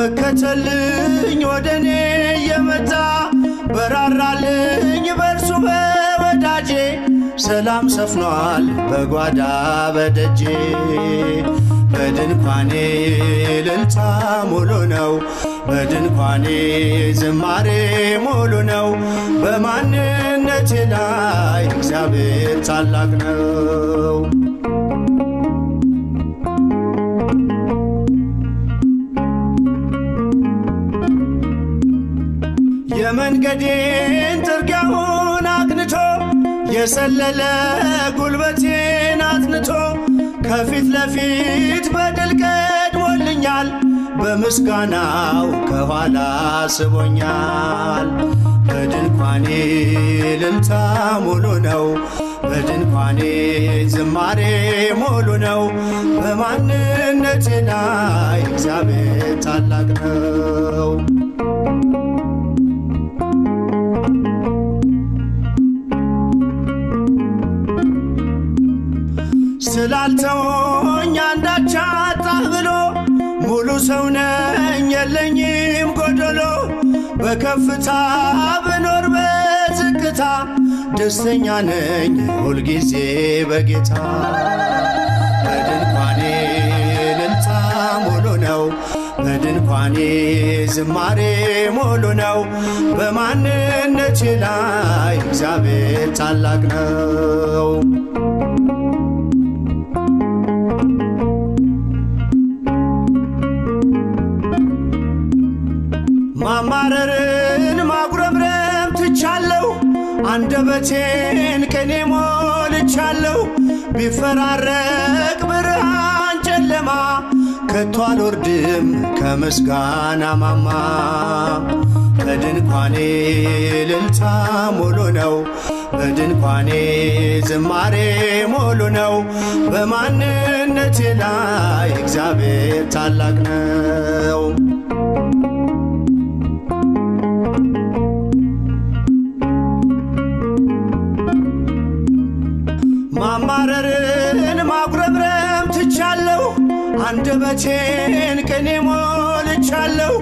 መከተልኝ ወደ እኔ እየመጣ በራራልኝ በእርሱ በወዳጄ ሰላም ሰፍኗል በጓዳ በደጄ በድንኳኔ እልልታ ሙሉ ነው። በድንኳኔ ዝማሬ ሙሉ ነው። በማንነቴ ላይ እግዚአብሔር ታላቅ ነው። የመንገዴን ጥርጊያውን አቅንቶ የሰለለ ጉልበቴን አጥንቶ ከፊት ለፊት በድል ቀድሞልኛል። በምስጋናው ከኋላ ስቦኛል። በድንኳኔ እልልታ ሙሉ ነው። በድንኳኔ ዝማሬ ሙሉ ነው። በማንነቴ ላይ እግዚአብሔር ታላቅ ነው። ስላልተወኝ አንዳች አጣህ ብሎ ሙሉ ሰው ነኝ የለኝም ጎደሎ በከፍታ ብኖር በዝቅታ ደስተኛ ነኝ ሁልጊዜ በጌታ በድንኳኔ እልልታ ሙሉ ነው። በድንኳኔ ዝማሬ ሙሉ ነው። በማንነቴ ላይ እግዚአብሔር ታላቅ ነው። ማማረርን ማጉረምረም ትቻለሁ። አንደበቴን ቅኔ ሞልቻለሁ። ቢፈራረቅ ብርሃን ጨለማ ከቶ አልወርድም ከምስጋና ማማ። በድንኳኔ እልልታ ሙሉ ነው። በድንኳኔ ዝማሬ ሙሉ ነው። በማንነቴ ላይ እግዚአብሔር ታላቅ ነው። አንደበቴን ቅኔ ሞልቻለሁ።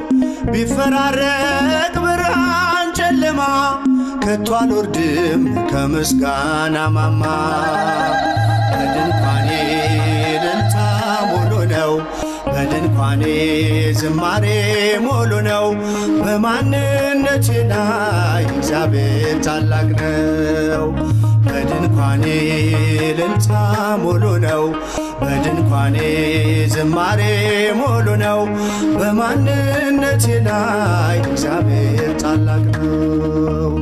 ቢፈራረቅ ብርሃን ጨለማ ከቶ አልወርድም ከምስጋና ማማ። በድንኳኔ እልልታ ሙሉ ነው። በድንኳኔ ዝማሬ ሙሉ ነው። በማንነቴ ላይ እግዚአብሔር ታላቅ ነው። በድንኳኔ እልልታ ሙሉ ነው። በድንኳኔ ዝማሬ ሙሉ ነው። በማንነቴ ላይ እግዚአብሔር ታላቅ ነው።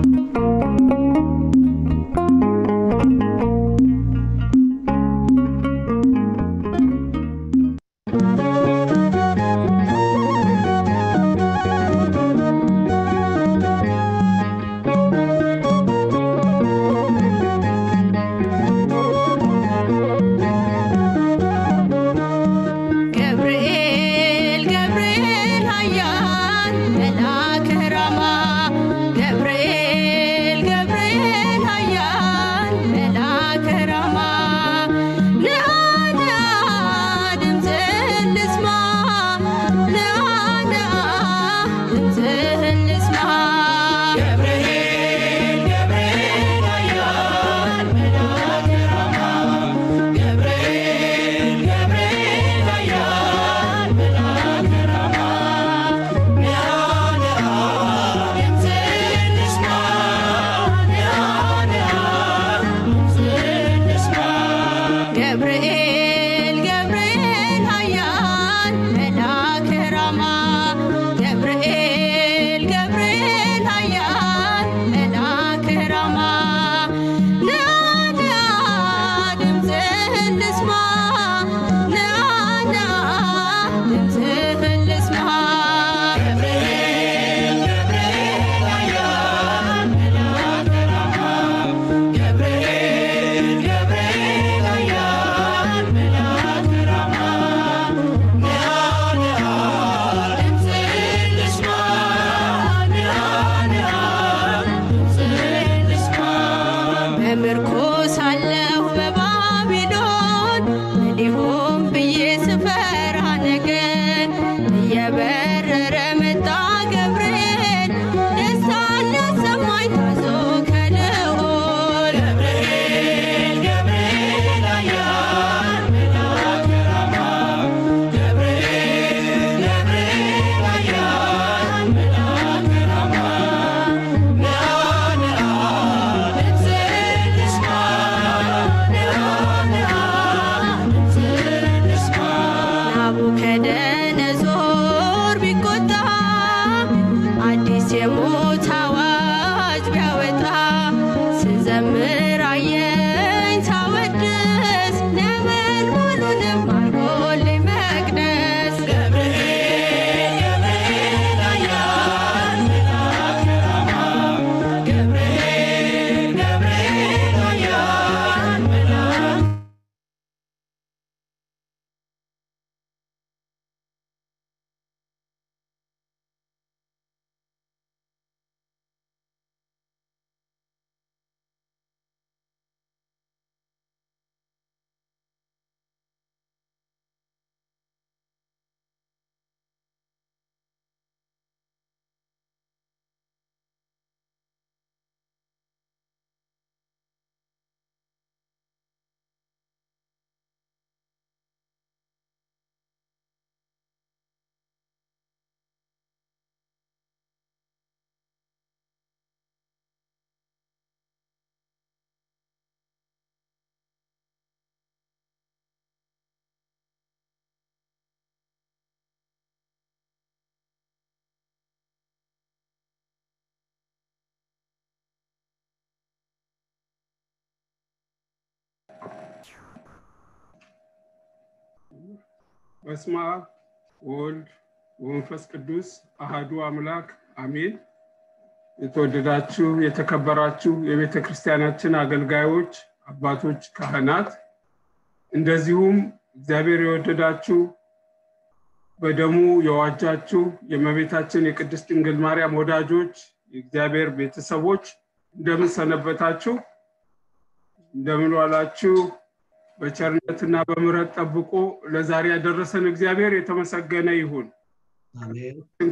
በስመ አብ ወወልድ ወመንፈስ ቅዱስ አሃዱ አምላክ አሜን። የተወደዳችሁ የተከበራችሁ የቤተ ክርስቲያናችን አገልጋዮች፣ አባቶች፣ ካህናት እንደዚሁም እግዚአብሔር የወደዳችሁ በደሙ የዋጃችሁ የእመቤታችን የቅድስት ድንግል ማርያም ወዳጆች፣ የእግዚአብሔር ቤተሰቦች እንደምን ሰነበታችሁ? እንደምን ዋላችሁ? በቸርነትና በምሕረት ጠብቆ ለዛሬ ያደረሰን እግዚአብሔር የተመሰገነ ይሁን።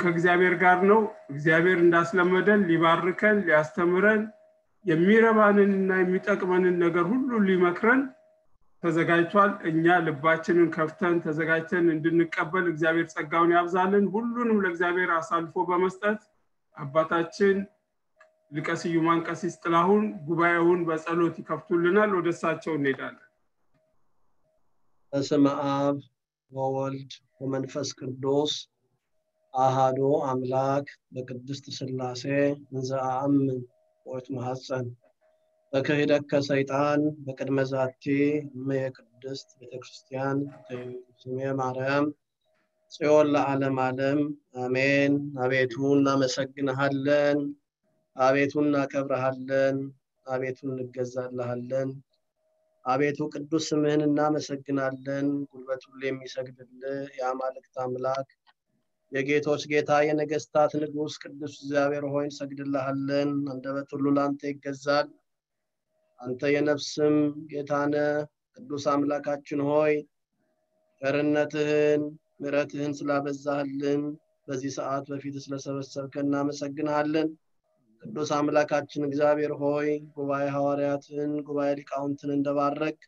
ከእግዚአብሔር ጋር ነው። እግዚአብሔር እንዳስለመደን ሊባርከን፣ ሊያስተምረን የሚረባንንና የሚጠቅመንን ነገር ሁሉ ሊመክረን ተዘጋጅቷል። እኛ ልባችንን ከፍተን ተዘጋጅተን እንድንቀበል እግዚአብሔር ጸጋውን ያብዛልን። ሁሉንም ለእግዚአብሔር አሳልፎ በመስጠት አባታችን ሊቀ ስዩማን ቀሲስ ጥላሁን ጉባኤውን በጸሎት ይከፍቱልናል። ወደ እሳቸው እንሄዳለን። በስመ አብ ወወልድ ወመንፈስ ቅዱስ አሃዶ አምላክ በቅድስት ሥላሴ እንዘ አአምን ወት መሐፀን በክህደከ ሰይጣን በቅድመ ዛቲ እመ የቅድስት ቤተክርስቲያን ስሜ ማርያም ጽዮን ለዓለም ዓለም አሜን። አቤቱ እናመሰግንሃለን፣ አቤቱ እናከብረሃለን፣ አቤቱ እንገዛልሃለን። አቤቱ ቅዱስ ስምህን እናመሰግናለን። ጉልበት ሁሉ የሚሰግድልህ የአማልክት አምላክ የጌቶች ጌታ የነገስታት ንጉስ ቅዱስ እግዚአብሔር ሆይ እንሰግድልሃለን። አንደበት ሁሉ ለአንተ ይገዛል። አንተ የነፍስም ጌታነ ቅዱስ አምላካችን ሆይ ቸርነትህን ምሕረትህን ስላበዛህልን በዚህ ሰዓት በፊት ስለሰበሰብከን እናመሰግንሃለን። ቅዱስ አምላካችን እግዚአብሔር ሆይ ጉባኤ ሐዋርያትን ጉባኤ ሊቃውንትን እንደባረክ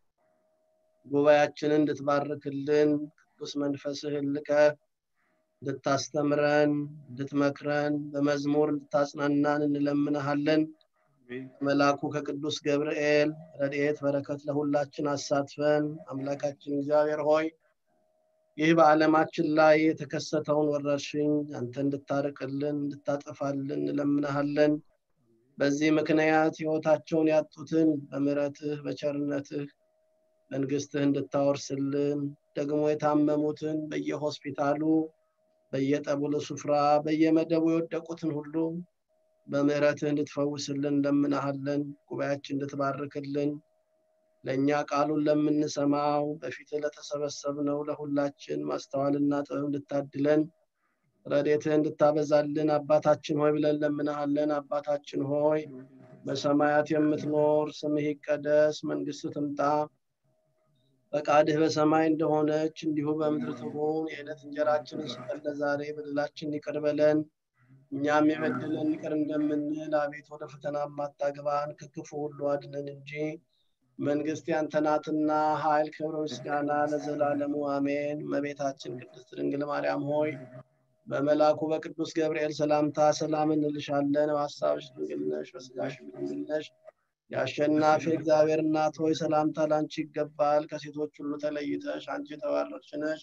ጉባኤያችንን እንድትባርክልን ቅዱስ መንፈስህን ልከ እንድታስተምረን እንድትመክረን በመዝሙር እንድታጽናናን እንለምንሃለን። መልአኩ ከቅዱስ ገብርኤል ረድኤት በረከት ለሁላችን አሳትፈን አምላካችን እግዚአብሔር ሆይ ይህ በዓለማችን ላይ የተከሰተውን ወረርሽኝ አንተ እንድታርቅልን እንድታጠፋልን እንለምንሃለን። በዚህ ምክንያት ህይወታቸውን ያጡትን በምሕረትህ በቸርነትህ መንግስትህ እንድታወርስልን ደግሞ የታመሙትን በየሆስፒታሉ በየጠቡሉ ስፍራ በየመደቡ የወደቁትን ሁሉ በምሕረትህ እንድትፈውስልን እንለምንሃለን። ጉባኤያችን እንድትባርክልን ለእኛ ቃሉን ለምንሰማው በፊትህ ለተሰበሰብነው ለሁላችን ማስተዋልና ጥበብ እንድታድለን ረዴትህ እንድታበዛልን አባታችን ሆይ ብለን ለምንሃለን። አባታችን ሆይ በሰማያት የምትኖር ስምህ ይቀደስ፣ መንግስት ትምጣ፣ ፈቃድህ በሰማይ እንደሆነች እንዲሁ በምድር ትሁን። የዕለት እንጀራችንን ስጠን ዛሬ፣ በደላችን ይቅር እኛም የበደለን ይቅር እንደምንል፣ አቤት ወደ ፈተና አታግባን፣ ከክፉ ሁሉ አድነን እንጂ መንግስት ያንተ ናትና ኃይል፣ ክብር፣ ምስጋና ለዘላለሙ አሜን። እመቤታችን ቅድስት ድንግል ማርያም ሆይ በመልአኩ በቅዱስ ገብርኤል ሰላምታ ሰላም እንልሻለን። በሐሳብሽ ድንግል ነሽ፣ በሥጋሽም ድንግል ነሽ። የአሸናፊ እግዚአብሔር እናት ሆይ ሰላምታ ላንቺ ይገባል። ከሴቶች ሁሉ ተለይተሽ አንቺ የተባረክሽ ነሽ።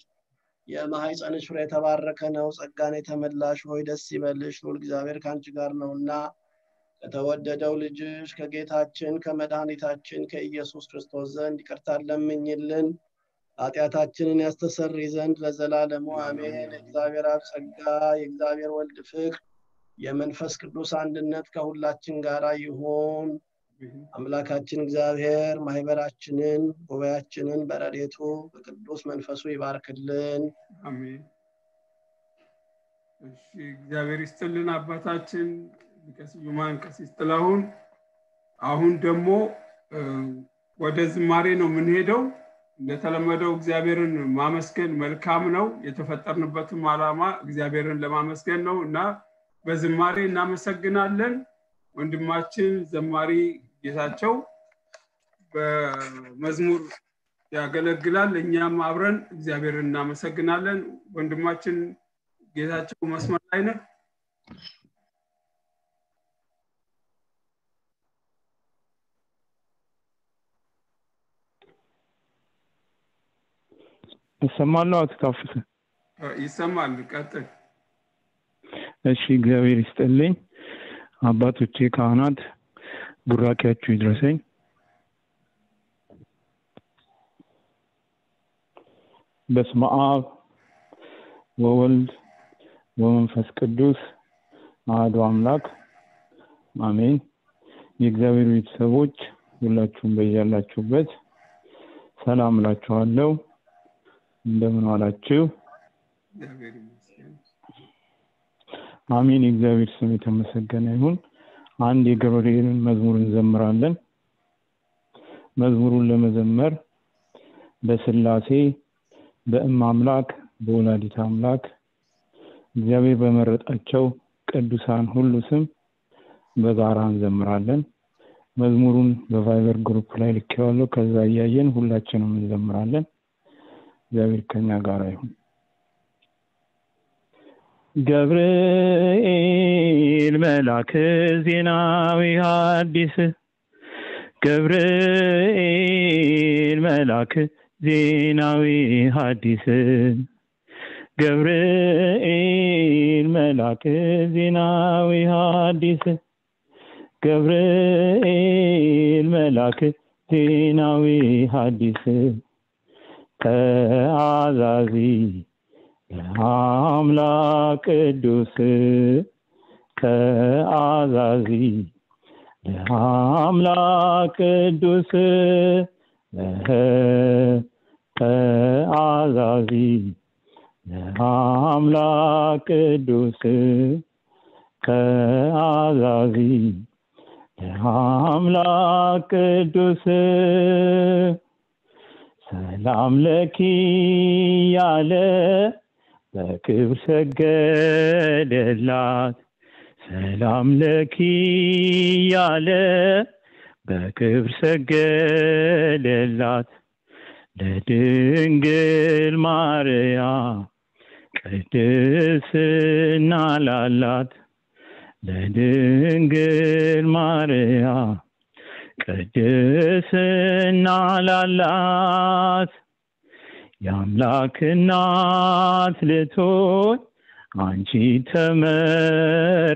የማኅፀንሽ ፍሬ የተባረከ ነው። ጸጋን የተመላሽ ሆይ ደስ ይበልሽ፣ ልዑል እግዚአብሔር ከአንቺ ጋር ነውና ከተወደደው ልጅሽ ከጌታችን ከመድኃኒታችን ከኢየሱስ ክርስቶስ ዘንድ ይቅርታን ለምኝልን ኃጢአታችንን ያስተሰርይ ዘንድ ለዘላለሙ አሜን። የእግዚአብሔር አብ ጸጋ የእግዚአብሔር ወልድ ፍቅር የመንፈስ ቅዱስ አንድነት ከሁላችን ጋር ይሁን። አምላካችን እግዚአብሔር ማህበራችንን ጉባኤያችንን በረዴቱ በቅዱስ መንፈሱ ይባርክልን። እግዚአብሔር ይስጥልን አባታችን ሊቀ ስዩማን ቀሲስ ጥላሁን። አሁን ደግሞ ወደ ዝማሬ ነው የምንሄደው። እንደተለመደው እግዚአብሔርን ማመስገን መልካም ነው። የተፈጠርንበትም ዓላማ እግዚአብሔርን ለማመስገን ነው እና በዝማሬ እናመሰግናለን። ወንድማችን ዘማሪ ጌታቸው በመዝሙር ያገለግላል። እኛም አብረን እግዚአብሔርን እናመሰግናለን። ወንድማችን ጌታቸው መስመር ላይ ነህ? እሰማለሁ። አቶ ታፈሰ ይሰማል። ቀጥል። እሺ፣ እግዚአብሔር ይስጥልኝ። አባቶቼ ካህናት፣ ቡራኪያችሁ ይድረሰኝ። በስመ አብ ወወልድ ወመንፈስ ቅዱስ አሐዱ አምላክ አሜን። የእግዚአብሔር ቤተሰቦች ሁላችሁም በያላችሁበት ሰላም እላችኋለሁ። እንደምን ዋላችሁ? አሜን። የእግዚአብሔር ስም የተመሰገነ ይሁን። አንድ የገብርኤልን መዝሙር እንዘምራለን። መዝሙሩን ለመዘመር በስላሴ በእም አምላክ በወላዲት አምላክ እግዚአብሔር በመረጣቸው ቅዱሳን ሁሉ ስም በጋራ እንዘምራለን። መዝሙሩን በቫይበር ግሩፕ ላይ ልኬዋለሁ። ከዛ እያየን ሁላችንም እንዘምራለን። እግዚአብሔር ከኛ ጋር ይሁን። ገብርኤል መልአክ ዜናዊ ሐዲስ። ገብርኤል መልአክ ዜናዊ ሐዲስ። ገብርኤል መልአክ ዜናዊ ሐዲስ። ገብርኤል መልአክ ዜናዊ ሐዲስ ተአዛዚ ለአምላክ ቅዱስ ተአዛዚ ለአምላክ ቅዱስ ተአዛዚ ለአምላክ ቅዱስ ተአዛዚ ለአምላክ ቅዱስ ሰላም ለኪ ያለ በክብር ሰገደላት። ሰላም ለኪ ያለ በክብር ሰገደላት። ለድንግል ማርያም ቅድስና ላላት ለድንግል ማርያም ቅድስና ላላት የአምላክ እናት ልትሆን አንቺ ተመርጠሻል።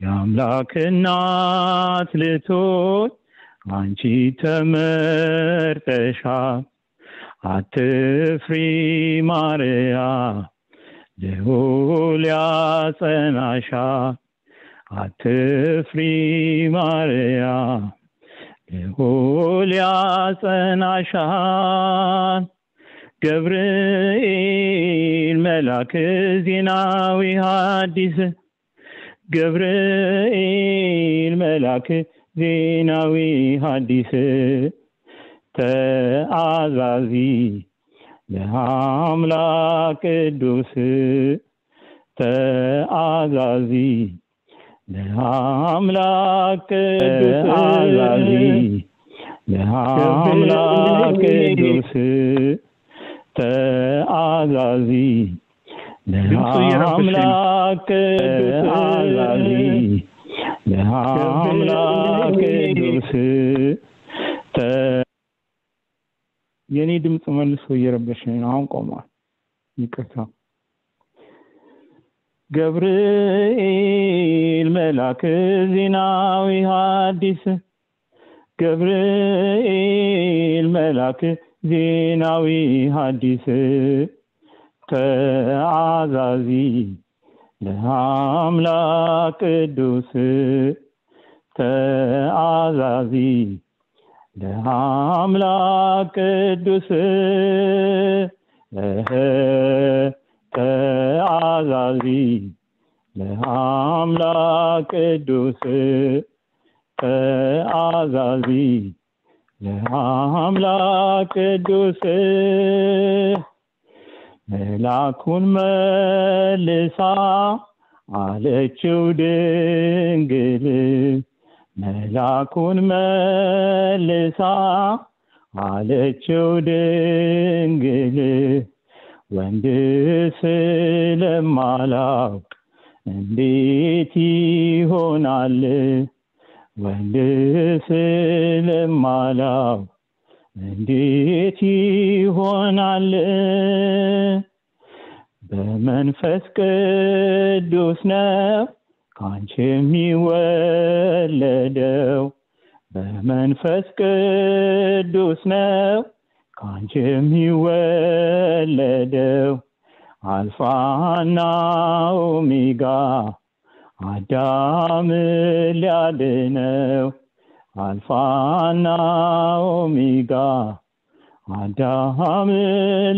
የአምላክ እናት አንቺ ተመርጠሻል። አትፍሪ ማርያም ልዑል ያጸናሻል። አትፍሪ ማርያም ልዑል ያጸናሻል። ገብርኤል መልአክ ዜናዊ ሐዲስ ገብርኤል መልአክ ዜናዊ ሐዲስ ተአዛዚ ለአምላክ ቅዱስ ተአዛዚ ለአምላክ ተአዛዚ ለአምላክ ቅዱስ ተአዛዚ ለአምላክ ተአዛዚ ለአምላክ ቅዱስ የኔ ድምፅ መልሶ እየረበሸኝ አሁን ቆሟል። ይቅርታ። ገብርኤል መልአክ ዜናዊ ሐዲስ። ገብርኤል መልአክ ዜናዊ ሐዲስ። ተአዛዚ ለአምላክ ቅዱስ። ተአዛዚ ለአምላክ ቅዱስ ተአዛዚ ለአምላክ ቅዱስ ተአዛዚ ለአምላክ ቅዱስ መላኩን መልሳ አለችው ድንግል። መላኩን መልሳ አለችው ድንግል ወንድ ስለማላውቅ እንዴት ይሆናል? ወንድ ስለማላውቅ እንዴት ይሆናል? በመንፈስ ቅዱስ ነው ካንቺ የሚወለደው። በመንፈስ ቅዱስ ነው ካንቺ የሚወለደው አልፋና ኦሜጋ አዳም ሊያድነው። አልፋና ኦሜጋ አዳም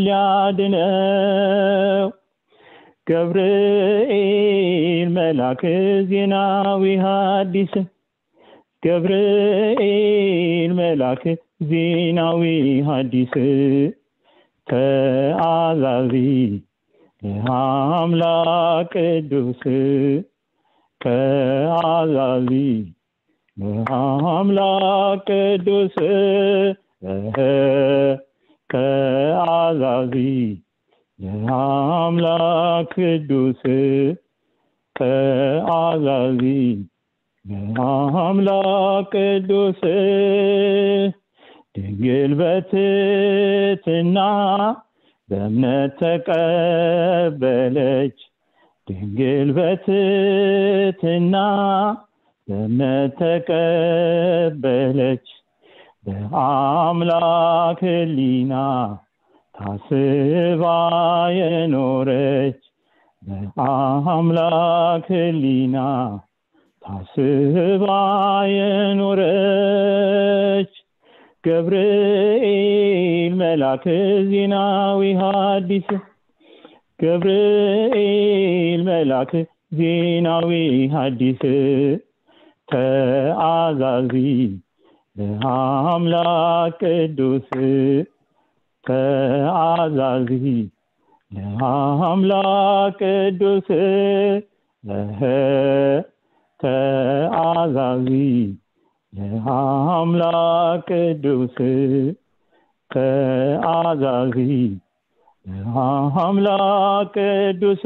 ሊያድነው። ገብርኤል መልአክ ዜናዊ ሐዲስ። ገብርኤል መልአክ ዜናዊ ሐዲስ ተአዛዚ ለአምላክ ቅዱስ ተአዛዚ ለአምላክ ቅዱስ ተአዛዚ ለአምላክ ቅዱስ ተአዛዚ ለአምላክ ቅዱስ ድንግል በትትና በእምነት ተቀበለች ድንግል በትትና በእምነት ተቀበለች በአምላክ ሕሊና ታስባ የኖረች በአምላክ ሕሊና ታስባ የኖረች ገብርኤል መልአክ ዜናዊ ሐዲስ። ገብርኤል መልአክ ዜናዊ ሐዲስ። ተአዛዚ ለአምላክ ቅዱስ። ተአዛዚ ለአምላክ ቅዱስ። ተአዛዚ ለአምላክ ቅዱስ ተአዛዚ ለአምላክ ቅዱስ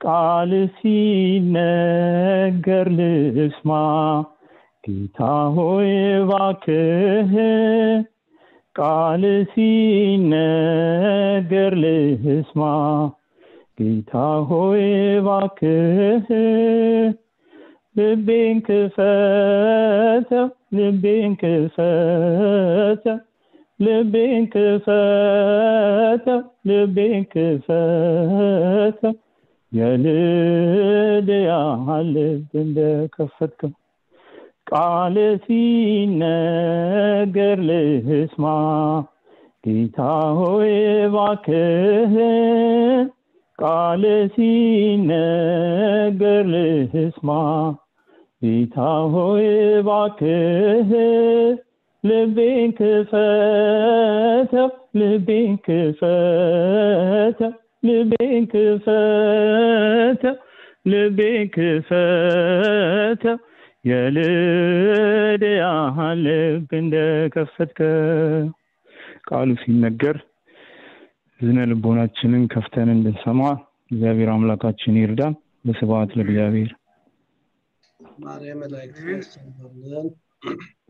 ቃል ሲነገር ልስማ ጌታ ሆይ እባክህ ቃል ሲነገር ልስማ ጌታ ሆይ እባክህ ልቤን ክፈተው ልቤን ክፈተው ልቤን ክፈተው ልቤን ክፈተው የልድያ ልብ እንደከፈትከው ቃል ሲነገር ልስማ። ጌታ ሆይ እባክህን ቃል ሲነገር ልስማ ጌታ ሆይ እባክህን ልቤን ክፈተው ልቤን ክፈተው ልቤን ክፈተው ልቤን ክፈተው የልድያህን ልብ እንደከፈትከው ቃሉ ሲነገር ዝነ ልቦናችንን ከፍተን እንድንሰማ እግዚአብሔር አምላካችን ይርዳን። በስብሐት ለእግዚአብሔር። ማርያም መላእክት ያሰማልን።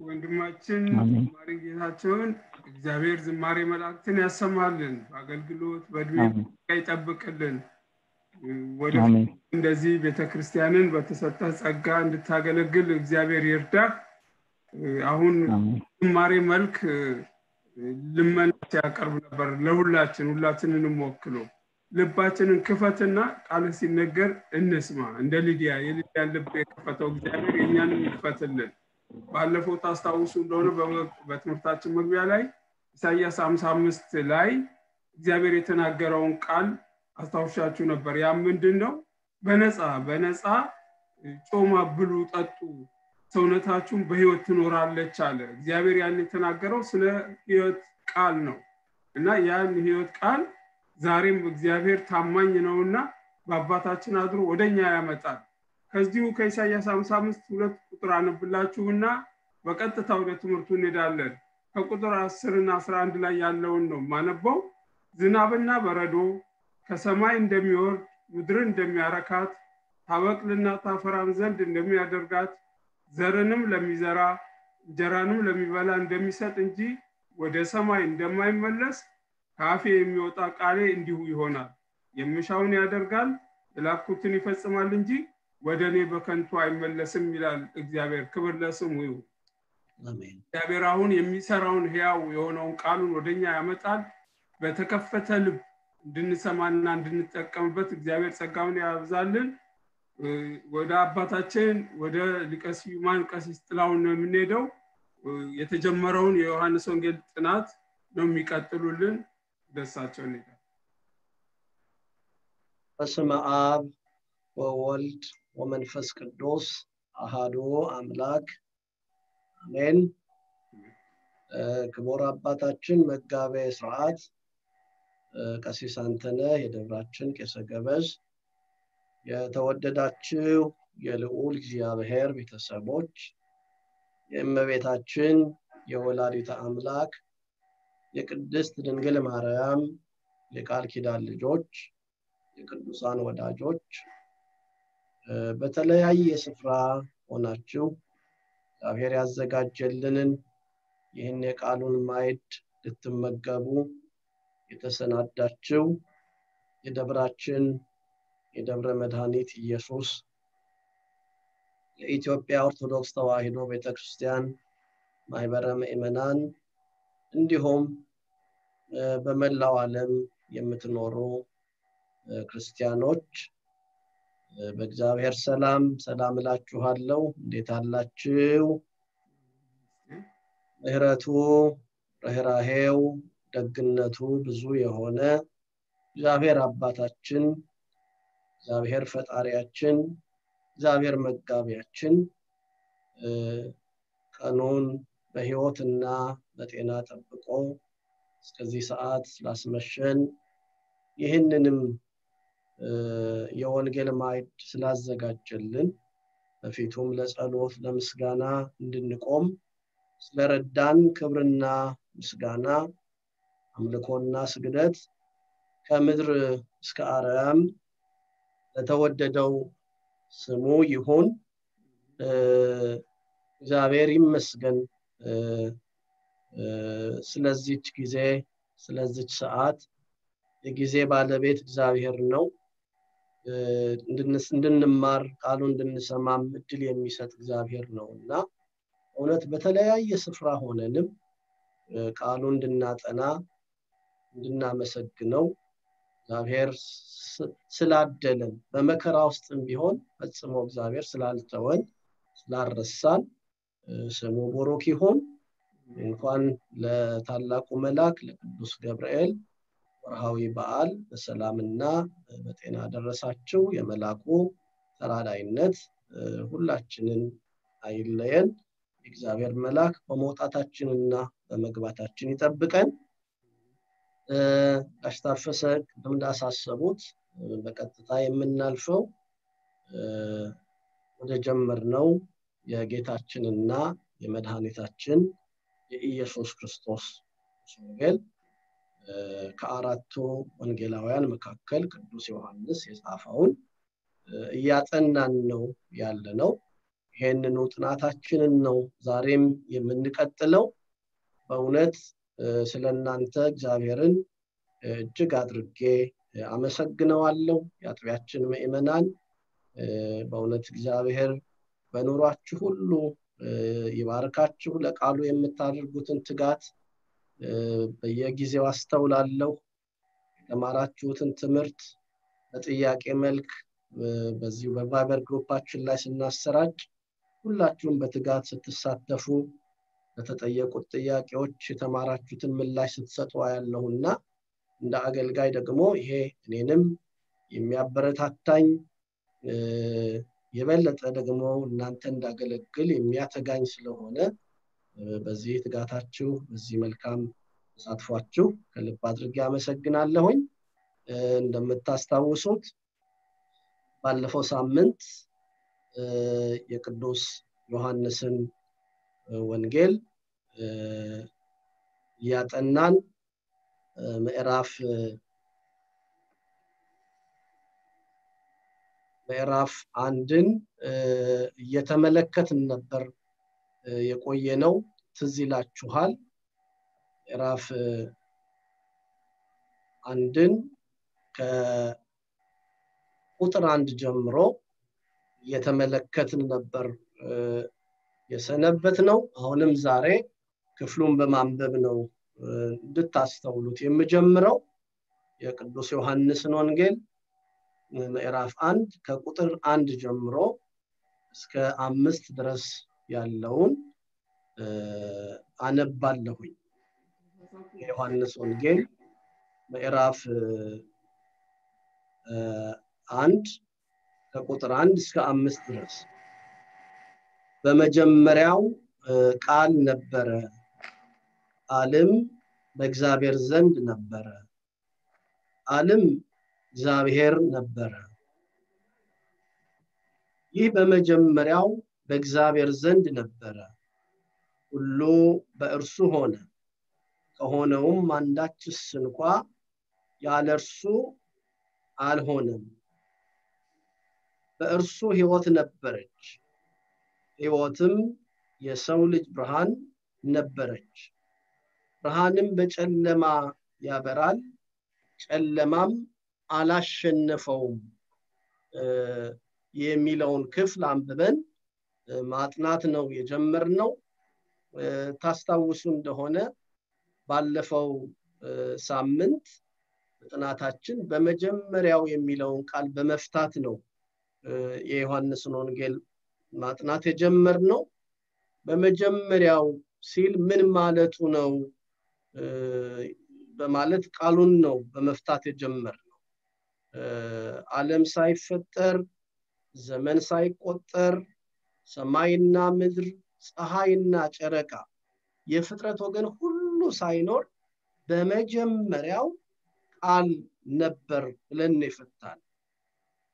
ወንድማችን ዝማሬ ጌታቸውን እግዚአብሔር ዝማሬ መላእክትን ያሰማልን፣ በአገልግሎት በእድሜ ይጠብቅልን። ወደ አሜን እንደዚህ ቤተክርስቲያንን በተሰጠ ጸጋ እንድታገለግል እግዚአብሔር ይርዳህ። አሁን ዝማሬ መልክ ልመና ሲያቀርብ ነበር ለሁላችን ሁላችንንም ወክሎ ልባችንን ክፈትና ቃል ሲነገር እንስማ። እንደ ሊዲያ የሊዲያን ልብ የከፈተው እግዚአብሔር የእኛንም ይክፈትልን። ባለፈው ታስታውሱ እንደሆነ በትምህርታችን መግቢያ ላይ ኢሳያስ 55 ላይ እግዚአብሔር የተናገረውን ቃል አስታውሻችሁ ነበር። ያ ምንድን ነው በነፃ በነፃ ጮማ ብሉ ጠጡ ሰውነታችሁን በህይወት ትኖራለች አለ። እግዚአብሔር ያን የተናገረው ስለ ህይወት ቃል ነው። እና ያን ህይወት ቃል ዛሬም እግዚአብሔር ታማኝ ነውና በአባታችን አድሮ ወደኛ ያመጣል። ከዚሁ ከኢሳያስ 55 ሁለት ቁጥር አነብላችሁና በቀጥታ ወደ ትምህርቱ እንሄዳለን። ከቁጥር 10 እና 11 ላይ ያለውን ነው ማነበው ዝናብና በረዶ ከሰማይ እንደሚወርድ ምድርን እንደሚያረካት ታበቅልና ታፈራም ዘንድ እንደሚያደርጋት ዘርንም ለሚዘራ እንጀራንም ለሚበላ እንደሚሰጥ እንጂ ወደ ሰማይ እንደማይመለስ ከአፌ የሚወጣ ቃሌ እንዲሁ ይሆናል። የምሻውን ያደርጋል የላኩትን ይፈጽማል እንጂ ወደ እኔ በከንቱ አይመለስም ይላል እግዚአብሔር። ክብር ለስሙ ይሁን። እግዚአብሔር አሁን የሚሰራውን ህያው የሆነውን ቃሉን ወደኛ ያመጣል። በተከፈተ ልብ እንድንሰማና እንድንጠቀምበት እግዚአብሔር ጸጋውን ያብዛልን። ወደ አባታችን ወደ ሊቀ ስዩማን ቀሲስ ጥላውን ነው የምንሄደው። የተጀመረውን የዮሐንስ ወንጌል ጥናት ነው የሚቀጥሉልን ደሳቸው እንሄዳል በስመ አብ ወወልድ ወመንፈስ ቅዱስ አሃዱ አምላክ አሜን። ክቡር አባታችን መጋቤ ስርዓት ቀሲስ አንተነህ የደብራችን ቄሰ ገበዝ የተወደዳችሁ የልዑል እግዚአብሔር ቤተሰቦች የእመቤታችን የወላዲተ አምላክ የቅድስት ድንግል ማርያም የቃል ኪዳን ልጆች የቅዱሳን ወዳጆች በተለያየ ስፍራ ሆናችሁ እግዚአብሔር ያዘጋጀልንን ይህን የቃሉን ማዕድ ልትመገቡ የተሰናዳችው የደብራችን የደብረ መድኃኒት ኢየሱስ የኢትዮጵያ ኦርቶዶክስ ተዋሕዶ ቤተክርስቲያን ማህበረ ምእመናን እንዲሁም በመላው ዓለም የምትኖሩ ክርስቲያኖች በእግዚአብሔር ሰላም ሰላም እላችኋለሁ። እንዴት አላችሁ? ምሕረቱ ርኅራሄው ደግነቱ ብዙ የሆነ እግዚአብሔር አባታችን እግዚአብሔር ፈጣሪያችን እግዚአብሔር መጋቢያችን ቀኑን በሕይወትና በጤና ጠብቆ እስከዚህ ሰዓት ስላስመሸን ይህንንም የወንጌል ማዕድ ስላዘጋጀልን በፊቱም ለጸሎት ለምስጋና እንድንቆም ስለረዳን ክብርና ምስጋና አምልኮና ስግደት ከምድር እስከ አርያም ለተወደደው ስሙ ይሁን። እግዚአብሔር ይመስገን ስለዚች ጊዜ ስለዚች ሰዓት የጊዜ ባለቤት እግዚአብሔር ነው። እንድንማር ቃሉ እንድንሰማም እድል የሚሰጥ እግዚአብሔር ነው እና እውነት በተለያየ ስፍራ ሆነንም ቃሉ እንድናጠና እንድናመሰግነው እግዚአብሔር ስላደለን በመከራ ውስጥም ቢሆን ፈጽሞ እግዚአብሔር ስላልተወን ስላልረሳን እ፣ ስሙ ቡሩክ ይሁን። እንኳን ለታላቁ መልአክ ለቅዱስ ገብርኤል ወርሃዊ በዓል በሰላምና በጤና ደረሳችሁ። የመልአኩ ተራዳይነት ሁላችንን አይለየን። የእግዚአብሔር መልአክ በመውጣታችንና በመግባታችን ይጠብቀን። ጋሽ ቅድም እንዳሳሰቡት በቀጥታ የምናልፈው ወደ ጀመርነው የጌታችንና የመድኃኒታችን የኢየሱስ ክርስቶስ ወንጌል ከአራቱ ወንጌላውያን መካከል ቅዱስ ዮሐንስ የጻፈውን እያጠናን ነው ያለ ነው። ይሄንኑ ጥናታችንን ነው ዛሬም የምንቀጥለው። በእውነት ስለ እናንተ እግዚአብሔርን እጅግ አድርጌ አመሰግነዋለሁ። የአጥቢያችን ምእመናን በእውነት እግዚአብሔር በኑሯችሁ ሁሉ ይባርካችሁ። ለቃሉ የምታደርጉትን ትጋት በየጊዜው አስተውላለሁ። የተማራችሁትን ትምህርት በጥያቄ መልክ በዚሁ በቫይበር ግሩፓችን ላይ ስናሰራጭ ሁላችሁም በትጋት ስትሳተፉ ለተጠየቁት ጥያቄዎች የተማራችሁትን ምላሽ ስትሰጡ ያለሁና እንደ አገልጋይ ደግሞ ይሄ እኔንም የሚያበረታታኝ የበለጠ ደግሞ እናንተ እንዳገለግል የሚያተጋኝ ስለሆነ በዚህ ትጋታችሁ በዚህ መልካም ተሳትፏችሁ ከልብ አድርጌ አመሰግናለሁኝ። እንደምታስታውሱት ባለፈው ሳምንት የቅዱስ ዮሐንስን ወንጌል እያጠናን ምዕራፍ ምዕራፍ አንድን እየተመለከትን ነበር የቆየ ነው። ትዝ ይላችኋል። ምዕራፍ አንድን ከቁጥር አንድ ጀምሮ እየተመለከትን ነበር የሰነበት ነው። አሁንም ዛሬ ክፍሉን በማንበብ ነው እንድታስተውሉት የምጀምረው የቅዱስ ዮሐንስን ወንጌል ምዕራፍ አንድ ከቁጥር አንድ ጀምሮ እስከ አምስት ድረስ ያለውን አነባለሁኝ። የዮሐንስ ወንጌል ምዕራፍ አንድ ከቁጥር አንድ እስከ አምስት ድረስ በመጀመሪያው ቃል ነበረ፣ ቃልም በእግዚአብሔር ዘንድ ነበረ፣ ቃልም እግዚአብሔር ነበረ። ይህ በመጀመሪያው በእግዚአብሔር ዘንድ ነበረ። ሁሉ በእርሱ ሆነ፣ ከሆነውም አንዳችስ እንኳ ያለ እርሱ አልሆነም። በእርሱ ሕይወት ነበረች፣ ሕይወትም የሰው ልጅ ብርሃን ነበረች። ብርሃንም በጨለማ ያበራል፣ ጨለማም አላሸነፈውም የሚለውን ክፍል አንብበን ማጥናት ነው የጀመርነው። ታስታውሱ እንደሆነ ባለፈው ሳምንት ጥናታችን በመጀመሪያው የሚለውን ቃል በመፍታት ነው የዮሐንስን ወንጌል ማጥናት የጀመርነው። በመጀመሪያው ሲል ምን ማለቱ ነው በማለት ቃሉን ነው በመፍታት የጀመርነው። ዓለም ሳይፈጠር ዘመን ሳይቆጠር ሰማይና ምድር ፀሐይና ጨረቃ የፍጥረት ወገን ሁሉ ሳይኖር በመጀመሪያው ቃል ነበር ብለን ይፈታል።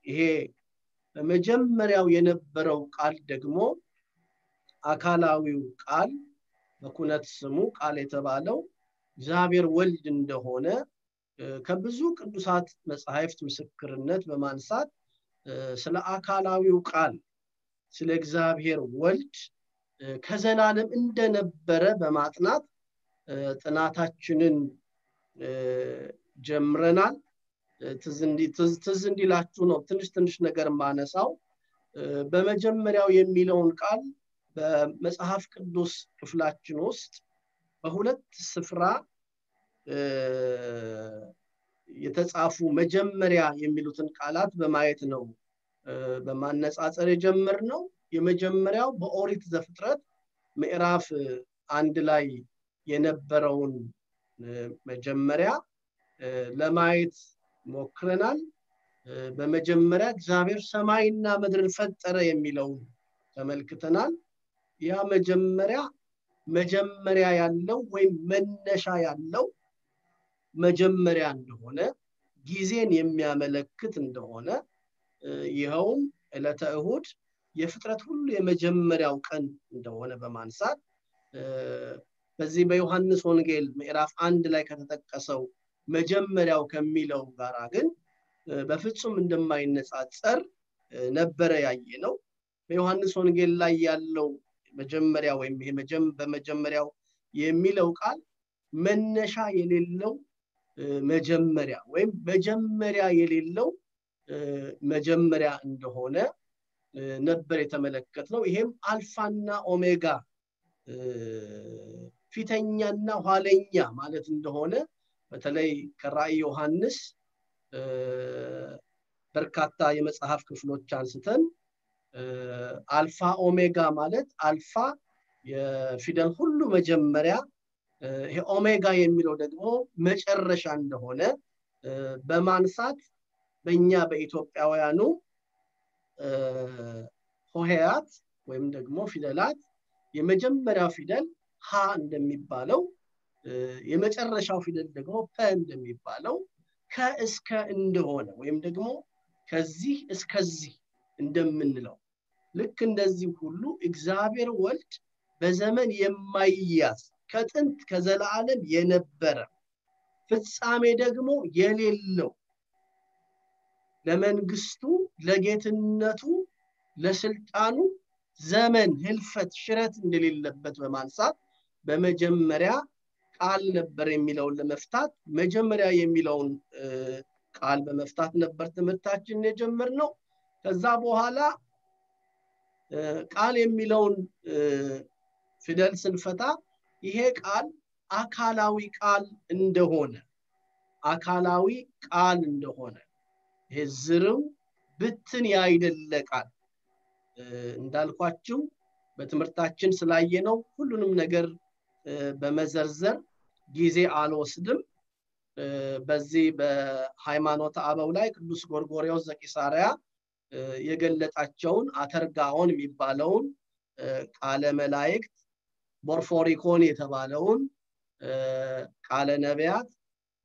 ይሄ በመጀመሪያው የነበረው ቃል ደግሞ አካላዊው ቃል በኩነት ስሙ ቃል የተባለው እግዚአብሔር ወልድ እንደሆነ ከብዙ ቅዱሳት መጽሐፍት ምስክርነት በማንሳት ስለ አካላዊው ቃል ስለ እግዚአብሔር ወልድ ከዘላለም እንደነበረ በማጥናት ጥናታችንን ጀምረናል። ትዝ እንዲላችሁ ነው ትንሽ ትንሽ ነገር ማነሳው። በመጀመሪያው የሚለውን ቃል በመጽሐፍ ቅዱስ ክፍላችን ውስጥ በሁለት ስፍራ የተጻፉ መጀመሪያ የሚሉትን ቃላት በማየት ነው በማነጻጸር የጀመርነው። የመጀመሪያው በኦሪት ዘፍጥረት ምዕራፍ አንድ ላይ የነበረውን መጀመሪያ ለማየት ሞክረናል። በመጀመሪያ እግዚአብሔር ሰማይና ምድርን ፈጠረ የሚለውን ተመልክተናል። ያ መጀመሪያ መጀመሪያ ያለው ወይም መነሻ ያለው መጀመሪያ እንደሆነ ጊዜን የሚያመለክት እንደሆነ ይኸውም ዕለተ እሁድ የፍጥረት ሁሉ የመጀመሪያው ቀን እንደሆነ በማንሳት በዚህ በዮሐንስ ወንጌል ምዕራፍ አንድ ላይ ከተጠቀሰው መጀመሪያው ከሚለው ጋራ ግን በፍጹም እንደማይነጻጸር ነበረ ያየ ነው። በዮሐንስ ወንጌል ላይ ያለው መጀመሪያ ወይም በመጀመሪያው የሚለው ቃል መነሻ የሌለው መጀመሪያ ወይም መጀመሪያ የሌለው መጀመሪያ እንደሆነ ነበር የተመለከት ነው። ይሄም አልፋና ኦሜጋ ፊተኛና ኋለኛ ማለት እንደሆነ በተለይ ከራእይ ዮሐንስ በርካታ የመጽሐፍ ክፍሎች አንስተን አልፋ ኦሜጋ ማለት አልፋ የፊደል ሁሉ መጀመሪያ ይሄ ኦሜጋ የሚለው ደግሞ መጨረሻ እንደሆነ በማንሳት በእኛ በኢትዮጵያውያኑ ሆሄያት ወይም ደግሞ ፊደላት የመጀመሪያው ፊደል ሀ እንደሚባለው የመጨረሻው ፊደል ደግሞ ፐ እንደሚባለው ከእስከ እንደሆነ ወይም ደግሞ ከዚህ እስከዚህ እንደምንለው ልክ እንደዚህ ሁሉ እግዚአብሔር ወልድ በዘመን የማይያዝ ከጥንት ከዘላለም የነበረ ፍጻሜ ደግሞ የሌለው ለመንግስቱ ለጌትነቱ ለስልጣኑ ዘመን ህልፈት ሽረት እንደሌለበት በማንሳት በመጀመሪያ ቃል ነበር የሚለውን ለመፍታት መጀመሪያ የሚለውን ቃል በመፍታት ነበር ትምህርታችንን የጀመርነው። ከዛ በኋላ ቃል የሚለውን ፊደል ስንፈታ ይሄ ቃል አካላዊ ቃል እንደሆነ አካላዊ ቃል እንደሆነ ይሄ ዝርው ብትን ያይደለ ቃል እንዳልኳችሁ በትምህርታችን ስላየነው ሁሉንም ነገር በመዘርዘር ጊዜ አልወስድም። በዚህ በሃይማኖት አበው ላይ ቅዱስ ጎርጎሪዎስ ዘቂሳርያ የገለጣቸውን አተርጋኦን የሚባለውን ቃለ መላእክት ቦርፎሪኮን የተባለውን ቃለ ነቢያት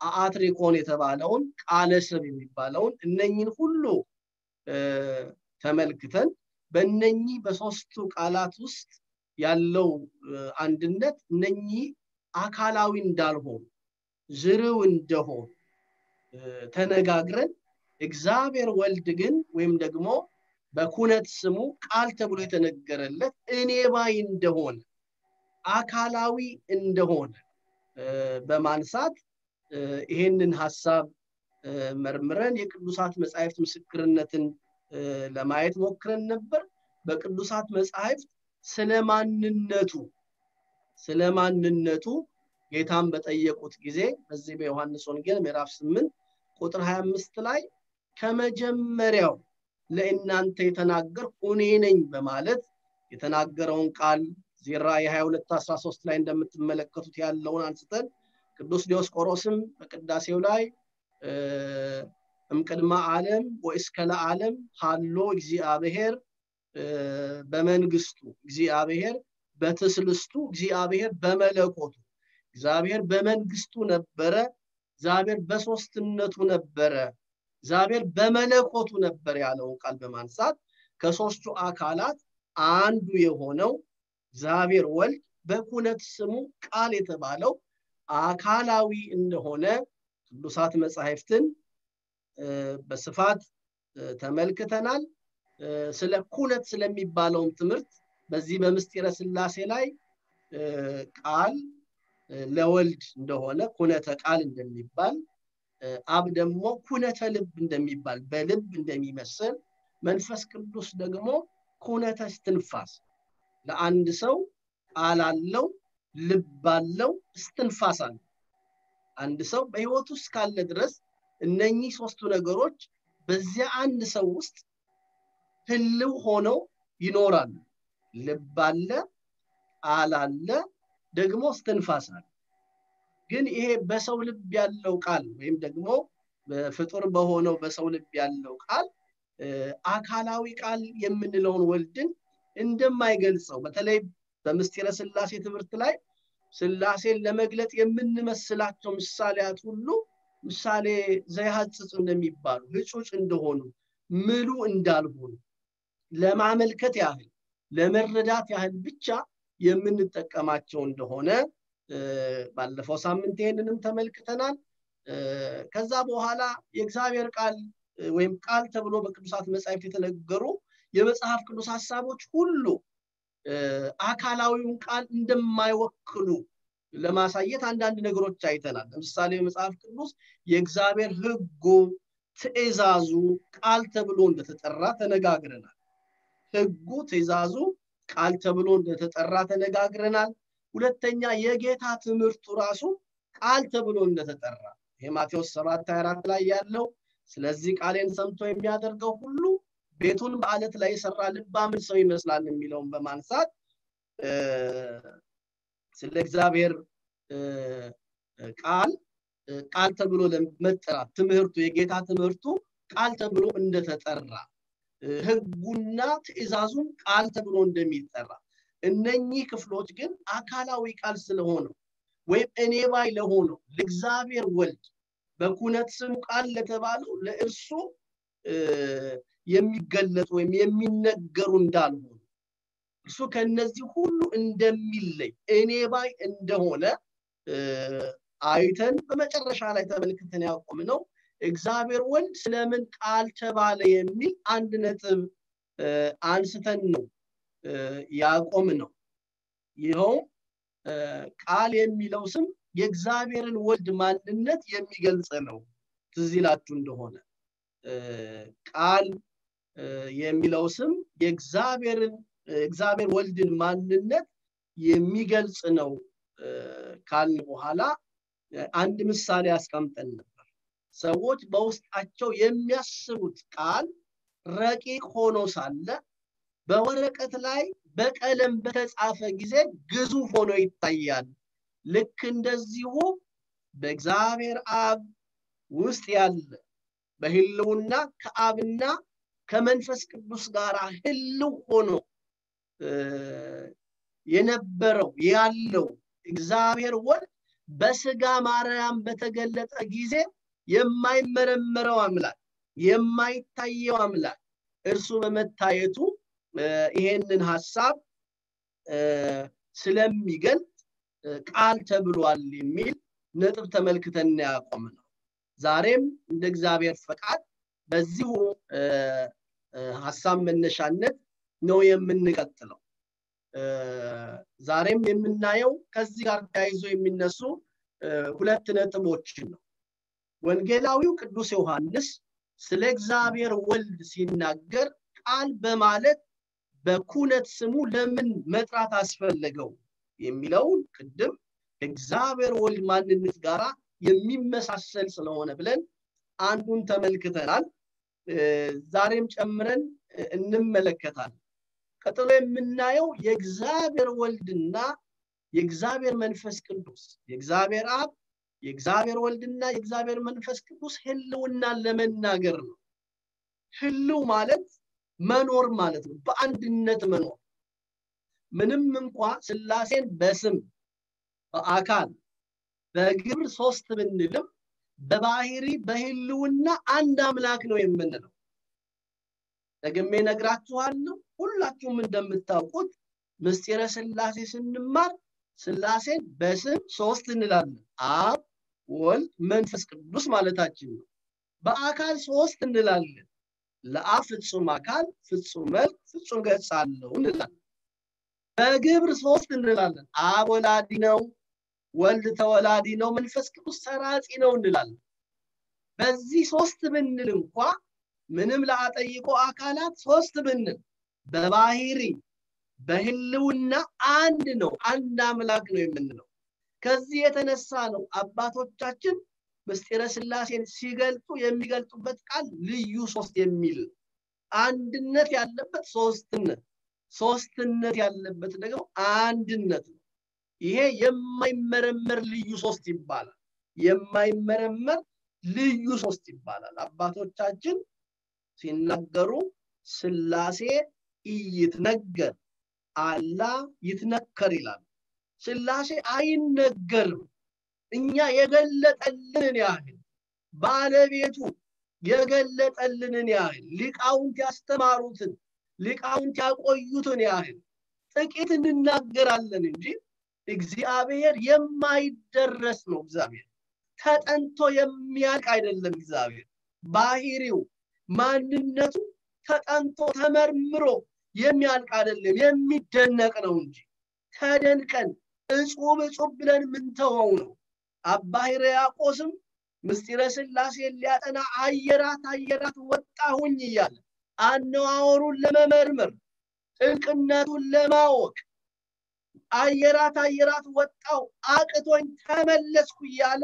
አአትሪኮን የተባለውን ቃለ ሰብ የሚባለውን እነኝን ሁሉ ተመልክተን በእነኚህ በሶስቱ ቃላት ውስጥ ያለው አንድነት እነኚህ አካላዊ እንዳልሆኑ ዝርው እንደሆኑ ተነጋግረን እግዚአብሔር ወልድ ግን ወይም ደግሞ በኩነት ስሙ ቃል ተብሎ የተነገረለት እኔ ባይ እንደሆነ አካላዊ እንደሆነ በማንሳት ይሄንን ሀሳብ መርምረን የቅዱሳት መጻሕፍት ምስክርነትን ለማየት ሞክረን ነበር። በቅዱሳት መጻሕፍት ስለ ማንነቱ ስለ ማንነቱ ጌታን በጠየቁት ጊዜ በዚህ በዮሐንስ ወንጌል ምዕራፍ 8 ቁጥር 25 ላይ ከመጀመሪያው ለእናንተ የተናገር እኔ ነኝ በማለት የተናገረውን ቃል ዜራ የ22 13 ላይ እንደምትመለከቱት ያለውን አንስተን ቅዱስ ዲዮስቆሮስም በቅዳሴው ላይ እምቅድመ ዓለም ወእስከ ለዓለም ሃሎ እግዚአብሔር በመንግስቱ እግዚአብሔር በትስልስቱ እግዚአብሔር በመለኮቱ እግዚአብሔር በመንግስቱ ነበረ እግዚአብሔር በሶስትነቱ ነበረ እግዚአብሔር በመለኮቱ ነበር ያለውን ቃል በማንሳት ከሶስቱ አካላት አንዱ የሆነው እግዚአብሔር ወልድ በኩነት ስሙ ቃል የተባለው አካላዊ እንደሆነ ቅዱሳት መጻሕፍትን በስፋት ተመልክተናል። ስለ ኩነት ስለሚባለውም ትምህርት በዚህ በምስጢረ ስላሴ ላይ ቃል ለወልድ እንደሆነ ኩነተ ቃል እንደሚባል አብ ደግሞ ኩነተ ልብ እንደሚባል በልብ እንደሚመስል መንፈስ ቅዱስ ደግሞ ኩነተ እስትንፋስ ለአንድ ሰው አለው ልብ አለው እስትንፋስ አለው። አንድ ሰው በህይወት ውስጥ ካለ ድረስ እነኚህ ሶስቱ ነገሮች በዚያ አንድ ሰው ውስጥ ህልው ሆነው ይኖራሉ። ልብ አለ አለ ደግሞ እስትንፋስ አለ። ግን ይሄ በሰው ልብ ያለው ቃል ወይም ደግሞ ፍጡር በሆነው በሰው ልብ ያለው ቃል አካላዊ ቃል የምንለውን ወልድን እንደማይገልጸው በተለይ በምስጢረ ስላሴ ትምህርት ላይ ስላሴን ለመግለጥ የምንመስላቸው ምሳሌያት ሁሉ ምሳሌ ዘይሐጽጽ እንደሚባሉ ህጹጭ እንደሆኑ ምሉ እንዳልሆኑ ለማመልከት ያህል ለመረዳት ያህል ብቻ የምንጠቀማቸው እንደሆነ ባለፈው ሳምንት ይህንንም ተመልክተናል። ከዛ በኋላ የእግዚአብሔር ቃል ወይም ቃል ተብሎ በቅዱሳት መጽሐፍት የተነገሩ የመጽሐፍ ቅዱስ ሀሳቦች ሁሉ አካላዊውን ቃል እንደማይወክሉ ለማሳየት አንዳንድ ነገሮች አይተናል። ለምሳሌ በመጽሐፍ ቅዱስ የእግዚአብሔር ህጉ ትእዛዙ ቃል ተብሎ እንደተጠራ ተነጋግረናል። ህጉ ትእዛዙ ቃል ተብሎ እንደተጠራ ተነጋግረናል። ሁለተኛ የጌታ ትምህርቱ ራሱ ቃል ተብሎ እንደተጠራ ይህ ማቴዎስ 7 24 ላይ ያለው ስለዚህ ቃሌን ሰምቶ የሚያደርገው ሁሉ ቤቱን በአለት ላይ የሰራ ልባምን ሰው ይመስላል የሚለውን በማንሳት ስለ እግዚአብሔር ቃል ቃል ተብሎ ለመጠራት ትምህርቱ የጌታ ትምህርቱ ቃል ተብሎ እንደተጠራ ህጉና ትእዛዙን ቃል ተብሎ እንደሚጠራ እነኚህ ክፍሎች ግን አካላዊ ቃል ስለሆነው ወይም እኔ ባይ ለሆነው ለእግዚአብሔር ወልድ በኩነት ስሙ ቃል ለተባለው ለእርሱ የሚገለጡ ወይም የሚነገሩ እንዳልሆኑ። እርሱ ከነዚህ ሁሉ እንደሚለይ እኔ ባይ እንደሆነ አይተን በመጨረሻ ላይ ተመልክተን ያቆም ነው እግዚአብሔር ወልድ ስለምን ቃል ተባለ የሚል አንድ ነጥብ አንስተን ነው ያቆም ነው ይኸው ቃል የሚለው ስም የእግዚአብሔርን ወልድ ማንነት የሚገልጽ ነው። ትዝ ይላችሁ እንደሆነ ቃል የሚለው ስም የእግዚአብሔርን እግዚአብሔር ወልድን ማንነት የሚገልጽ ነው። ካልን በኋላ አንድ ምሳሌ አስቀምጠን ነበር። ሰዎች በውስጣቸው የሚያስቡት ቃል ረቂቅ ሆኖ ሳለ በወረቀት ላይ በቀለም በተጻፈ ጊዜ ግዙፍ ሆኖ ይታያል። ልክ እንደዚሁ በእግዚአብሔር አብ ውስጥ ያለ በህልውና ከአብና ከመንፈስ ቅዱስ ጋር ህልው ሆኖ የነበረው ያለው እግዚአብሔር ወልድ በስጋ ማርያም በተገለጠ ጊዜ የማይመረመረው አምላክ የማይታየው አምላክ እርሱ በመታየቱ ይሄንን ሀሳብ ስለሚገልጥ ቃል ተብሏል የሚል ነጥብ ተመልክተን ያቆም ነው ዛሬም እንደ እግዚአብሔር ፈቃድ በዚሁ ሀሳብ መነሻነት ነው የምንቀጥለው። ዛሬም የምናየው ከዚህ ጋር ተያይዞ የሚነሱ ሁለት ነጥቦችን ነው። ወንጌላዊው ቅዱስ ዮሐንስ ስለ እግዚአብሔር ወልድ ሲናገር ቃል በማለት በኩነት ስሙ ለምን መጥራት አስፈለገው? የሚለውን ቅድም እግዚአብሔር ወልድ ማንነት ጋራ የሚመሳሰል ስለሆነ ብለን አንዱን ተመልክተናል። ዛሬም ጨምረን እንመለከታለን። ቀጥሎ የምናየው የእግዚአብሔር ወልድና የእግዚአብሔር መንፈስ ቅዱስ። የእግዚአብሔር አብ የእግዚአብሔር ወልድና የእግዚአብሔር መንፈስ ቅዱስ ህልውናን ለመናገር ነው። ህልው ማለት መኖር ማለት ነው። በአንድነት መኖር። ምንም እንኳ ስላሴን በስም በአካል በግብር ሶስት ብንልም በባህሪ በህልውና አንድ አምላክ ነው የምንለው። ደግሜ ነግራችኋለሁ ሁላችሁም እንደምታውቁት ምስጢረ ስላሴ ስንማር ስላሴን በስም ሶስት እንላለን። አብ ወልድ መንፈስ ቅዱስ ማለታችን ነው። በአካል ሶስት እንላለን። ለአብ ፍጹም አካል ፍጹም መልክ ፍጹም ገጽ አለው እንላለን። በግብር ሶስት እንላለን። አብ ወላዲ ነው ወልድ ተወላዲ ነው መንፈስ ቅዱስ ሰራጺ ነው እንላለን። በዚህ ሶስት ብንል እንኳ ምንም ለአጠይቆ አካላት ሶስት ብንል በባህሪ በህልውና አንድ ነው አንድ አምላክ ነው የምንለው። ከዚህ የተነሳ ነው አባቶቻችን ምስጢረ ስላሴን ሲገልጡ የሚገልጡበት ቃል ልዩ ሶስት የሚል አንድነት ያለበት ሶስትነት ሶስትነት ያለበት ደግሞ አንድነት ነው ይሄ የማይመረመር ልዩ ሶስት ይባላል። የማይመረመር ልዩ ሶስት ይባላል። አባቶቻችን ሲናገሩ ስላሴ ይትነገር አላ ይትነከር ይላል ስላሴ አይነገርም። እኛ የገለጠልንን ያህል ባለቤቱ የገለጠልንን ያህል ሊቃውንት ያስተማሩትን ሊቃውንት ያቆዩትን ያህል ጥቂት እንናገራለን እንጂ እግዚአብሔር የማይደረስ ነው እግዚአብሔር። ተጠንቶ የሚያልቅ አይደለም እግዚአብሔር። ባህሪው ማንነቱ ተጠንቶ ተመርምሮ የሚያልቅ አይደለም የሚደነቅ ነው እንጂ። ተደንቀን እጹብ እጹብ ብለን ምንተወው ነው? አባ ሕርያቆስም ምስጢረ ስላሴን ሊያጠና አየራት አየራት ወጣሁኝ እያለ አነዋወሩን ለመመርመር ጥልቅነቱን ለማወቅ አየራት አየራት ወጣው አቅቶኝ ተመለስኩ እያለ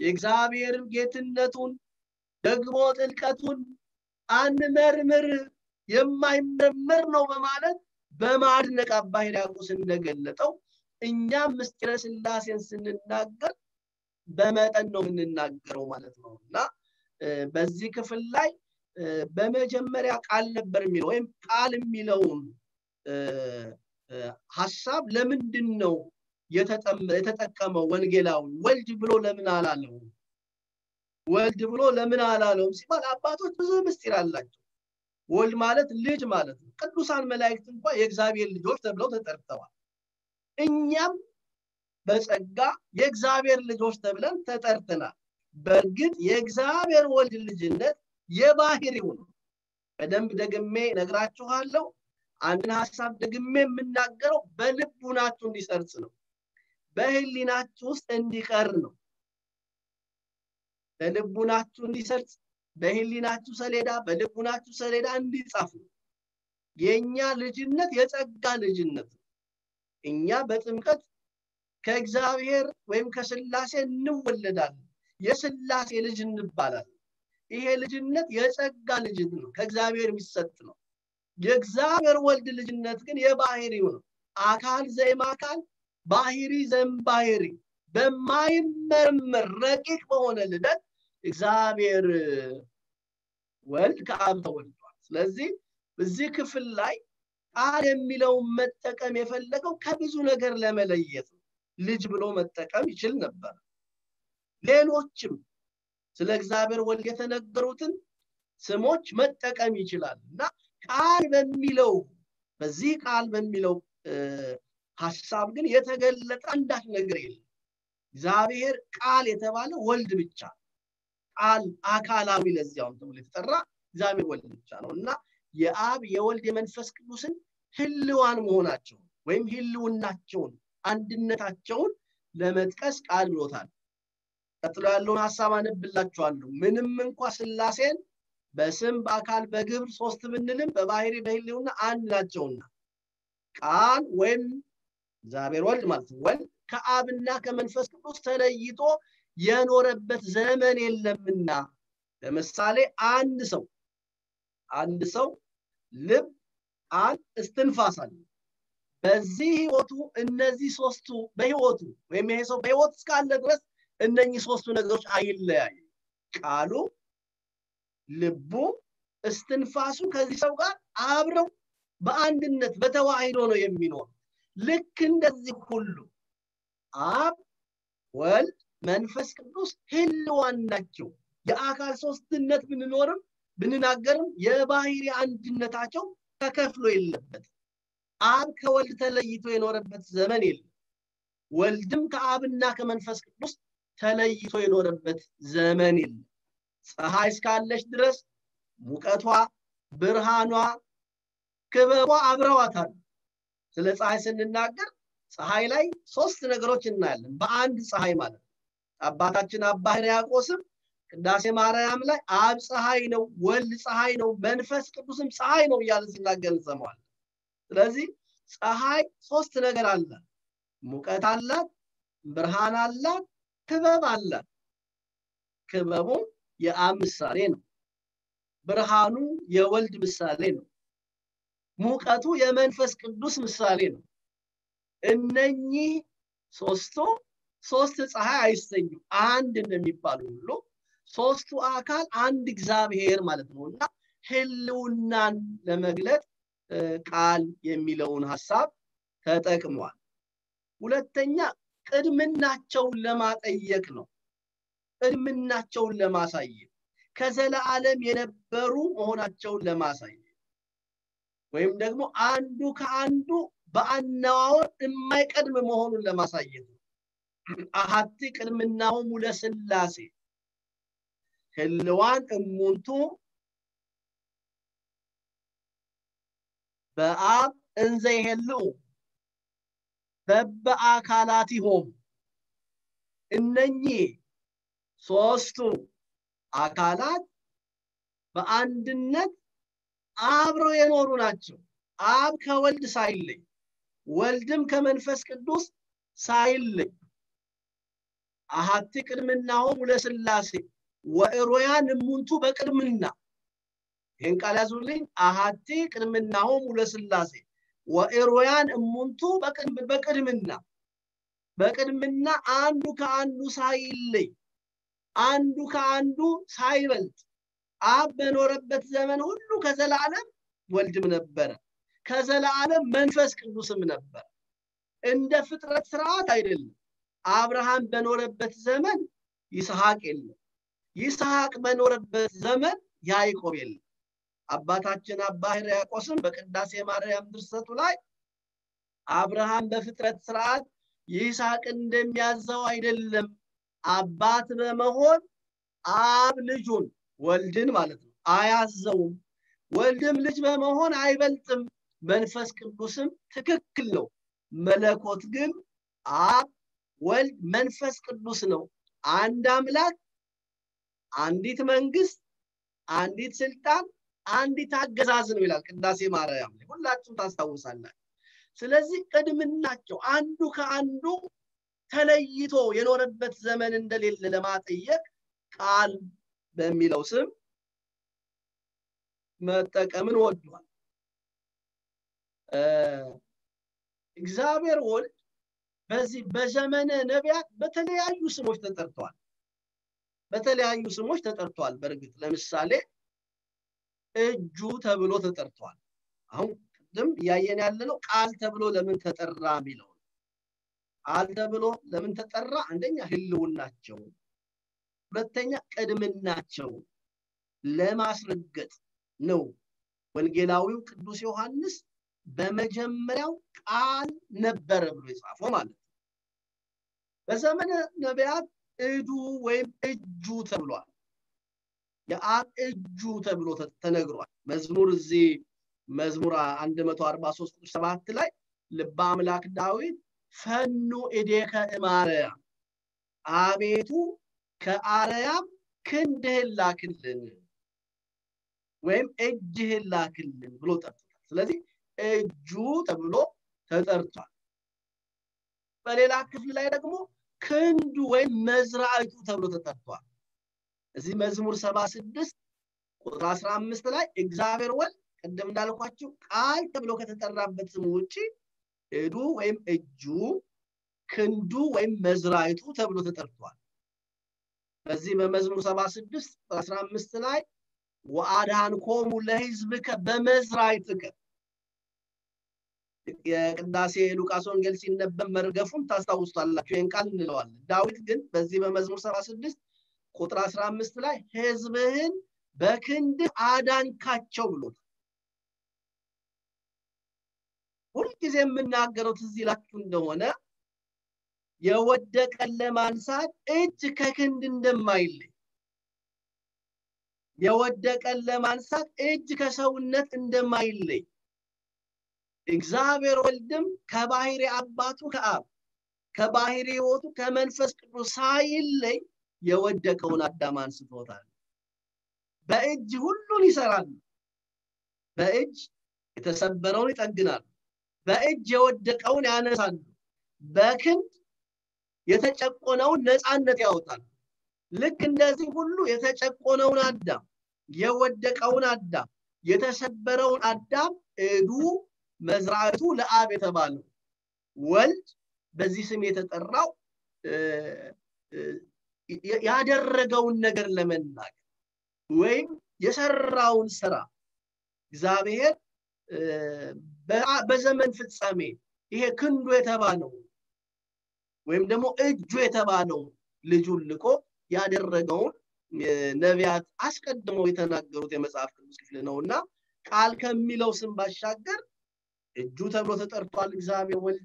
የእግዚአብሔርን ጌትነቱን ደግሞ ጥልቀቱን አንመርምር የማይመረመር ነው በማለት በማድነቅ አባ ሕርያቆስ እንደገለጠው እኛም ምስጢረ ስላሴን ስንናገር በመጠን ነው የምንናገረው ማለት ነው። እና በዚህ ክፍል ላይ በመጀመሪያ ቃል ነበር የሚለው ወይም ቃል የሚለውን ሀሳብ ለምንድን ነው የተጠቀመው? ወንጌላዊ ወልድ ብሎ ለምን አላለው ወልድ ብሎ ለምን አላለውም ሲባል አባቶች ብዙ ምስጢር አላቸው። ወልድ ማለት ልጅ ማለት ነው። ቅዱሳን መላእክት እንኳ የእግዚአብሔር ልጆች ተብለው ተጠርተዋል። እኛም በጸጋ የእግዚአብሔር ልጆች ተብለን ተጠርተናል። በእርግጥ የእግዚአብሔር ወልድ ልጅነት የባህሪው ነው። በደንብ ደግሜ ነግራችኋለሁ አንድን ሀሳብ ደግሜ የምናገረው በልቡናችሁ እንዲሰርጽ ነው። በህሊናችሁ ውስጥ እንዲቀር ነው። በልቡናችሁ እንዲሰርጽ በህሊናችሁ ሰሌዳ በልቡናችሁ ሰሌዳ እንዲጻፍ ነው የእኛ ልጅነት የጸጋ ልጅነት ነው። እኛ በጥምቀት ከእግዚአብሔር ወይም ከስላሴ እንወለዳለን። የስላሴ ልጅ እንባላለን። ይሄ ልጅነት የጸጋ ልጅነት ነው። ከእግዚአብሔር የሚሰጥ ነው የእግዚአብሔር ወልድ ልጅነት ግን የባህሪው ነው። አካል ዘይም አካል ባህሪ ዘም ባህሪ። በማይመረመር ረቂቅ በሆነ ልደት እግዚአብሔር ወልድ ከአብ ተወልዷል። ስለዚህ እዚህ ክፍል ላይ ቃል የሚለውን መጠቀም የፈለገው ከብዙ ነገር ለመለየት ልጅ ብሎ መጠቀም ይችል ነበር። ሌሎችም ስለ እግዚአብሔር ወልድ የተነገሩትን ስሞች መጠቀም ይችላል እና ቃል በሚለው በዚህ ቃል በሚለው ሀሳብ ግን የተገለጠ አንዳች ነገር የለም። እግዚአብሔር ቃል የተባለ ወልድ ብቻ ቃል አካላዊ ለዚያውን ተብሎ የተጠራ እግዚአብሔር ወልድ ብቻ ነው እና የአብ የወልድ የመንፈስ ቅዱስን ህልዋን መሆናቸውን ወይም ህልውናቸውን አንድነታቸውን ለመጥቀስ ቃል ብሎታል። ቀጥሎ ያለውን ሀሳብ አነብላችኋለሁ። ምንም እንኳ ስላሴን በስም በአካል በግብር ሶስት ብንልም በባህሪ በህልውና አንድ ናቸውና ቃል ወይም እግዚአብሔር ወልድ ማለት ነው። ወልድ ከአብና ከመንፈስ ቅዱስ ተለይቶ የኖረበት ዘመን የለምና ለምሳሌ አንድ ሰው አንድ ሰው ልብ አንድ እስትንፋስ አለ። በዚህ ህይወቱ እነዚህ ሶስቱ በህይወቱ ወይም ይሄ ሰው በህይወት እስካለ ድረስ እነኚህ ሶስቱ ነገሮች አይለያዩ ቃሉ ልቡ እስትንፋሱ ከዚህ ሰው ጋር አብረው በአንድነት በተዋሂዶ ነው የሚኖር። ልክ እንደዚህ ሁሉ አብ ወልድ መንፈስ ቅዱስ ህልዋን ናቸው። የአካል ሶስትነት ብንኖርም ብንናገርም የባህሪ አንድነታቸው ተከፍሎ የለበት አብ ከወልድ ተለይቶ የኖረበት ዘመን የለም። ወልድም ከአብና ከመንፈስ ቅዱስ ተለይቶ የኖረበት ዘመን የለም ፀሐይ እስካለች ድረስ ሙቀቷ ብርሃኗ ክበቧ አብረዋታል። ስለ ፀሐይ ስንናገር ፀሐይ ላይ ሶስት ነገሮች እናያለን። በአንድ ፀሐይ ማለት ነው። አባታችን አባ ሕርያቆስም ቅዳሴ ማርያም ላይ አብ ፀሐይ ነው ወልድ ፀሐይ ነው መንፈስ ቅዱስም ፀሐይ ነው እያለ ሲናገር እንሰማዋለን። ስለዚህ ፀሐይ ሶስት ነገር አላት ሙቀት አላት ብርሃን አላት ክበብ አላት። ክበቡ የአብ ምሳሌ ነው። ብርሃኑ የወልድ ምሳሌ ነው። ሙቀቱ የመንፈስ ቅዱስ ምሳሌ ነው። እነኚህ ሶስቱ ሶስት ፀሐይ አይሰኙም። አንድ እንደሚባሉ ሁሉ ሶስቱ አካል አንድ እግዚአብሔር ማለት ነው እና ህልውናን ለመግለጥ ቃል የሚለውን ሀሳብ ተጠቅሟል። ሁለተኛ ቅድምናቸውን ለማጠየቅ ነው ቅድምናቸውን ለማሳየት ከዘለዓለም የነበሩ መሆናቸውን ለማሳየት ወይም ደግሞ አንዱ ከአንዱ በአነዋወር የማይቀድም መሆኑን ለማሳየት ነው። አሀቲ ቅድምናሆሙ ለስላሴ ህልዋን እሙንቱ በአብ እንዘ ይሄልው በበአካላቲሆሙ። እነኚህ ሶስቱ አካላት በአንድነት አብረው የኖሩ ናቸው። አብ ከወልድ ሳይለይ ወልድም ከመንፈስ ቅዱስ ሳይለይ አሀቲ ቅድምናሆሙ ለስላሴ ወእሮያን እሙንቱ በቅድምና። ይህን ቃል ያዙልኝ። አሀቲ ቅድምናሆሙ ለስላሴ ወእሮያን እሙንቱ በቅድምና። በቅድምና አንዱ ከአንዱ ሳይለይ አንዱ ከአንዱ ሳይበልጥ አብ በኖረበት ዘመን ሁሉ ከዘላለም ወልድም ነበረ። ከዘላለም መንፈስ ቅዱስም ነበር። እንደ ፍጥረት ስርዓት አይደለም። አብርሃም በኖረበት ዘመን ይስሐቅ የለም። ይስሐቅ በኖረበት ዘመን ያዕቆብ የለም። አባታችን አባ ሕርያቆስም በቅዳሴ ማርያም ድርሰቱ ላይ አብርሃም በፍጥረት ስርዓት ይስሐቅ እንደሚያዘው አይደለም አባት በመሆን አብ ልጁን ወልድን ማለት ነው። አያዘውም። ወልድም ልጅ በመሆን አይበልጥም። መንፈስ ቅዱስም ትክክል ነው። መለኮት ግን አብ ወልድ መንፈስ ቅዱስ ነው። አንድ አምላክ አንዲት መንግስት አንዲት ስልጣን አንዲት አገዛዝ ነው ይላል ቅዳሴ ማርያም ላይ። ሁላችሁም ታስታውሳላችሁ። ስለዚህ ቅድምናቸው አንዱ ከአንዱ ተለይቶ የኖረበት ዘመን እንደሌለ ለማጠየቅ ቃል በሚለው ስም መጠቀምን ወዷል። እግዚአብሔር ወልድ በዚህ በዘመነ ነቢያት በተለያዩ ስሞች ተጠርተዋል በተለያዩ ስሞች ተጠርተዋል በእርግጥ ለምሳሌ እጁ ተብሎ ተጠርቷል። አሁን ቅድም እያየን ያለነው ቃል ተብሎ ለምን ተጠራ የሚለው ቃል ተብሎ ለምን ተጠራ? አንደኛ ህልውናቸው ሁለተኛ ቅድምናቸው ለማስረገጥ ነው። ወንጌላዊው ቅዱስ ዮሐንስ በመጀመሪያው ቃል ነበረ ብሎ የጻፈው ማለት ነው። በዘመነ ነቢያት እዱ ወይም እጁ ተብሏል። የአብ እጁ ተብሎ ተነግሯል። መዝሙር እዚህ መዝሙር 143 ቁጥር 7 ላይ ልበ አምላክ ዳዊት ፈኑ እዴከ እማርያም። አቤቱ ከአርያም ክንድህን ላክልን ወይም እጅህን ላክልን ብሎ ጠርቶታል ስለዚህ እጁ ተብሎ ተጠርቷል። በሌላ ክፍል ላይ ደግሞ ክንዱ ወይም መዝራዕቱ ተብሎ ተጠርቷል። እዚህ መዝሙር 76 ቁጥር 15 ላይ እግዚአብሔር ወልድ ቅድም እንዳልኳችሁ ቃል ተብሎ ከተጠራበት ስሙ ውጭ እዱ ወይም እጁ ክንዱ ወይም መዝራይቱ ተብሎ ተጠርቷል። በዚህ በመዝሙር 76 15 ላይ ወአድኃንኮሙ ለሕዝብከ በመዝራይትከ። የቅዳሴ ሉቃስ ወንጌል ሲነበብ መርገፉን ታስታውሱታላችሁ። ይህን ቃል እንለዋለን። ዳዊት ግን በዚህ በመዝሙር 76 ቁጥር 15 ላይ ህዝብህን በክንድህ አዳንካቸው ብሎታል ሁልጊዜ የምናገረው ትዝ ይላችሁ እንደሆነ የወደቀን ለማንሳት እጅ ከክንድ እንደማይለይ የወደቀን ለማንሳት እጅ ከሰውነት እንደማይለይ እግዚአብሔር ወልድም ከባህሪ አባቱ ከአብ ከባህሪ ህይወቱ ከመንፈስ ቅዱስ ሳይለይ የወደቀውን አዳም አንስቶታል። በእጅ ሁሉን ይሰራሉ በእጅ የተሰበረውን ይጠግናሉ በእጅ የወደቀውን ያነሳሉ በክንድ የተጨቆነውን ነፃነት ያወጣል ልክ እንደዚህ ሁሉ የተጨቆነውን አዳም የወደቀውን አዳም የተሰበረውን አዳም እዱ መዝራዕቱ ለአብ የተባለው ወልድ በዚህ ስም የተጠራው ያደረገውን ነገር ለመናገር ወይም የሰራውን ስራ እግዚአብሔር በዘመን ፍጻሜ ይሄ ክንዱ የተባለው ወይም ደግሞ እጁ የተባለው ልጁን ልኮ ያደረገውን ነቢያት አስቀድመው የተናገሩት የመጽሐፍ ቅዱስ ክፍል ነው እና ቃል ከሚለው ስም ባሻገር እጁ ተብሎ ተጠርቷል እግዚአብሔር ወልድ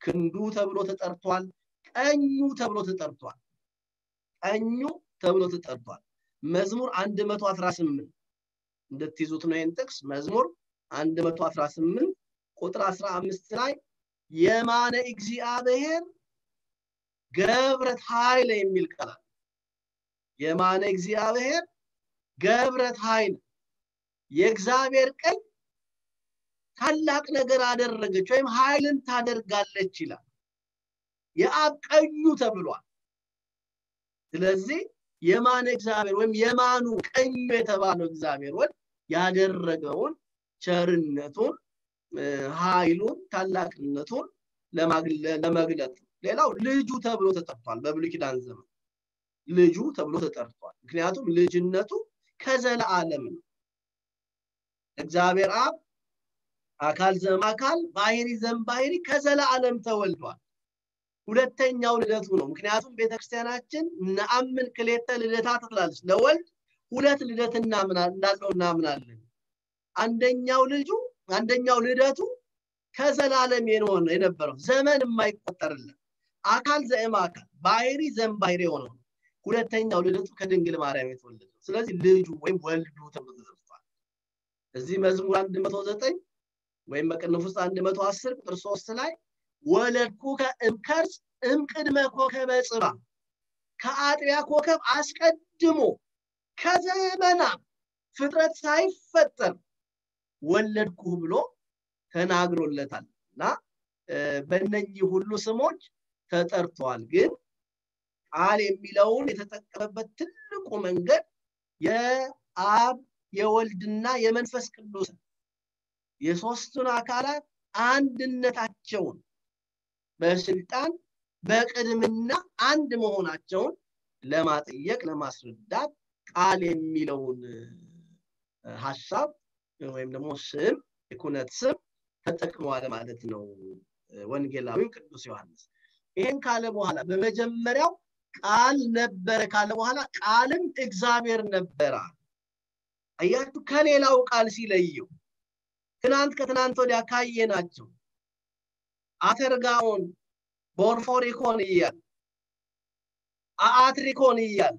ክንዱ ተብሎ ተጠርቷል ቀኙ ተብሎ ተጠርቷል ቀኙ ተብሎ ተጠርቷል። መዝሙር 118 እንድትይዙት ነው ይህን ጥቅስ። መዝሙር 118 ቁጥር 15 ላይ የማነ እግዚአብሔር ገብረት ኃይለ የሚል ቃል የማነ እግዚአብሔር ገብረት ኃይል። የእግዚአብሔር ቀኝ ታላቅ ነገር አደረገች ወይም ኃይልን ታደርጋለች ይላል። የአብ ቀኙ ተብሏል። ስለዚህ የማነ እግዚአብሔር ወይም የማኑ ቀኙ የተባለው እግዚአብሔር ወልድ ያደረገውን ቸርነቱን ኃይሉን ታላቅነቱን ለመግለጥ ሌላው ልጁ ተብሎ ተጠርቷል በብሉይ ኪዳን ዘመን። ልጁ ተብሎ ተጠርቷል። ምክንያቱም ልጅነቱ ከዘለዓለም ነው። እግዚአብሔር አብ አካል ዘም አካል ባህሪ ዘም ባህሪ ከዘለዓለም ተወልዷል። ሁለተኛው ልደቱ ነው። ምክንያቱም ቤተክርስቲያናችን ነአምን ክሌተ ልደታት ትላለች። ለወልድ ሁለት ልደት እንዳለው እናምናለን። አንደኛው ልጁ አንደኛው ልደቱ ከዘላለም የሆነ የነበረው ዘመን የማይቆጠርለት አካል ዘእም አካል ባህሪ ዘም ባህሪ የሆነው ሁለተኛው ልደቱ ከድንግል ማርያም የተወለደው። ስለዚህ ልጁ ወይም ወልዱ ተብሎ እዚህ መዝሙር 109 ወይም በቅንፍ ውስጥ 110 ቁጥር 3 ላይ ወለድኩከ እምከርስ እምቅድመ ኮከበ ጽባ ከአጥቢያ ኮከብ አስቀድሞ ከዘመና ፍጥረት ሳይፈጠር ወለድኩህ ብሎ ተናግሮለታል። እና በእነኚህ ሁሉ ስሞች ተጠርተዋል። ግን ቃል የሚለውን የተጠቀመበት ትልቁ መንገድ የአብ የወልድና የመንፈስ ቅዱስ የሶስቱን አካላት አንድነታቸውን በስልጣን በቅድምና አንድ መሆናቸውን ለማጠየቅ ለማስረዳት ቃል የሚለውን ሀሳብ ወይም ደግሞ ስም የኩነት ስም ተጠቅመዋል ማለት ነው። ወንጌላዊው ቅዱስ ዮሐንስ ይህን ካለ በኋላ በመጀመሪያው ቃል ነበረ ካለ በኋላ ቃልም እግዚአብሔር ነበረ አያችሁ ከሌላው ቃል ሲለየው ትናንት ከትናንት ወዲያ ካየ ናቸው አተርጋውን ቦርፎሪኮን እያል አአትሪኮን እያል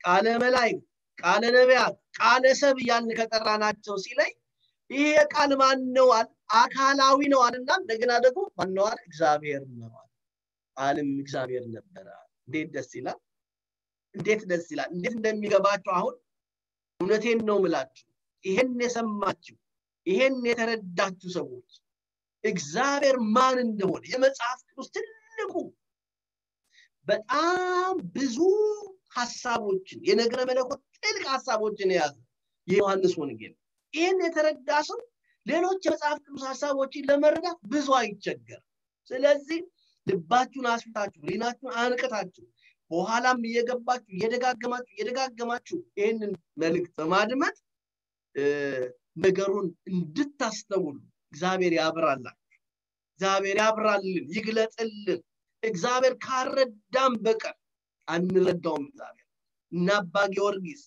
ቃለ መላይክ ቃለ ነቢያት ቃለ ሰብ እያልን ከጠራ ናቸው ሲለይ ይሄ ቃል ማን አካላዊ ነው አልና እንደገና ደግሞ ማነዋል እግዚአብሔር ነዋል ቃልም እግዚአብሔር ነበረ እንዴት ደስ ይላል? እንዴት ደስ ይላል? እንዴት እንደሚገባችሁ አሁን እውነቴን ነው ምላችሁ ይሄን የሰማችሁ ይሄን የተረዳችሁ ሰዎች እግዚአብሔር ማን እንደሆነ የመጽሐፍ ቅዱስ ትልቁ በጣም ብዙ ሀሳቦችን የነገረ መለኮት ጥልቅ ሀሳቦችን የያዘ የዮሐንስ ወንጌል። ይህን የተረዳ ሰው ሌሎች የመጽሐፍ ቅዱስ ሀሳቦችን ለመረዳት ብዙ አይቸገር ስለዚህ ልባችሁን አስፍታችሁ ሊናችሁን አንቅታችሁ በኋላም እየገባችሁ እየደጋገማችሁ እየደጋገማችሁ ይህንን መልእክት በማድመጥ ነገሩን እንድታስተውሉ እግዚአብሔር ያብራላችሁ። እግዚአብሔር ያብራልን ይግለጥልን እግዚአብሔር ካረዳም በቀር አንረዳውም። እግዚአብሔር እና አባ ጊዮርጊስ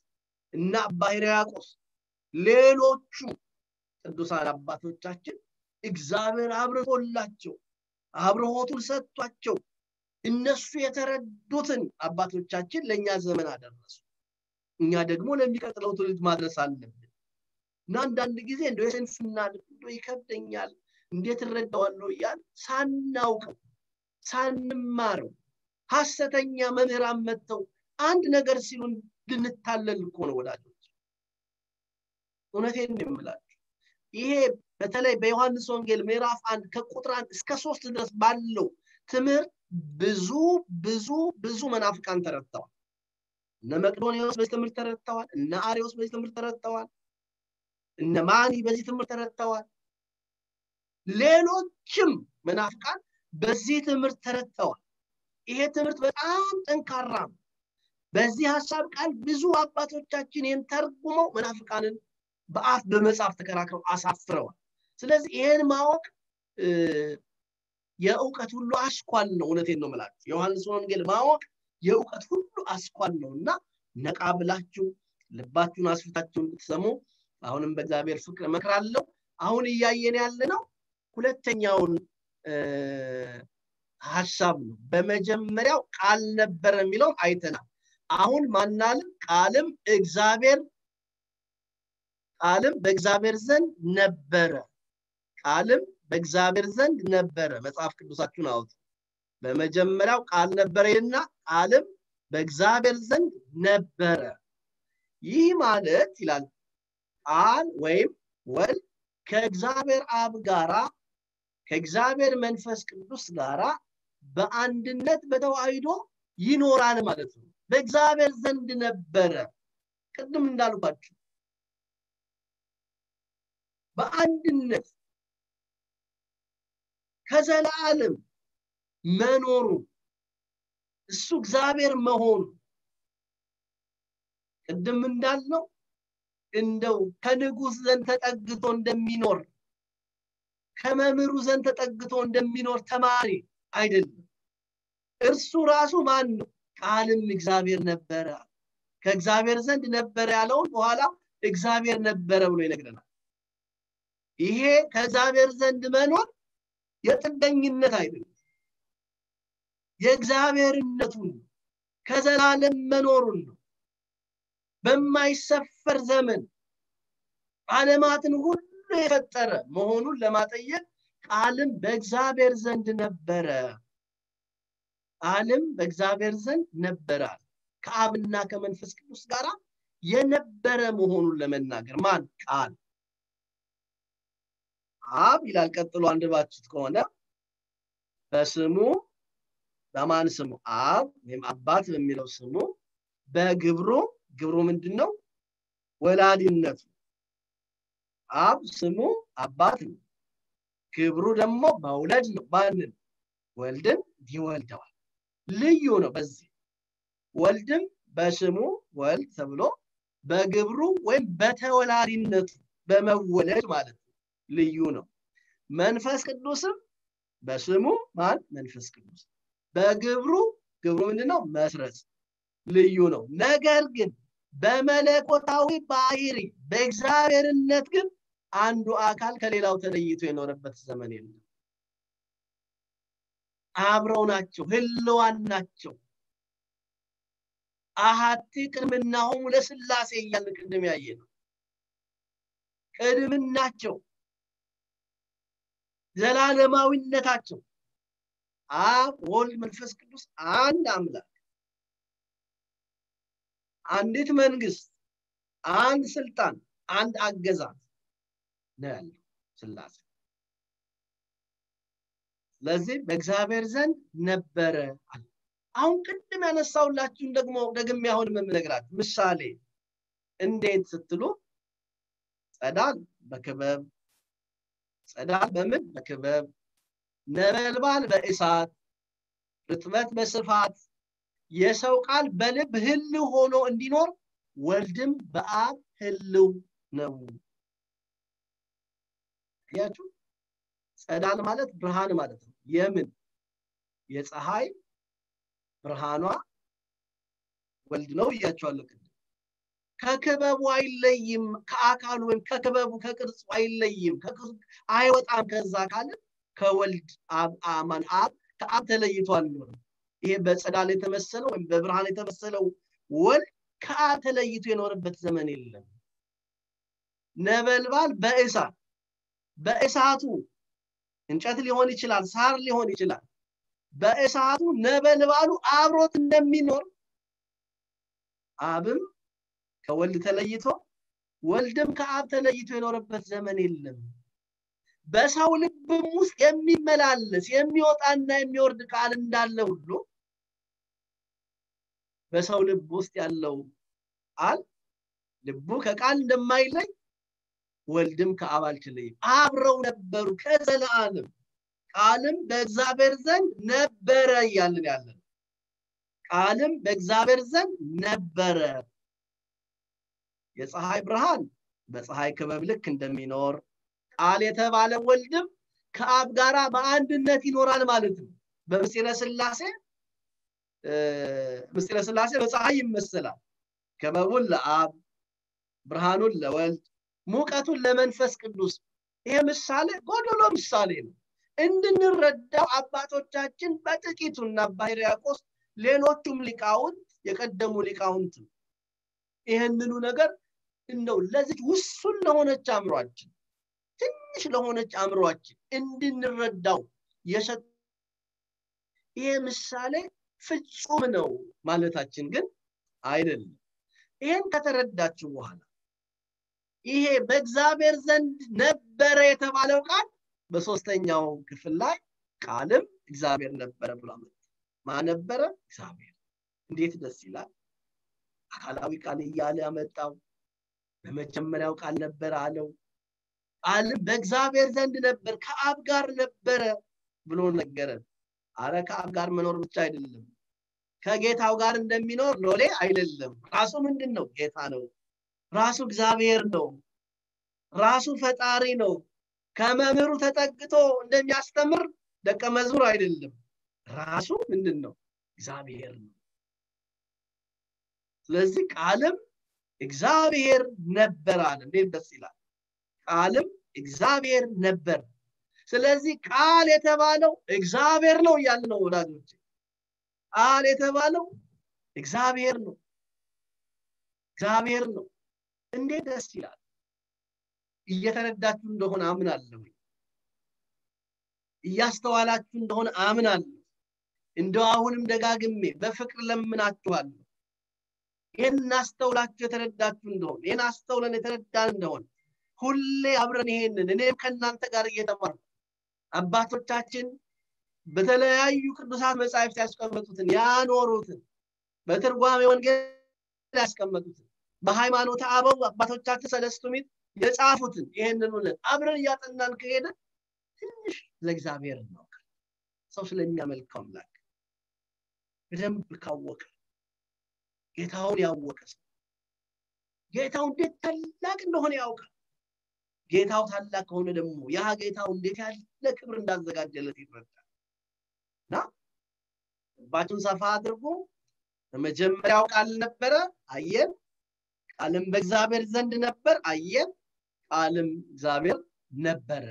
እና አባ ሕርያቆስ ሌሎቹ ቅዱሳን አባቶቻችን እግዚአብሔር አብርቶላቸው አብርሆቱን ሰጥቷቸው እነሱ የተረዱትን አባቶቻችን ለእኛ ዘመን አደረሱ። እኛ ደግሞ ለሚቀጥለው ትውልድ ማድረስ አለብን። እና አንዳንድ ጊዜ እንደ የስንፍና እንደ ይከብደኛል። እንዴት እረዳዋለሁ እያል ሳናውቀው ሳንማረው ሀሰተኛ መምህራን መጥተው አንድ ነገር ሲሉን ልንታለል እኮ ነው ወዳጆች። እውነቴን የምላችሁ። ይሄ በተለይ በዮሐንስ ወንጌል ምዕራፍ አንድ ከቁጥር አንድ እስከ ሶስት ድረስ ባለው ትምህርት ብዙ ብዙ ብዙ መናፍቃን ተረድተዋል። እነ መቅዶኒዎስ በዚህ ትምህርት ተረድተዋል። እነ አሪዎስ በዚህ ትምህርት ተረድተዋል። እነ ማኒ በዚህ ትምህርት ተረድተዋል። ሌሎችም መናፍቃን በዚህ ትምህርት ተረድተዋል። ይሄ ትምህርት በጣም ጠንካራ ነው በዚህ ሀሳብ ቃል ብዙ አባቶቻችን ይህን ተርጉመው መናፍቃንን በአፍ በመጽሐፍ ተከራክረው አሳፍረዋል። ስለዚህ ይህን ማወቅ የእውቀት ሁሉ አስኳል ነው። እውነቴን ነው ምላችሁ ዮሐንስ ወንጌል ማወቅ የእውቀት ሁሉ አስኳል ነው እና ነቃ ብላችሁ ልባችሁን አስፍታችሁ እንድትሰሙ አሁንም በእግዚአብሔር ፍቅር እመክራለሁ። አሁን እያየን ያለ ነው ሁለተኛውን ሀሳብ ነው። በመጀመሪያው ቃል ነበረ የሚለው አይተናል አሁን ማናልም ቃልም እግዚአብሔር ቃልም በእግዚአብሔር ዘንድ ነበረ። ቃልም በእግዚአብሔር ዘንድ ነበረ። መጽሐፍ ቅዱሳችሁን አውጡ በመጀመሪያው ቃል ነበረና ቃልም በእግዚአብሔር ዘንድ ነበረ። ይህ ማለት ይላል ቃል ወይም ወልድ ከእግዚአብሔር አብ ጋራ ከእግዚአብሔር መንፈስ ቅዱስ ጋራ በአንድነት በተዋሂዶ ይኖራል ማለት ነው በእግዚአብሔር ዘንድ ነበረ። ቅድም እንዳልኳችሁ በአንድነት ከዘላለም መኖሩ እሱ እግዚአብሔር መሆኑ ቅድም እንዳልነው እንደው ከንጉስ ዘንድ ተጠግቶ እንደሚኖር ከመምህሩ ዘንድ ተጠግቶ እንደሚኖር ተማሪ አይደለም። እርሱ ራሱ ማን ነው ቃልም እግዚአብሔር ነበረ። ከእግዚአብሔር ዘንድ ነበረ ያለውን በኋላ እግዚአብሔር ነበረ ብሎ ይነግረናል። ይሄ ከእግዚአብሔር ዘንድ መኖር የጥገኝነት አይደለም የእግዚአብሔርነቱን ከዘላለም መኖሩን ነው። በማይሰፈር ዘመን ዓለማትን ሁሉ የፈጠረ መሆኑን ለማጠየቅ ቃልም በእግዚአብሔር ዘንድ ነበረ ቃልም በእግዚአብሔር ዘንድ ነበራል ከአብና ከመንፈስ ቅዱስ ጋር የነበረ መሆኑን ለመናገር ማን? ቃል። አብ ይላል ቀጥሎ አንድባችሁት ከሆነ በስሙ በማን ስሙ? አብ ወይም አባት በሚለው ስሙ በግብሩ ግብሩ ምንድን ነው ወላዲነቱ። አብ ስሙ አባት ነው። ግብሩ ደግሞ መውለድ ነው። ማንን? ወልድን ይወልደዋል ልዩ ነው በዚህ። ወልድም በስሙ ወልድ ተብሎ በግብሩ ወይም በተወላዲነቱ በመወለድ ማለት ነው። ልዩ ነው። መንፈስ ቅዱስም በስሙ ማን? መንፈስ ቅዱስ። በግብሩ ግብሩ ምንድነው? መስረጽ ልዩ ነው። ነገር ግን በመለኮታዊ ባህሪ በእግዚአብሔርነት ግን አንዱ አካል ከሌላው ተለይቶ የኖረበት ዘመን የለም አብረው ናቸው ህልዋን ናቸው። አሃቲ ቅድምናሆሙ ለስላሴ እያልን ቅድም ያየ ነው ቅድምናቸው ዘላለማዊነታቸው። አብ ወልድ መንፈስ ቅዱስ አንድ አምላክ አንዲት መንግስት አንድ ስልጣን አንድ አገዛዝ ነው ያለው ስላሴ ስለዚህ በእግዚአብሔር ዘንድ ነበረ አሁን ቅድም ያነሳውላችሁን ደግሞ ደግሜ አሁን የምነግራችሁ ምሳሌ እንዴት ስትሉ ጸዳል በክበብ ጸዳል በምን? በክበብ ነበልባል በእሳት ርጥበት በስፋት የሰው ቃል በልብ ህልው ሆኖ እንዲኖር ወልድም በአብ ህልው ነው። ያችሁ ጸዳል ማለት ብርሃን ማለት ነው። የምን? የፀሐይ ብርሃኗ ወልድ ነው እያቸዋለሁ ቅድም። ከክበቡ አይለይም ከአካሉ ወይም ከክበቡ ከቅርጹ አይለይም አይወጣም። ከዛ ካለ ከወልድ አማን አብ ከአብ አልኖርም ይሄ በጸዳል የተመሰለው ወይም በብርሃን የተመሰለው ወልድ ከአብ ተለይቶ የኖረበት ዘመን የለም። ነበልባል በእሳት በእሳቱ እንጨት ሊሆን ይችላል ሳር ሊሆን ይችላል። በእሳቱ ነበልባሉ አብሮት እንደሚኖር አብም ከወልድ ተለይቶ ወልድም ከአብ ተለይቶ የኖረበት ዘመን የለም። በሰው ልብም ውስጥ የሚመላለስ የሚወጣና የሚወርድ ቃል እንዳለ ሁሉ በሰው ልብ ውስጥ ያለው ቃል ልቡ ከቃል እንደማይለይ ወልድም ከአብ አልተለይም አብረው ነበሩ ከዘላለም። ቃልም በእግዚአብሔር ዘንድ ነበረ እያልን ያለን። ቃልም በእግዚአብሔር ዘንድ ነበረ። የፀሐይ ብርሃን በፀሐይ ክበብ ልክ እንደሚኖር ቃል የተባለ ወልድም ከአብ ጋራ በአንድነት ይኖራል ማለት ነው። በምስጢረ ስላሴ ምስጢረ ስላሴ በፀሐይ ይመሰላል። ክበቡን ለአብ ብርሃኑን ለወልድ ሙቀቱን ለመንፈስ ቅዱስ። ይሄ ምሳሌ ጎደሎ ምሳሌ ነው። እንድንረዳው አባቶቻችን በጥቂቱና አባ ሌሎቹም ሊቃውንት የቀደሙ ሊቃውንት ይህንኑ ነገር እንደው ለዚህ ውሱን ለሆነች አእምሯችን ትንሽ ለሆነች አእምሯችን እንድንረዳው የሰጥ ይሄ ምሳሌ ፍጹም ነው ማለታችን ግን አይደለም። ይህን ከተረዳችሁ በኋላ ይሄ በእግዚአብሔር ዘንድ ነበረ የተባለው ቃል በሶስተኛው ክፍል ላይ ቃልም እግዚአብሔር ነበረ ብሎ አመጣ ማነበረ እግዚአብሔር። እንዴት ደስ ይላል! አካላዊ ቃል እያለ ያመጣው በመጀመሪያው ቃል ነበረ አለው። ቃልም በእግዚአብሔር ዘንድ ነበር ከአብ ጋር ነበረ ብሎ ነገረን። አረ ከአብ ጋር መኖር ብቻ አይደለም ከጌታው ጋር እንደሚኖር ሎሌ አይደለም። ራሱ ምንድን ነው ጌታ ነው ራሱ እግዚአብሔር ነው። ራሱ ፈጣሪ ነው። ከመምህሩ ተጠግቶ እንደሚያስተምር ደቀ መዝሙር አይደለም። ራሱ ምንድን ነው? እግዚአብሔር ነው። ስለዚህ ቃልም እግዚአብሔር ነበር አለ። እንዴት ደስ ይላል? ቃልም እግዚአብሔር ነበር። ስለዚህ ቃል የተባለው እግዚአብሔር ነው እያለ ነው ወዳጆች ቃል የተባለው እግዚአብሔር ነው። እግዚአብሔር ነው እንዴት ደስ ይላል? እየተረዳችሁ እንደሆነ አምናለሁ እያስተዋላችሁ እንደሆነ አምናለሁ። እንደው አሁንም ደጋግሜ በፍቅር ለምናችኋለሁ። ይህን እናስተውላችሁ የተረዳችሁ እንደሆነ ይህን አስተውለን የተረዳን እንደሆነ ሁሌ አብረን ይሄንን እኔም ከእናንተ ጋር እየተማርኩ አባቶቻችን በተለያዩ ቅዱሳት መጽሐፍት ያስቀመጡትን ያኖሩትን በትርጓሜ ወንጌል ያስቀመጡትን በሃይማኖት አበው አባቶቻችን ሰለስቱ ምዕት የጻፉትን ይህንን አብረን እያጠናን ከሄደ ትንሽ ለእግዚአብሔር እናውቃል ሰው ስለሚያመልከው አምላክ በደንብ ካወቀ ጌታውን ያወቀ ሰው ጌታው እንዴት ታላቅ እንደሆነ ያውቃል። ጌታው ታላቅ ከሆነ ደግሞ ያ ጌታው እንዴት ያለ ክብር እንዳዘጋጀለት ይረዳል። እና ልባችሁን ሰፋ አድርጎ በመጀመሪያው ቃል ነበረ አየን ቃልም በእግዚአብሔር ዘንድ ነበር። አየን ቃልም እግዚአብሔር ነበረ።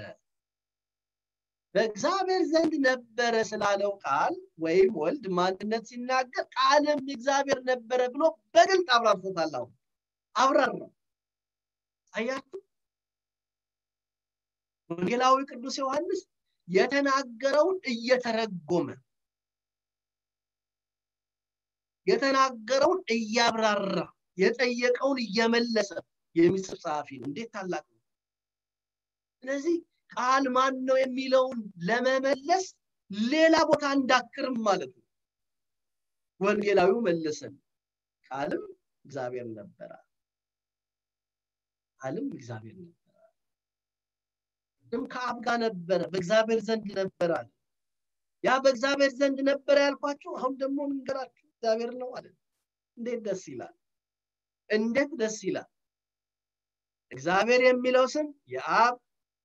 በእግዚአብሔር ዘንድ ነበረ ስላለው ቃል ወይም ወልድ ማንነት ሲናገር ቃልም እግዚአብሔር ነበረ ብሎ በግልጥ አብራርቶታል። አሁን አብራራ አያችሁ? ወንጌላዊ ቅዱስ ዮሐንስ የተናገረውን እየተረጎመ የተናገረውን እያብራራ የጠየቀውን እየመለሰ የሚጽፍ ጸሐፊ ነው። እንዴት ታላቅ ነው? ስለዚህ ቃል ማን ነው የሚለውን ለመመለስ ሌላ ቦታ እንዳክርም ማለት ነው። ወንጌላዊው መለሰን ቃልም እግዚአብሔር ነበረ። ቃልም እግዚአብሔር ነበረ። ቅድም ከአብ ጋር ነበረ በእግዚአብሔር ዘንድ ነበረ አለ። ያ በእግዚአብሔር ዘንድ ነበረ ያልኳችሁ አሁን ደግሞ ምንገራችሁ እግዚአብሔር ነው ማለት እንዴት ደስ ይላል እንዴት ደስ ይላል? እግዚአብሔር የሚለው ስም የአብ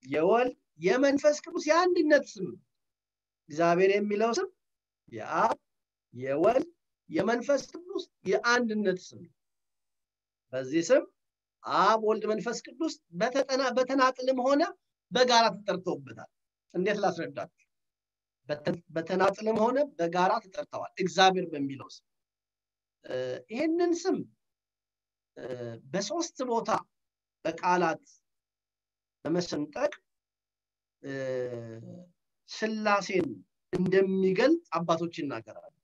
የወልድ የመንፈስ ቅዱስ የአንድነት ስም እግዚአብሔር የሚለው ስም የአብ የወልድ የመንፈስ ቅዱስ የአንድነት ስም በዚህ ስም አብ ወልድ መንፈስ ቅዱስ በተናጥልም ሆነ በጋራ ተጠርተውበታል። እንዴት ላስረዳችሁ? በተናጥልም ሆነ በጋራ ተጠርተዋል። እግዚአብሔር በሚለው ስም። ይህንን ስም በሶስት ቦታ በቃላት በመሰንጠቅ ስላሴን እንደሚገልጥ አባቶች ይናገራሉ።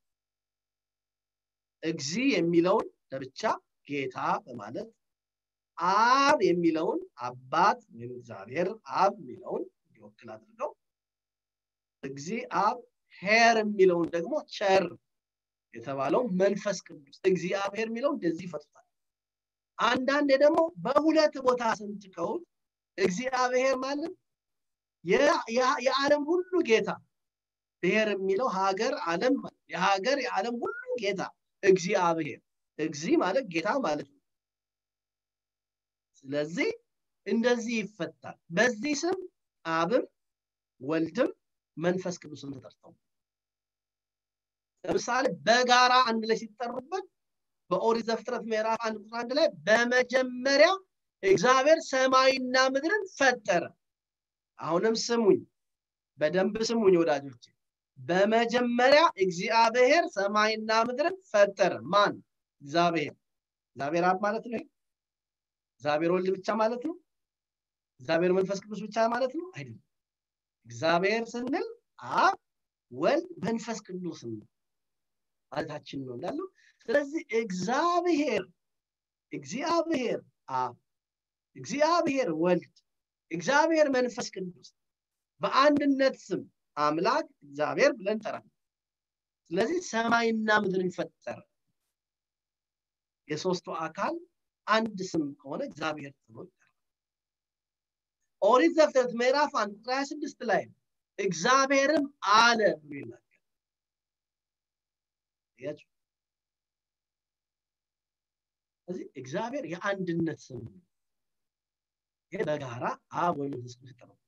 እግዚ የሚለውን ለብቻ ጌታ በማለት አብ የሚለውን አባት ወይም እግዚአብሔር አብ የሚለውን እንዲወክል አድርገው እግዚ አብ ሄር የሚለውን ደግሞ ቸር የተባለው መንፈስ ቅዱስ እግዚአብሔር የሚለው እንደዚህ ይፈቱታል አንዳንዴ ደግሞ በሁለት ቦታ ስንሰነጥቀው እግዚአብሔር ማለት የዓለም ሁሉ ጌታ። ብሔር የሚለው ሀገር ዓለም ማለት የሀገር የዓለም ሁሉ ጌታ እግዚአብሔር። እግዚ ማለት ጌታ ማለት ነው። ስለዚህ እንደዚህ ይፈታል። በዚህ ስም አብም ወልድም መንፈስ ቅዱስም ተጠርተው። ለምሳሌ በጋራ አንድ ላይ ሲጠሩበት በኦሪት ዘፍጥረት ምዕራፍ አንድ ቁጥር አንድ ላይ በመጀመሪያ እግዚአብሔር ሰማይና ምድርን ፈጠረ። አሁንም ስሙኝ በደንብ ስሙኝ ወዳጆች በመጀመሪያ እግዚአብሔር ሰማይና ምድርን ፈጠረ። ማን? እግዚአብሔር። እግዚአብሔር አብ ማለት ነው? እግዚአብሔር ወልድ ብቻ ማለት ነው? እግዚአብሔር መንፈስ ቅዱስ ብቻ ማለት ነው? አይደለም። እግዚአብሔር ስንል አብ ወልድ መንፈስ ቅዱስ ማለታችን ነው እንዳለው ስለዚህ እግዚአብሔር እግዚአብሔር አብ እግዚአብሔር ወልድ እግዚአብሔር መንፈስ ቅዱስ በአንድነት ስም አምላክ እግዚአብሔር ብለን ጠራል ስለዚህ ሰማይና ምድርን ፈጠረ። የሶስቱ አካል አንድ ስም ከሆነ እግዚአብሔር ተብሎ ኦሪት ዘፍጥረት ምዕራፍ አንድ ቁጥር 26 ላይ እግዚአብሔርም አለ ብሎ ይናገር ስለዚህ እግዚአብሔር የአንድነት ስም ነው። ይሄ በጋራ አብ ወልድ መንፈስ ቅዱስ ይጠራል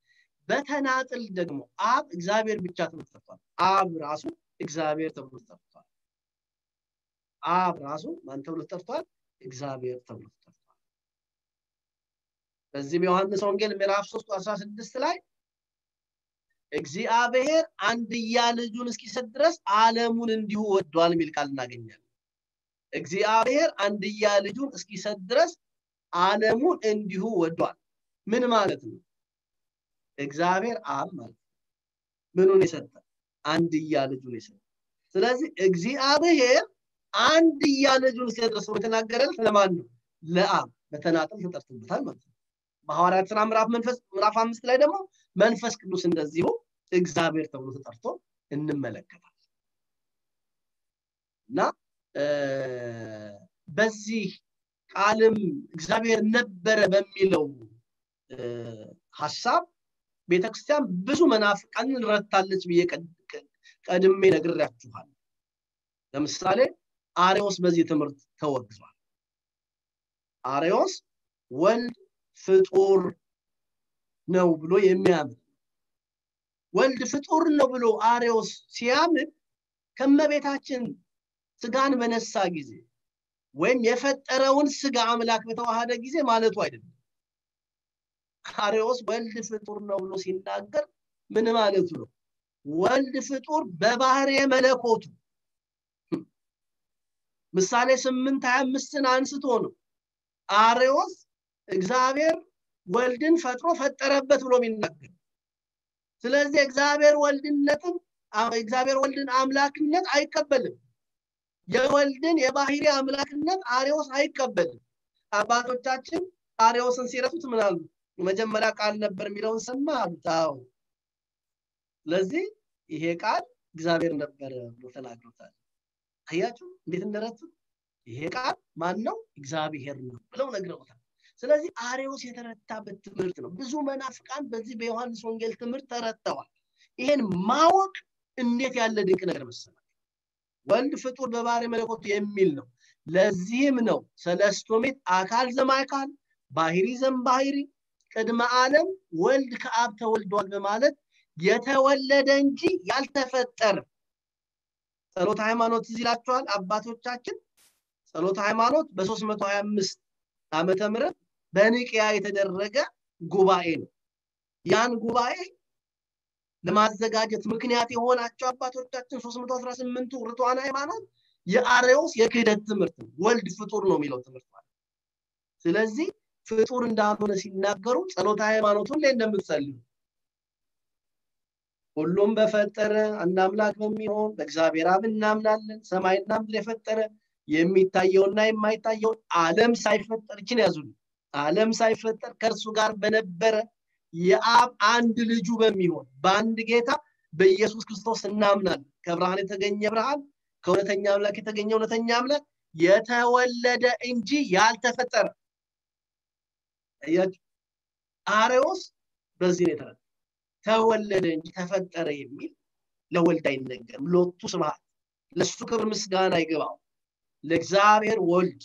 በተናጥል ደግሞ አብ እግዚአብሔር ብቻ ተብሎ ተጠርቷል። አብ ራሱ እግዚአብሔር ተብሎ ተጠርቷል። አብ ራሱ ማን ተብሎ ተጠርቷል? እግዚአብሔር ተብሎ ተጠርቷል። በዚህ በዮሐንስ ወንጌል ምዕራፍ 3 16 ላይ እግዚአብሔር አንድያ ልጁን እስኪሰጥ ድረስ ዓለሙን እንዲሁ ወዷል የሚል ቃል እናገኛለን እግዚአብሔር አንድያ ልጁን እስኪሰጥ ድረስ ዓለሙን እንዲሁ ወዷል። ምን ማለት ነው? እግዚአብሔር አብ ማለት ምኑን የሰጠ? አንድያ ልጁን የሰጠ። ስለዚህ እግዚአብሔር አንድያ ልጁን እስኪያድረስ የተናገረን ስለማን ነው? ለአብ። በተናጠል ተጠርቶበታል ማለት ነው። በሐዋርያት ስራ ምዕራፍ መንፈስ ምዕራፍ አምስት ላይ ደግሞ መንፈስ ቅዱስ እንደዚሁ እግዚአብሔር ተብሎ ተጠርቶ እንመለከታል እና በዚህ ቃልም እግዚአብሔር ነበረ በሚለው ሀሳብ ቤተክርስቲያን ብዙ መናፍቃንን ረታለች ብዬ ቀድሜ ነግሬያችኋል። ለምሳሌ አሪዎስ በዚህ ትምህርት ተወግዟል። አሪዎስ ወልድ ፍጡር ነው ብሎ የሚያምን ወልድ ፍጡር ነው ብሎ አሪዎስ ሲያምን ከመቤታችን ስጋን በነሳ ጊዜ ወይም የፈጠረውን ስጋ አምላክ በተዋሃደ ጊዜ ማለቱ አይደለም። አሪዎስ ወልድ ፍጡር ነው ብሎ ሲናገር ምን ማለቱ ነው? ወልድ ፍጡር በባህር መለኮቱ ምሳሌ ስምንት ሀያ አምስትን አንስቶ ነው። አሬዎስ እግዚአብሔር ወልድን ፈጥሮ ፈጠረበት ብሎ የሚናገር። ስለዚህ እግዚአብሔር ወልድነትን እግዚአብሔር ወልድን አምላክነት አይቀበልም የወልድን የባህሪ አምላክነት አሬዎስ አይቀበልም። አባቶቻችን አሬዎስን ሲረሱት ምን አሉ? መጀመሪያ ቃል ነበር የሚለውን ሰማ አሉታው ስለዚህ ይሄ ቃል እግዚአብሔር ነበረ ብሎ ተናግሮታል። አያችሁ እንዴት እንደረቱ ይሄ ቃል ማን ነው እግዚአብሔር ነው ብለው ነግረውታል። ስለዚህ አሬዎስ የተረታበት ትምህርት ነው። ብዙ መናፍቃን በዚህ በዮሐንስ ወንጌል ትምህርት ተረተዋል። ይሄን ማወቅ እንዴት ያለ ድንቅ ነገር መሰላል ወልድ ፍጡር በባህሪ መለኮቱ የሚል ነው። ለዚህም ነው ሰለስቶ ምዕት አካል ዘማካል ባህሪ ዘምባህሪ ቅድመ ዓለም ወልድ ከአብ ተወልዷል በማለት የተወለደ እንጂ ያልተፈጠረ። ጸሎት ሃይማኖት እዚህ አባቶቻችን። ጸሎት ሃይማኖት በ325 ዓመተ ምህረት በኒቅያ የተደረገ ጉባኤ ነው። ያን ጉባኤ ለማዘጋጀት ምክንያት የሆናቸው አባቶቻችን 318ቱ ርቷን ሃይማኖት የአሬዎስ የክህደት ትምህርት ነው። ወልድ ፍጡር ነው የሚለው ትምህርት ማለት ስለዚህ ፍጡር እንዳልሆነ ሲናገሩ ጸሎተ ሃይማኖቱን ላይ እንደምትጸልዩ ሁሉም በፈጠረ አንድ አምላክ በሚሆን በእግዚአብሔር አብ እናምናለን ሰማይና ምድር የፈጠረ የሚታየውና የማይታየውን ዓለም ሳይፈጠር ይችን ያዙልኝ ዓለም ሳይፈጠር ከእርሱ ጋር በነበረ የአብ አንድ ልጁ በሚሆን በአንድ ጌታ በኢየሱስ ክርስቶስ እናምናለን ከብርሃን የተገኘ ብርሃን ከእውነተኛ አምላክ የተገኘ እውነተኛ አምላክ የተወለደ እንጂ ያልተፈጠረ አያችሁ አሬዎስ በዚህ ነው የተረዳ ተወለደ እንጂ ተፈጠረ የሚል ለወልድ አይነገርም። ሎቱ ስብሐት ለሱ ክብር ምስጋና ይገባው። ለእግዚአብሔር ወልድ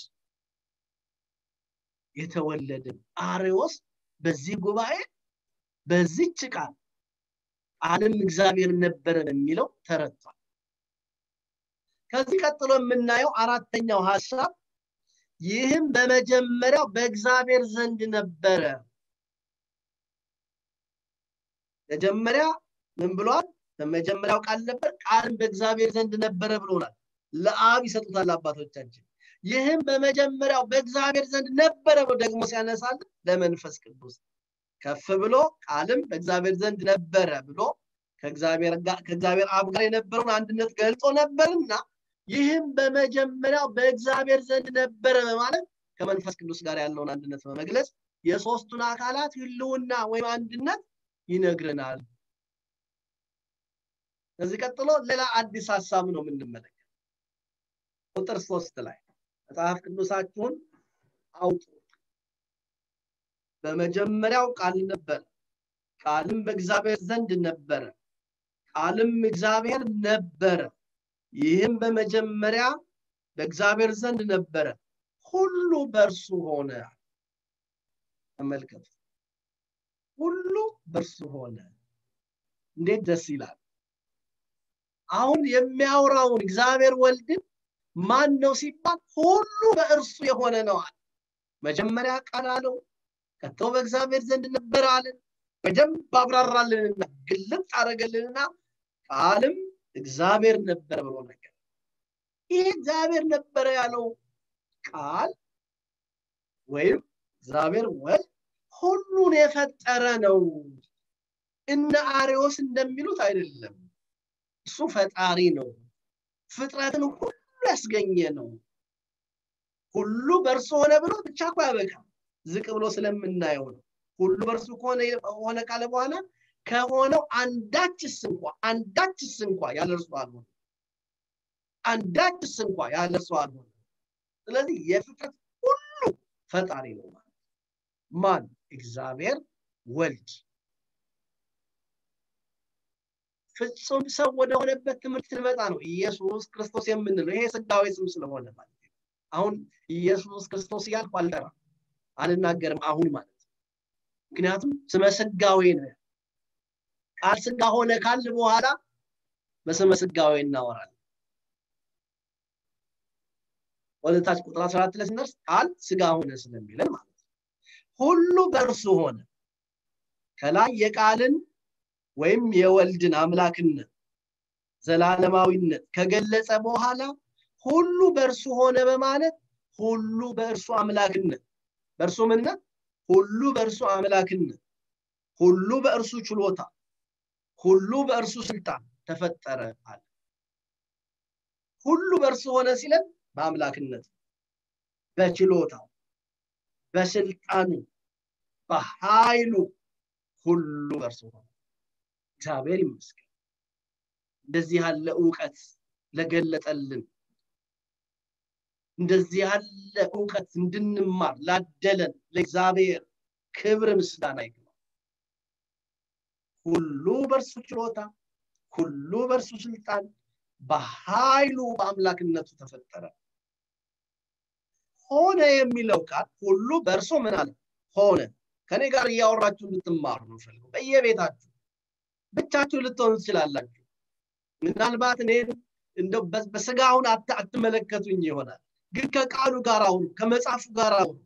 የተወለደ አርዮስ በዚህ ጉባኤ በዚች ቃል ቃልም እግዚአብሔር ነበረ የሚለው ተረቷል። ከዚህ ቀጥሎ የምናየው አራተኛው ሀሳብ ይህም በመጀመሪያው በእግዚአብሔር ዘንድ ነበረ። መጀመሪያ ምን ብሏል? በመጀመሪያው ቃል ነበር፣ ቃልም በእግዚአብሔር ዘንድ ነበረ ብሎናል። ለአብ ይሰጡታል አባቶቻችን። ይህም በመጀመሪያው በእግዚአብሔር ዘንድ ነበረ ብሎ ደግሞ ሲያነሳል ለመንፈስ ቅዱስ ከፍ ብሎ ቃልም በእግዚአብሔር ዘንድ ነበረ ብሎ ከእግዚአብሔር አብ ጋር የነበረውን አንድነት ገልጾ ነበርና ይህም በመጀመሪያው በእግዚአብሔር ዘንድ ነበረ በማለት ከመንፈስ ቅዱስ ጋር ያለውን አንድነት በመግለጽ የሶስቱን አካላት ህልውና ወይም አንድነት ይነግረናል። ከዚህ ቀጥሎ ሌላ አዲስ ሀሳብ ነው የምንመለከት። ቁጥር ሶስት ላይ መጽሐፍ ቅዱሳችሁን አውጡ። በመጀመሪያው ቃል ነበረ፣ ቃልም በእግዚአብሔር ዘንድ ነበረ፣ ቃልም እግዚአብሔር ነበረ። ይህም በመጀመሪያ በእግዚአብሔር ዘንድ ነበረ፣ ሁሉ በእርሱ ሆነ። ተመልከቱ፣ ሁሉ በእርሱ ሆነ። እንዴት ደስ ይላል! አሁን የሚያወራውን እግዚአብሔር ወልድን ማን ነው ሲባል ሁሉ በእርሱ የሆነ አለ። መጀመሪያ ቃል አለው፣ ቀጥሎ በእግዚአብሔር ዘንድ ነበር አለን። በደንብ አብራራልንና ግልጽ አደረገልንና ቃልም እግዚአብሔር ነበረ ብሎ ነገር ይህ እግዚአብሔር ነበረ ያለው ቃል ወይም እግዚአብሔር ወልድ ሁሉን የፈጠረ ነው። እነ አሪዎስ እንደሚሉት አይደለም። እሱ ፈጣሪ ነው። ፍጥረትን ሁሉ ያስገኘ ነው። ሁሉ በእርሱ ሆነ ብሎ ብቻ እኮ ያበቃል። ዝቅ ብሎ ስለምናየው ነው። ሁሉ በእርሱ ከሆነ ሆነ ካለ በኋላ ከሆነው አንዳችስ እንኳ አንዳችስ እንኳ ያለ አልሆነ አንዳችስ እንኳ ያለ አልሆነ። ስለዚህ የፍጥረት ሁሉ ፈጣሪ ነው ማለት ማን? እግዚአብሔር ወልድ ፍጹም ሰው ወደሆነበት ትምህርት ልመጣ ነው። ኢየሱስ ክርስቶስ የምንለው ይሄ ስጋዊ ስም ስለሆነ ማለት አሁን ኢየሱስ ክርስቶስ እያልኩ አልጠራም አልናገርም አሁን ማለት ምክንያቱም ስመ ስጋዌ ነው። ቃል ስጋ ሆነ ካል በኋላ በስመ ስጋዌ ወደታች ቁጥር 14 ላይ ስንደርስ ቃል ስጋ ሆነ ስለሚለን ማለት ሁሉ በእርሱ ሆነ። ከላይ የቃልን ወይም የወልድን አምላክነት ዘላለማዊነት ከገለጸ በኋላ ሁሉ በእርሱ ሆነ በማለት ሁሉ በእርሱ አምላክነት በእርሱ ምንነት ሁሉ በእርሱ አምላክነት ሁሉ በእርሱ ችሎታ ሁሉ በእርሱ ስልጣን ተፈጠረ አለ። ሁሉ በእርሱ ሆነ ሲለን በአምላክነት በችሎታው በስልጣኑ በኃይሉ ሁሉ በእርሱ ሆነ። እግዚአብሔር ይመስገን እንደዚህ ያለ እውቀት ለገለጠልን እንደዚህ ያለ እውቀት እንድንማር ላደለን ለእግዚአብሔር ክብር ምስጋና ይግባ። ሁሉ በእርሱ ችሎታ፣ ሁሉ በእርሱ ስልጣን፣ በኃይሉ በአምላክነቱ ተፈጠረ። ሆነ የሚለው ቃል ሁሉ በእርሱ ምን አለ ሆነ። ከኔ ጋር እያወራችሁ እንድትማሩ ነው ፈልገው። በየቤታችሁ ብቻችሁ ልትሆኑ ትችላላችሁ። ምናልባት እኔን እንደው በስጋውን አትመለከቱኝ ይሆናል ግን ከቃሉ ጋር አሁኑ፣ ከመጽሐፉ ጋር አሁኑ።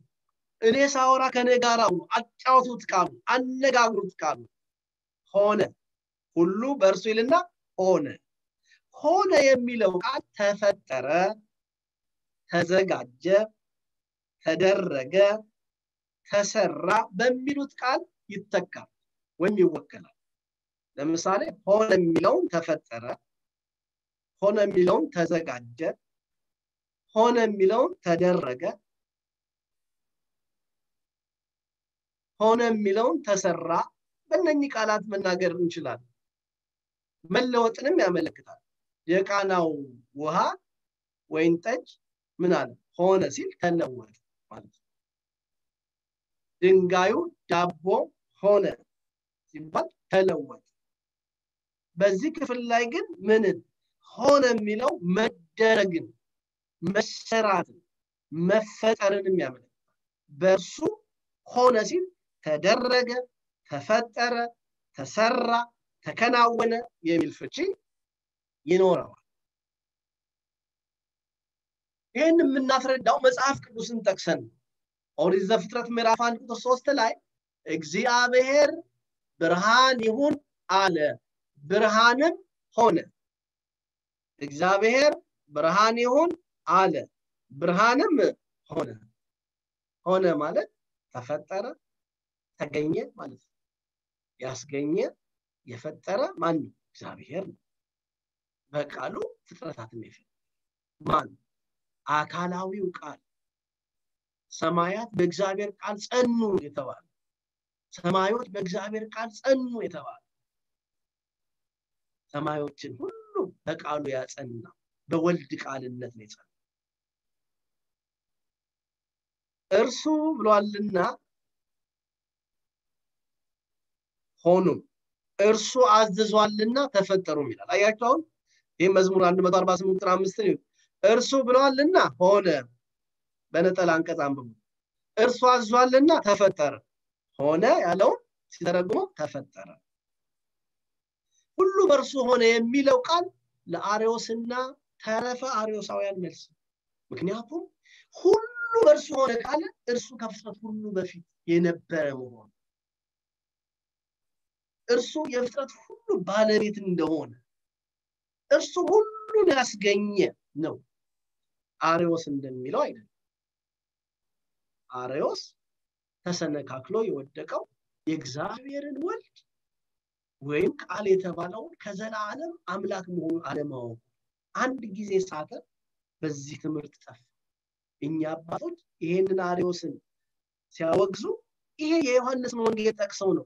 እኔ ሳወራ ከኔ ጋር አሁኑ፣ አጫውቱት ቃሉ፣ አነጋግሩት ቃሉ። ሆነ ሁሉ በእርሱ ይልና ሆነ። ሆነ የሚለው ቃል ተፈጠረ፣ ተዘጋጀ፣ ተደረገ፣ ተሰራ በሚሉት ቃል ይተካል ወይም ይወከላል። ለምሳሌ ሆነ የሚለውን ተፈጠረ፣ ሆነ የሚለውን ተዘጋጀ፣ ሆነ የሚለውን ተደረገ፣ ሆነ የሚለውን ተሰራ። በእነኚህ ቃላት መናገር እንችላለን። መለወጥንም ያመለክታል። የቃናው ውሃ ወይን ጠጅ ምን አለ ሆነ ሲል ተለወጠ ማለት ነው። ድንጋዩ ዳቦ ሆነ ሲባል ተለወጠ በዚህ ክፍል ላይ ግን ምንን ሆነ የሚለው መደረግን መሰራትን መፈጠርን የሚያመለክታል በእርሱ ሆነ ሲል ተደረገ ተፈጠረ ተሰራ ተከናወነ የሚል ፍቺ ይኖረዋል። ይህን የምናስረዳው መጽሐፍ ቅዱስን ጠቅሰን ኦሪት ዘፍጥረት ምዕራፍ አንድ ቁጥር ሶስት ላይ እግዚአብሔር ብርሃን ይሁን አለ ብርሃንም ሆነ። እግዚአብሔር ብርሃን ይሁን አለ። ብርሃንም ሆነ። ሆነ ማለት ተፈጠረ ተገኘ ማለት ነው። ያስገኘ የፈጠረ ማን ነው? እግዚአብሔር ነው። በቃሉ ፍጥረታትን የፈ ማን አካላዊው ቃል። ሰማያት በእግዚአብሔር ቃል ጸኑ የተባለ ሰማዮች በእግዚአብሔር ቃል ጸኑ የተባለ ሰማዮችን ሁሉ በቃሉ ያጸና በወልድ ቃልነት ነው የጸና እርሱ ብሏልና ሆኑም እርሱ አዝዟልና ተፈጠሩም ይላል። አያችሁ አሁን? ይህ መዝሙር 148 ቁጥር እርሱ ብለዋልና ሆነ። በነጠላ አንቀጽ አንብቡ። እርሱ አዟልና ተፈጠረ። ሆነ ያለውን ሲተረጉመው ተፈጠረ። ሁሉ በእርሱ ሆነ የሚለው ቃል ለአሪዮስና ተረፈ አሪዮሳውያን መልስ ምክንያቱም ሁሉ በእርሱ ሆነ ካለ እርሱ ከፍጥረት ሁሉ በፊት የነበረ መሆኑ እርሱ የፍጥረት ሁሉ ባለቤት እንደሆነ እርሱ ሁሉን ያስገኘ ነው። አሪዮስ እንደሚለው አይደለም። አሪዮስ ተሰነካክሎ የወደቀው የእግዚአብሔርን ወልድ ወይም ቃል የተባለውን ከዘላለም አምላክ መሆኑ አለማወቁ። አንድ ጊዜ ሳተ በዚህ ትምህርት ጠፋ እኛ አባቶች ይሄንን አሪዮስን ሲያወግዙ ይሄ የዮሐንስን ወንጌል ጠቅሰው ነው።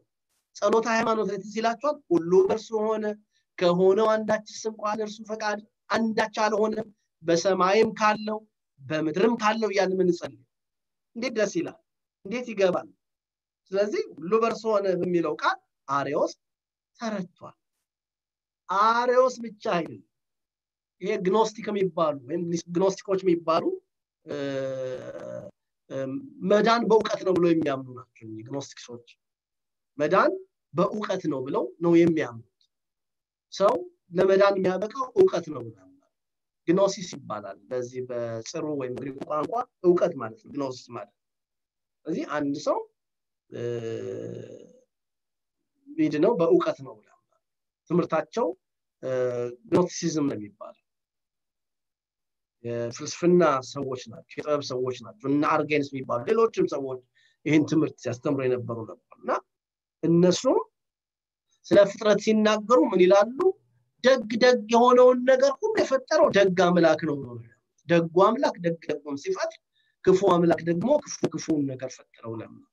ጸሎተ ሃይማኖት ይላችኋል ሁሉ በእርሱ ሆነ ከሆነው አንዳችስ እንኳን እርሱ ፈቃድ አንዳች አልሆነም በሰማይም ካለው በምድርም ካለው እያልን ምንጸልይ እንዴት ደስ ይላል! እንዴት ይገባል! ስለዚህ ሁሉ በእርሱ ሆነ በሚለው ቃል አሪዮስ ተረቷል አሪዮስ ብቻ አይደለም። ይሄ ግኖስቲክ የሚባሉ ወይም ግኖስቲኮች የሚባሉ መዳን በእውቀት ነው ብለው የሚያምኑ ናቸው ግኖስቲክ መዳን በእውቀት ነው ብለው ነው የሚያምኑት። ሰው ለመዳን የሚያበቃው እውቀት ነው ብለው ግኖሲስ ይባላል። በዚህ በጽሩ ወይም ግሪክ ቋንቋ እውቀት ማለት ነው። ግኖሲስ ማለት ስለዚህ አንድ ሰው ሚድ ነው በእውቀት ነው ብለው ትምህርታቸው ግኖቲሲዝም ነው የሚባለው የፍልስፍና ሰዎች ናቸው የጥበብ ሰዎች ናቸው እና አርጌንስ የሚባሉ ሌሎችም ሰዎች ይህን ትምህርት ሲያስተምሩ የነበሩ ነበር እና እነሱም ስለ ፍጥረት ሲናገሩ ምን ይላሉ? ደግ ደግ የሆነውን ነገር ሁሉ የፈጠረው ደግ አምላክ ነው ደጉ አምላክ ደግ ደግሞም ሲፈጥር ክፉ አምላክ ደግሞ ክፉ ክፉን ነገር ፈጠረው ለምን?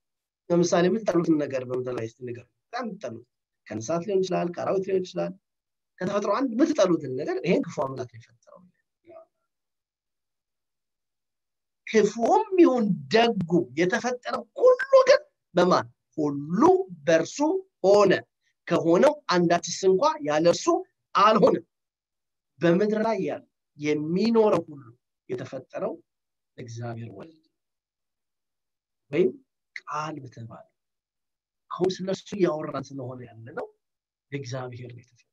ለምሳሌ የምትጠሉትን ነገር በምድር ላይ ነገር በጣም ከእንስሳት ሊሆን ይችላል ከአራዊት ሊሆን ይችላል ከተፈጥሮ አንድ የምትጠሉትን ነገር ይሄን ክፉ አምላክ የፈጠረው ክፉም ይሁን ደጉ የተፈጠረው ሁሉ ግን በማን? ሁሉ በእርሱ ሆነ። ከሆነው አንዳችስ እንኳ ያለ እርሱ አልሆነም። በምድር ላይ ያለ የሚኖረው ሁሉ የተፈጠረው እግዚአብሔር ወልድ ወይም ቃል በተባለ አሁን ስለሱ እያወራን ስለሆነ ያለ ነው እግዚአብሔር ነው የተፈጠረ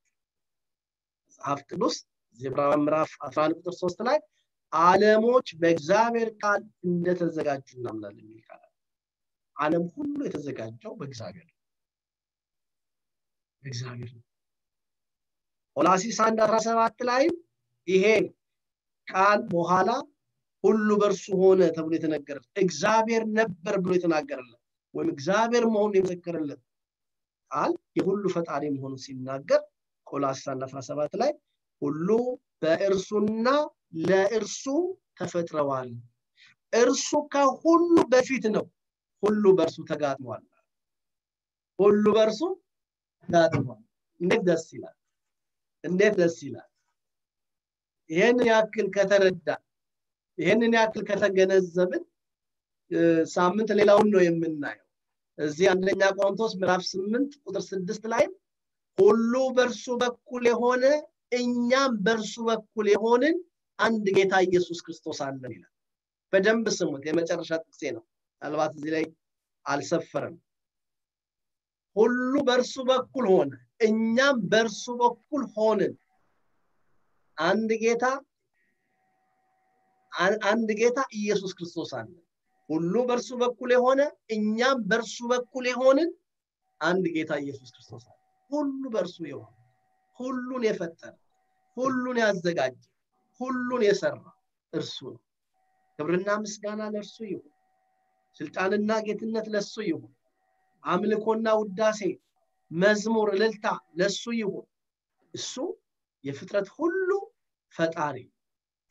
መጽሐፍ ቅዱስ ዕብራውያን ምዕራፍ 11 ቁጥር 3 ላይ አለሞች በእግዚአብሔር ቃል እንደተዘጋጁ እናምናለን የሚል ቃል አለም ሁሉ የተዘጋጀው በእግዚአብሔር ነው። በእግዚአብሔር ነው። ቆላሲስ 1 17 ላይም ይሄ ቃል በኋላ ሁሉ በእርሱ ሆነ ተብሎ የተነገረ እግዚአብሔር ነበር ብሎ የተናገረለት ወይም እግዚአብሔር መሆኑን የመሰከረለት ቃል የሁሉ ፈጣሪ መሆኑን ሲናገር ቆላሲስ 1 17 ላይ ሁሉ በእርሱና ለእርሱ ተፈጥረዋል። እርሱ ከሁሉ በፊት ነው። ሁሉ በእርሱ ተጋጥሟል። ሁሉ በእርሱ ተጋጥሟል። እንዴት ደስ ይላል! እንዴት ደስ ይላል! ይህንን ያክል ከተረዳ ይህንን ያክል ከተገነዘብን ሳምንት ሌላውን ነው የምናየው። እዚህ አንደኛ ቆሮንቶስ ምዕራፍ ስምንት ቁጥር ስድስት ላይም ሁሉ በእርሱ በኩል የሆነ እኛም በእርሱ በኩል የሆንን አንድ ጌታ ኢየሱስ ክርስቶስ አለን ይላል። በደንብ ስሙት። የመጨረሻ ጥቅሴ ነው። ምናልባት እዚህ ላይ አልሰፈረም። ሁሉ በእርሱ በኩል ሆነ። እኛም በእርሱ በኩል ሆንን። አንድ ጌታ አንድ ጌታ ኢየሱስ ክርስቶስ አለ። ሁሉ በእርሱ በኩል የሆነ እኛም በእርሱ በኩል የሆንን አንድ ጌታ ኢየሱስ ክርስቶስ አለ። ሁሉ በእርሱ የሆነ ሁሉን የፈጠረ ሁሉን ያዘጋጀ ሁሉን የሰራ እርሱ ነው። ክብርና ምስጋና ለእርሱ ይሁን። ስልጣንና ጌትነት ለሱ ይሁን። አምልኮና ውዳሴ መዝሙር እልልታ ለሱ ይሁን። እሱ የፍጥረት ሁሉ ፈጣሪ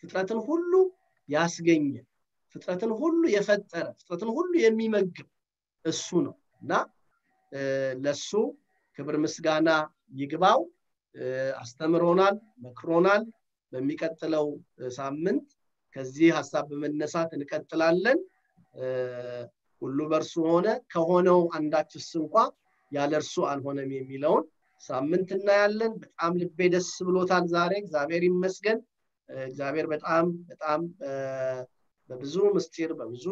ፍጥረትን ሁሉ ያስገኘ ፍጥረትን ሁሉ የፈጠረ ፍጥረትን ሁሉ የሚመግብ እሱ ነው እና ለሱ ክብር ምስጋና ይግባው። አስተምሮናል መክሮናል በሚቀጥለው ሳምንት ከዚህ ሀሳብ በመነሳት እንቀጥላለን። ሁሉ በእርሱ ሆነ ከሆነው አንዳችስ እንኳ ያለ እርሱ አልሆነም የሚለውን ሳምንት እናያለን። በጣም ልቤ ደስ ብሎታል ዛሬ። እግዚአብሔር ይመስገን። እግዚአብሔር በጣም በጣም በብዙ ምስጢር በብዙ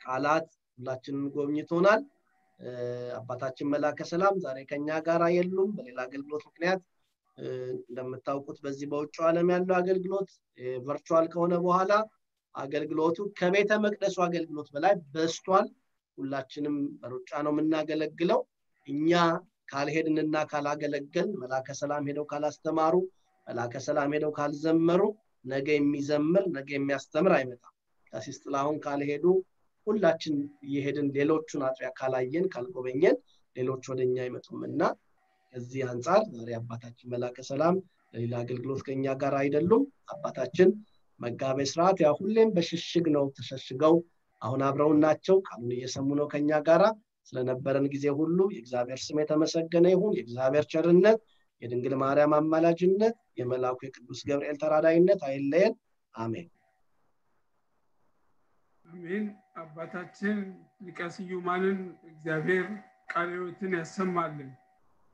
ቃላት ሁላችንን ጎብኝቶናል። አባታችን መላከ ሰላም ዛሬ ከኛ ጋር የሉም። በሌላ አገልግሎት ምክንያት እንደምታውቁት በዚህ በውጭ ዓለም ያለው አገልግሎት virtual ከሆነ በኋላ አገልግሎቱ ከቤተ መቅደሱ አገልግሎት በላይ ብሷል ሁላችንም በሩጫ ነው የምናገለግለው። እኛ ካልሄድንና ካላገለገልን መላከ ሰላም ሄደው ካላስተማሩ መላከ ሰላም ሄደው ካልዘመሩ ነገ የሚዘምር ነገ የሚያስተምር አይመጣም። ቀሲስ ጥላሁን ካልሄዱ ሁላችን እየሄድን ሌሎቹን አጥቢያ ካላየን ካልጎበኘን ሌሎች ወደኛ አይመጡም እና ከዚህ አንጻር ዛሬ አባታችን መላከ ሰላም ለሌላ አገልግሎት ከኛ ጋር አይደሉም። አባታችን መጋቤ ስርዓት ያ ሁሌም በሽሽግ ነው ተሸሽገው አሁን አብረውን ናቸው ቃሉን እየሰሙ ነው ከኛ ጋራ። ስለነበረን ጊዜ ሁሉ የእግዚአብሔር ስም የተመሰገነ ይሁን። የእግዚአብሔር ቸርነት የድንግል ማርያም አማላጅነት የመላኩ የቅዱስ ገብርኤል ተራዳይነት አይለየን። አሜን። አሜን። አባታችን ሊቀ እግዚአብሔር ቃለ ያሰማልን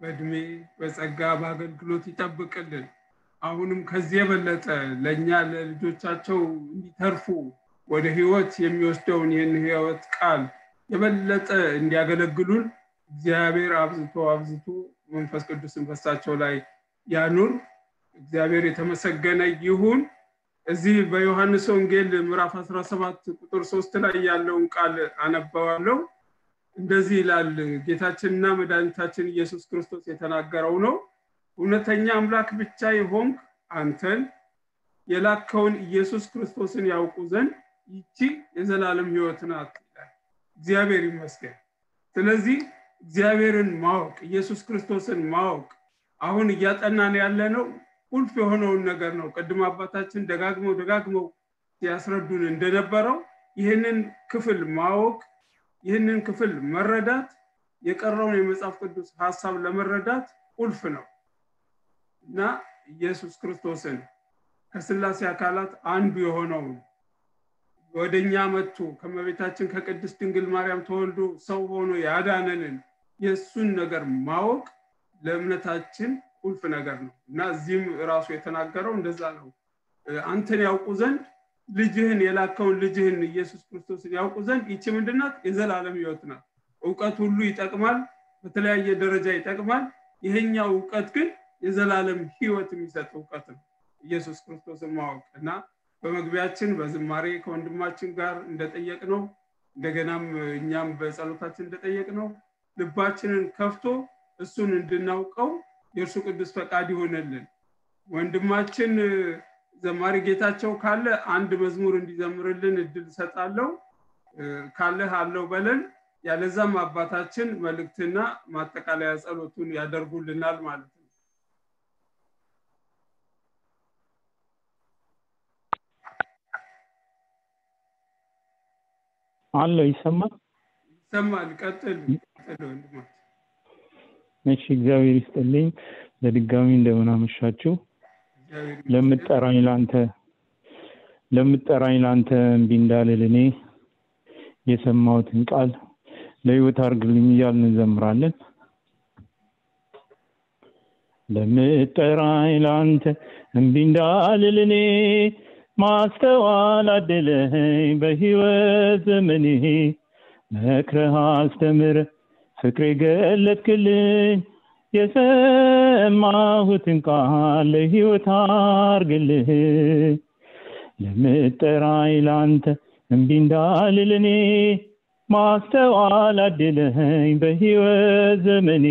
በእድሜ በጸጋ በአገልግሎት ይጠብቅልን። አሁንም ከዚህ የበለጠ ለእኛ ለልጆቻቸው እንዲተርፉ ወደ ህይወት የሚወስደውን ይህን ህይወት ቃል የበለጠ እንዲያገለግሉን እግዚአብሔር አብዝቶ አብዝቶ መንፈስ ቅዱስን በሳቸው ላይ ያኑር። እግዚአብሔር የተመሰገነ ይሁን። እዚህ በዮሐንስ ወንጌል ምዕራፍ 17 ቁጥር 3 ላይ ያለውን ቃል አነባዋለሁ እንደዚህ ይላል ጌታችንና መድኃኒታችን ኢየሱስ ክርስቶስ የተናገረው ነው። እውነተኛ አምላክ ብቻ የሆንክ አንተን የላከውን ኢየሱስ ክርስቶስን ያውቁ ዘንድ ይቺ የዘላለም ህይወት ናት ይላል። እግዚአብሔር ይመስገን። ስለዚህ እግዚአብሔርን ማወቅ ኢየሱስ ክርስቶስን ማወቅ አሁን እያጠናን ያለ ነው ቁልፍ የሆነውን ነገር ነው። ቅድም አባታችን ደጋግመው ደጋግመው ሲያስረዱን እንደነበረው ይህንን ክፍል ማወቅ ይህንን ክፍል መረዳት የቀረውን የመጽሐፍ ቅዱስ ሀሳብ ለመረዳት ቁልፍ ነው። እና ኢየሱስ ክርስቶስን ከስላሴ አካላት አንዱ የሆነውን ወደኛ መጥቶ ከመቤታችን ከቅድስት ድንግል ማርያም ተወልዶ ሰው ሆኖ ያዳነንን የእሱን ነገር ማወቅ ለእምነታችን ቁልፍ ነገር ነው። እና እዚህም ራሱ የተናገረው እንደዛ ነው። አንተን ያውቁ ዘንድ ልጅህን የላከውን ልጅህን ኢየሱስ ክርስቶስን ያውቁ ዘንድ ይቺ ምንድናት የዘላለም ህይወት ናት። እውቀት ሁሉ ይጠቅማል በተለያየ ደረጃ ይጠቅማል። ይሄኛው እውቀት ግን የዘላለም ህይወት የሚሰጥ እውቀት ነው። ኢየሱስ ክርስቶስን ማወቅ እና በመግቢያችን በዝማሬ ከወንድማችን ጋር እንደጠየቅ ነው እንደገናም እኛም በጸሎታችን እንደጠየቅ ነው ልባችንን ከፍቶ እሱን እንድናውቀው የእርሱ ቅዱስ ፈቃድ ይሆንልን ወንድማችን ዘማሪ ጌታቸው ካለ አንድ መዝሙር እንዲዘምርልን እድል ሰጣለው ካለህ አለው በለን። ያለዛም አባታችን መልእክትና ማጠቃለያ ጸሎቱን ያደርጉልናል ማለት ነው። አለው ይሰማል? ይሰማል። ቀጥል እሺ እግዚአብሔር ይስጥልኝ። በድጋሚ እንደምን አመሻችሁ ለምጠራኝ ላንተ ለምጠራኝ ላንተ እምቢ እንዳልል እኔ የሰማሁትን ቃል ለህይወት አድርግልኝ እያልን እንዘምራለን። ለምጠራኝ ላንተ እምቢ እንዳልል እኔ ማስተዋል አደለኸኝ በሕይወት ዘመኔ። መክረህ አስተምረህ ፍቅሬ ገለጥክልኝ የሰማሁትን ቃል ለሕይወት አርግልህ ለምጠራኝ ላንተ እምቢ እንዳልል ማስተዋል አድለኸኝ በሕይወት ዘመኔ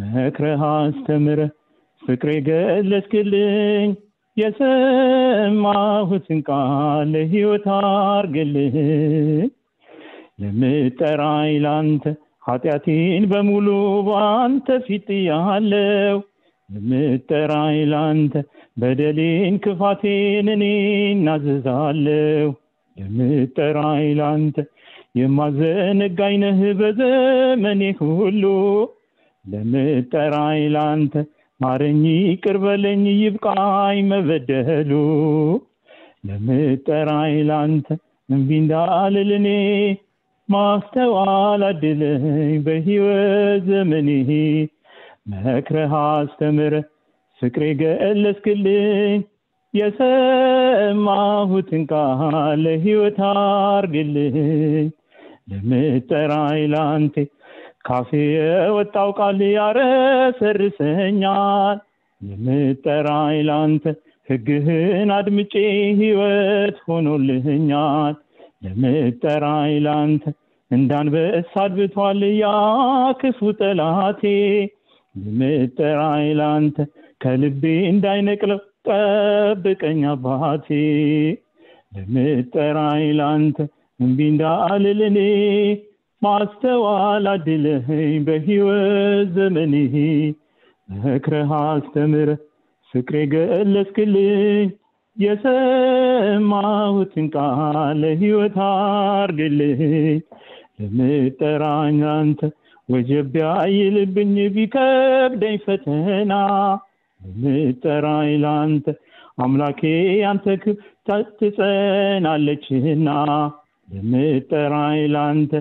መክረህ አስተምረህ ፍቅሬ ገለጽክልኝ። የሰማሁትን ቃል ለሕይወት አርግልህ ለምጠራኝ ላንተ ኃጢአቴን በሙሉ በአንተ ፊት ያለው። ለምጠራኝ ላንተ በደሌን ክፋቴን እኔ እናዘዛለሁ። ለምጠራኝ ላንተ የማዘነጋኝ ነህ በዘመኔ ሁሉ። ለምጠራኝ ላንተ ማረኝ ይቅር በለኝ ይብቃኝ መበደሉ። ለምጠራኝ ላንተ እምቢ እንዳልል ማስተዋል አድለኝ በሕይወት ዘመኔ። መክረህ አስተምረህ ፍቅሬ ገለጽክልኝ። የሰማሁትን ቃል ለሕይወት አርግልኝ ለምጠራኝ ላንቴ ካፌ የወጣው ቃል ያረሰርሰኛል ለምጠራኝ ላንተ ሕግህን አድምጬ ሕይወት ሆኖልኛል ለምጠራኝ ላንተ እንዳንበሳ አድብቷል ያ ጠላቴ። ለምጠራኝ ላንተ ከልቤ እንዳይነቅለው ጠብቀኝ አባቴ። ለምጠራኝ ላንተ እምቢ እንዳልል ማስተዋል አድለኸኝ በሕይወት ዘመኔ። መክረህ አስተምረህ ፍቅሬ ገለጽክልኝ የሰማሁትን ቃል ለሕይወት አርግልኝ ለምጠራኝ አንተ ወጀብ ቢያይልብኝ ቢከብደኝ ፈተና። ለምጠራኝ ላንተ አምላኬ አንተ ትጸናለችና። ለምጠራኝ ላንተ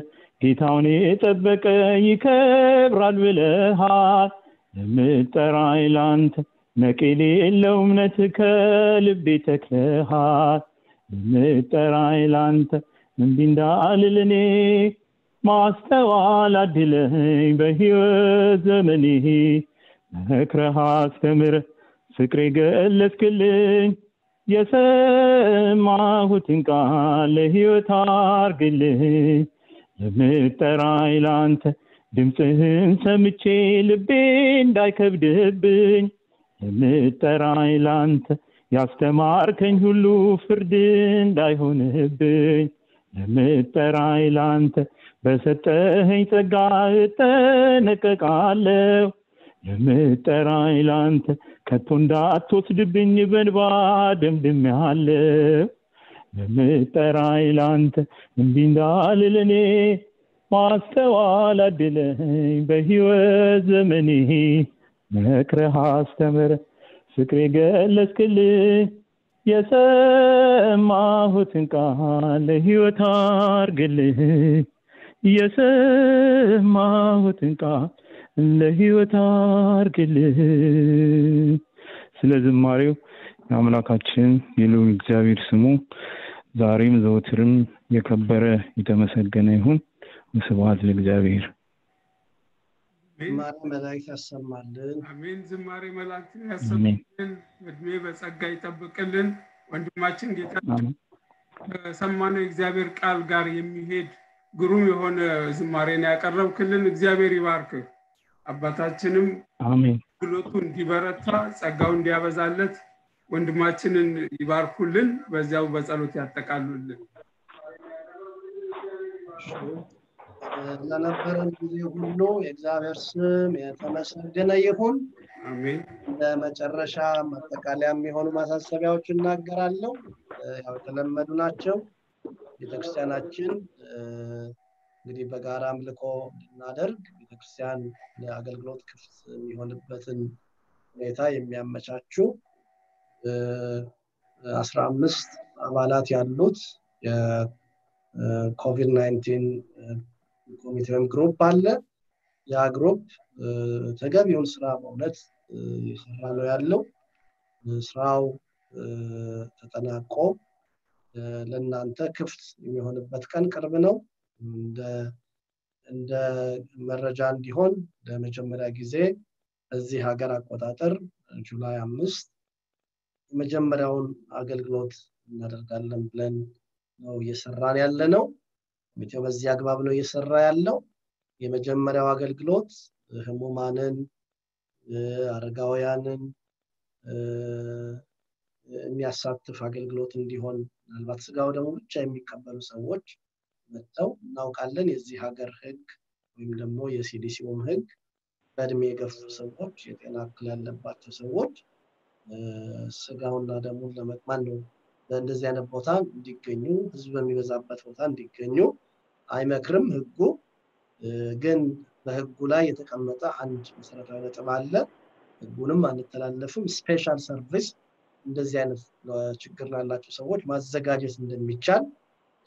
ጌታውን የጠበቀ ይከብራል ብለሃል። ለምጠራኝ ላንተ ነቄል የለው እምነት ከልቤ ተክለሃል። ለምጠራኝ ላንተ እምቢ እንዳልል ማስተዋል አድለኝ በሕይወት ዘመኔ። መክረህ አስተምረህ ፍቅሬ ገለጽክልኝ። የሰማሁትን ቃል ለሕይወት አርግልኝ ለምጠራኝ ላንተ ድምፅህን ሰምቼ ልቤ እንዳይከብድብኝ ለምጠራኝ ላንተ ያስተማርከኝ ሁሉ ፍርድ እንዳይሆንብኝ። ለምጠራኝ ላንተ በሰጠኸኝ ጸጋ እጠነቀቃለሁ። ለምጠራኝ ላንተ ከቶ እንዳትወስድብኝ በንባ ደምድሜያለሁ ለምጠራኝ ላንተ እምቢ እንዳልል ማስተዋል አድለኝ። በሕይወት ዘመኔ መክረህ አስተምረህ ፍቅሬ ገለጽክልኝ የሰማሁትን ቃል ለሕይወት አርግልኝ የሰማሁትን ቃል ለሕይወት አርግልኝ ስለ ዝማሬው የአምላካችን የልዑል እግዚአብሔር ስሙ ዛሬም ዘወትርም የከበረ የተመሰገነ ይሁን። ስብሐት ለእግዚአብሔር ዝማሬ መላእክት ያሰማልን። አሜን። ዝማሬ መላእክትን ያሰማልን። እድሜ በጸጋ ይጠብቅልን። ወንድማችን ጌታ ከሰማነው የእግዚአብሔር ቃል ጋር የሚሄድ ግሩም የሆነ ዝማሬን ያቀረብክልን። እግዚአብሔር ይባርክ። አባታችንም አሜን። ግሎቱ እንዲበረታ ጸጋው እንዲያበዛለት ወንድማችንን ይባርኩልን። በዚያው በጸሎት ያጠቃሉልን ለነበረን ጊዜ ሁሉ የእግዚአብሔር ስም የተመሰገነ ይሁን። ለመጨረሻ ማጠቃለያ የሚሆኑ ማሳሰቢያዎች እናገራለሁ። ያው የተለመዱ ናቸው። ቤተክርስቲያናችን እንግዲህ በጋራ አምልኮ እንድናደርግ ቤተክርስቲያን ለአገልግሎት ክፍት የሚሆንበትን ሁኔታ የሚያመቻቹ አስራ አምስት አባላት ያሉት የኮቪድ nineteen ኮሚቴ ወይም group አለ ያ ግሩፕ ተገቢውን ስራ በእውነት እየሰራ ነው ያለው። ስራው ተጠናቆ ለእናንተ ክፍት የሚሆንበት ቀን ቅርብ ነው። እንደ መረጃ እንዲሆን ለመጀመሪያ ጊዜ በዚህ ሀገር አቆጣጠር ጁላይ አምስት የመጀመሪያውን አገልግሎት እናደርጋለን ብለን ነው እየሰራን ያለ ነው። ኮሚቴው በዚህ አግባብ ነው እየሰራ ያለው። የመጀመሪያው አገልግሎት ህሙማንን፣ አረጋውያንን የሚያሳትፍ አገልግሎት እንዲሆን ምናልባት ስጋው ደግሞ ብቻ የሚቀበሉ ሰዎች መጥተው እናውቃለን። የዚህ ሀገር ህግ ወይም ደግሞ የሲዲሲውም ህግ በእድሜ የገፉ ሰዎች፣ የጤና እክል ያለባቸው ሰዎች ስጋውና ደሙን ለመቅማት ነው በእንደዚህ አይነት ቦታ እንዲገኙ ህዝብ በሚበዛበት ቦታ እንዲገኙ አይመክርም ህጉ። ግን በህጉ ላይ የተቀመጠ አንድ መሰረታዊ ነጥብ አለ። ህጉንም አንተላለፍም። special service እንደዚህ አይነት ችግር ላላቸው ሰዎች ማዘጋጀት እንደሚቻል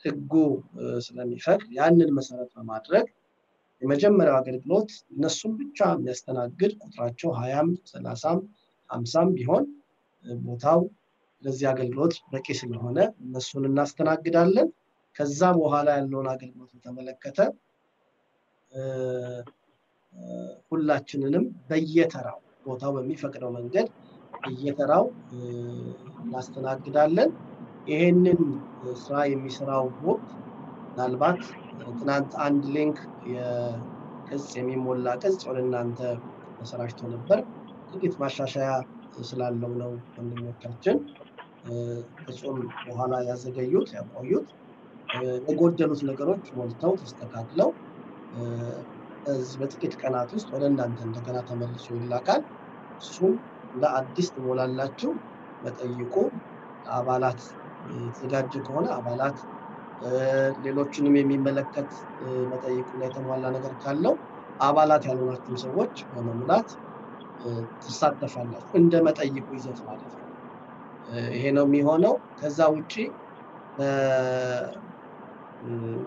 ህጉ ስለሚፈቅድ ያንን መሰረት በማድረግ የመጀመሪያው አገልግሎት እነሱም ብቻ የሚያስተናግድ ቁጥራቸው ሀያም ሰላሳም ሀምሳም ቢሆን ቦታው ለዚህ አገልግሎት በቂ ስለሆነ እነሱን እናስተናግዳለን። ከዛ በኋላ ያለውን አገልግሎት በተመለከተ ሁላችንንም በየተራው ቦታው በሚፈቅደው መንገድ በየተራው እናስተናግዳለን። ይሄንን ስራ የሚሰራው group ምናልባት ትናንት አንድ link የቅጽ የሚሞላ ቅጽ ወደ እናንተ ተሰራጭቶ ነበር። ጥቂት ማሻሻያ ስላለው ነው ወንድሞቻችን እጹም በኋላ ያዘገዩት ያቆዩት የጎደሉት ነገሮች ሞልተው ተስተካክለው በጥቂት ቀናት ውስጥ ወደ እናንተ እንደገና ተመልሶ ይላካል። እሱም ለአዲስ ትሞላላችሁ። መጠይቁ አባላት የተዘጋጀ ከሆነ አባላት ሌሎችንም የሚመለከት መጠይቁና የተሟላ ነገር ካለው አባላት ያልሆናችሁ ሰዎች በመሙላት ትሳተፋላችሁ። እንደ መጠይቁ ይዘት ማለት ነው። ይሄ ነው የሚሆነው። ከዛ ውጭ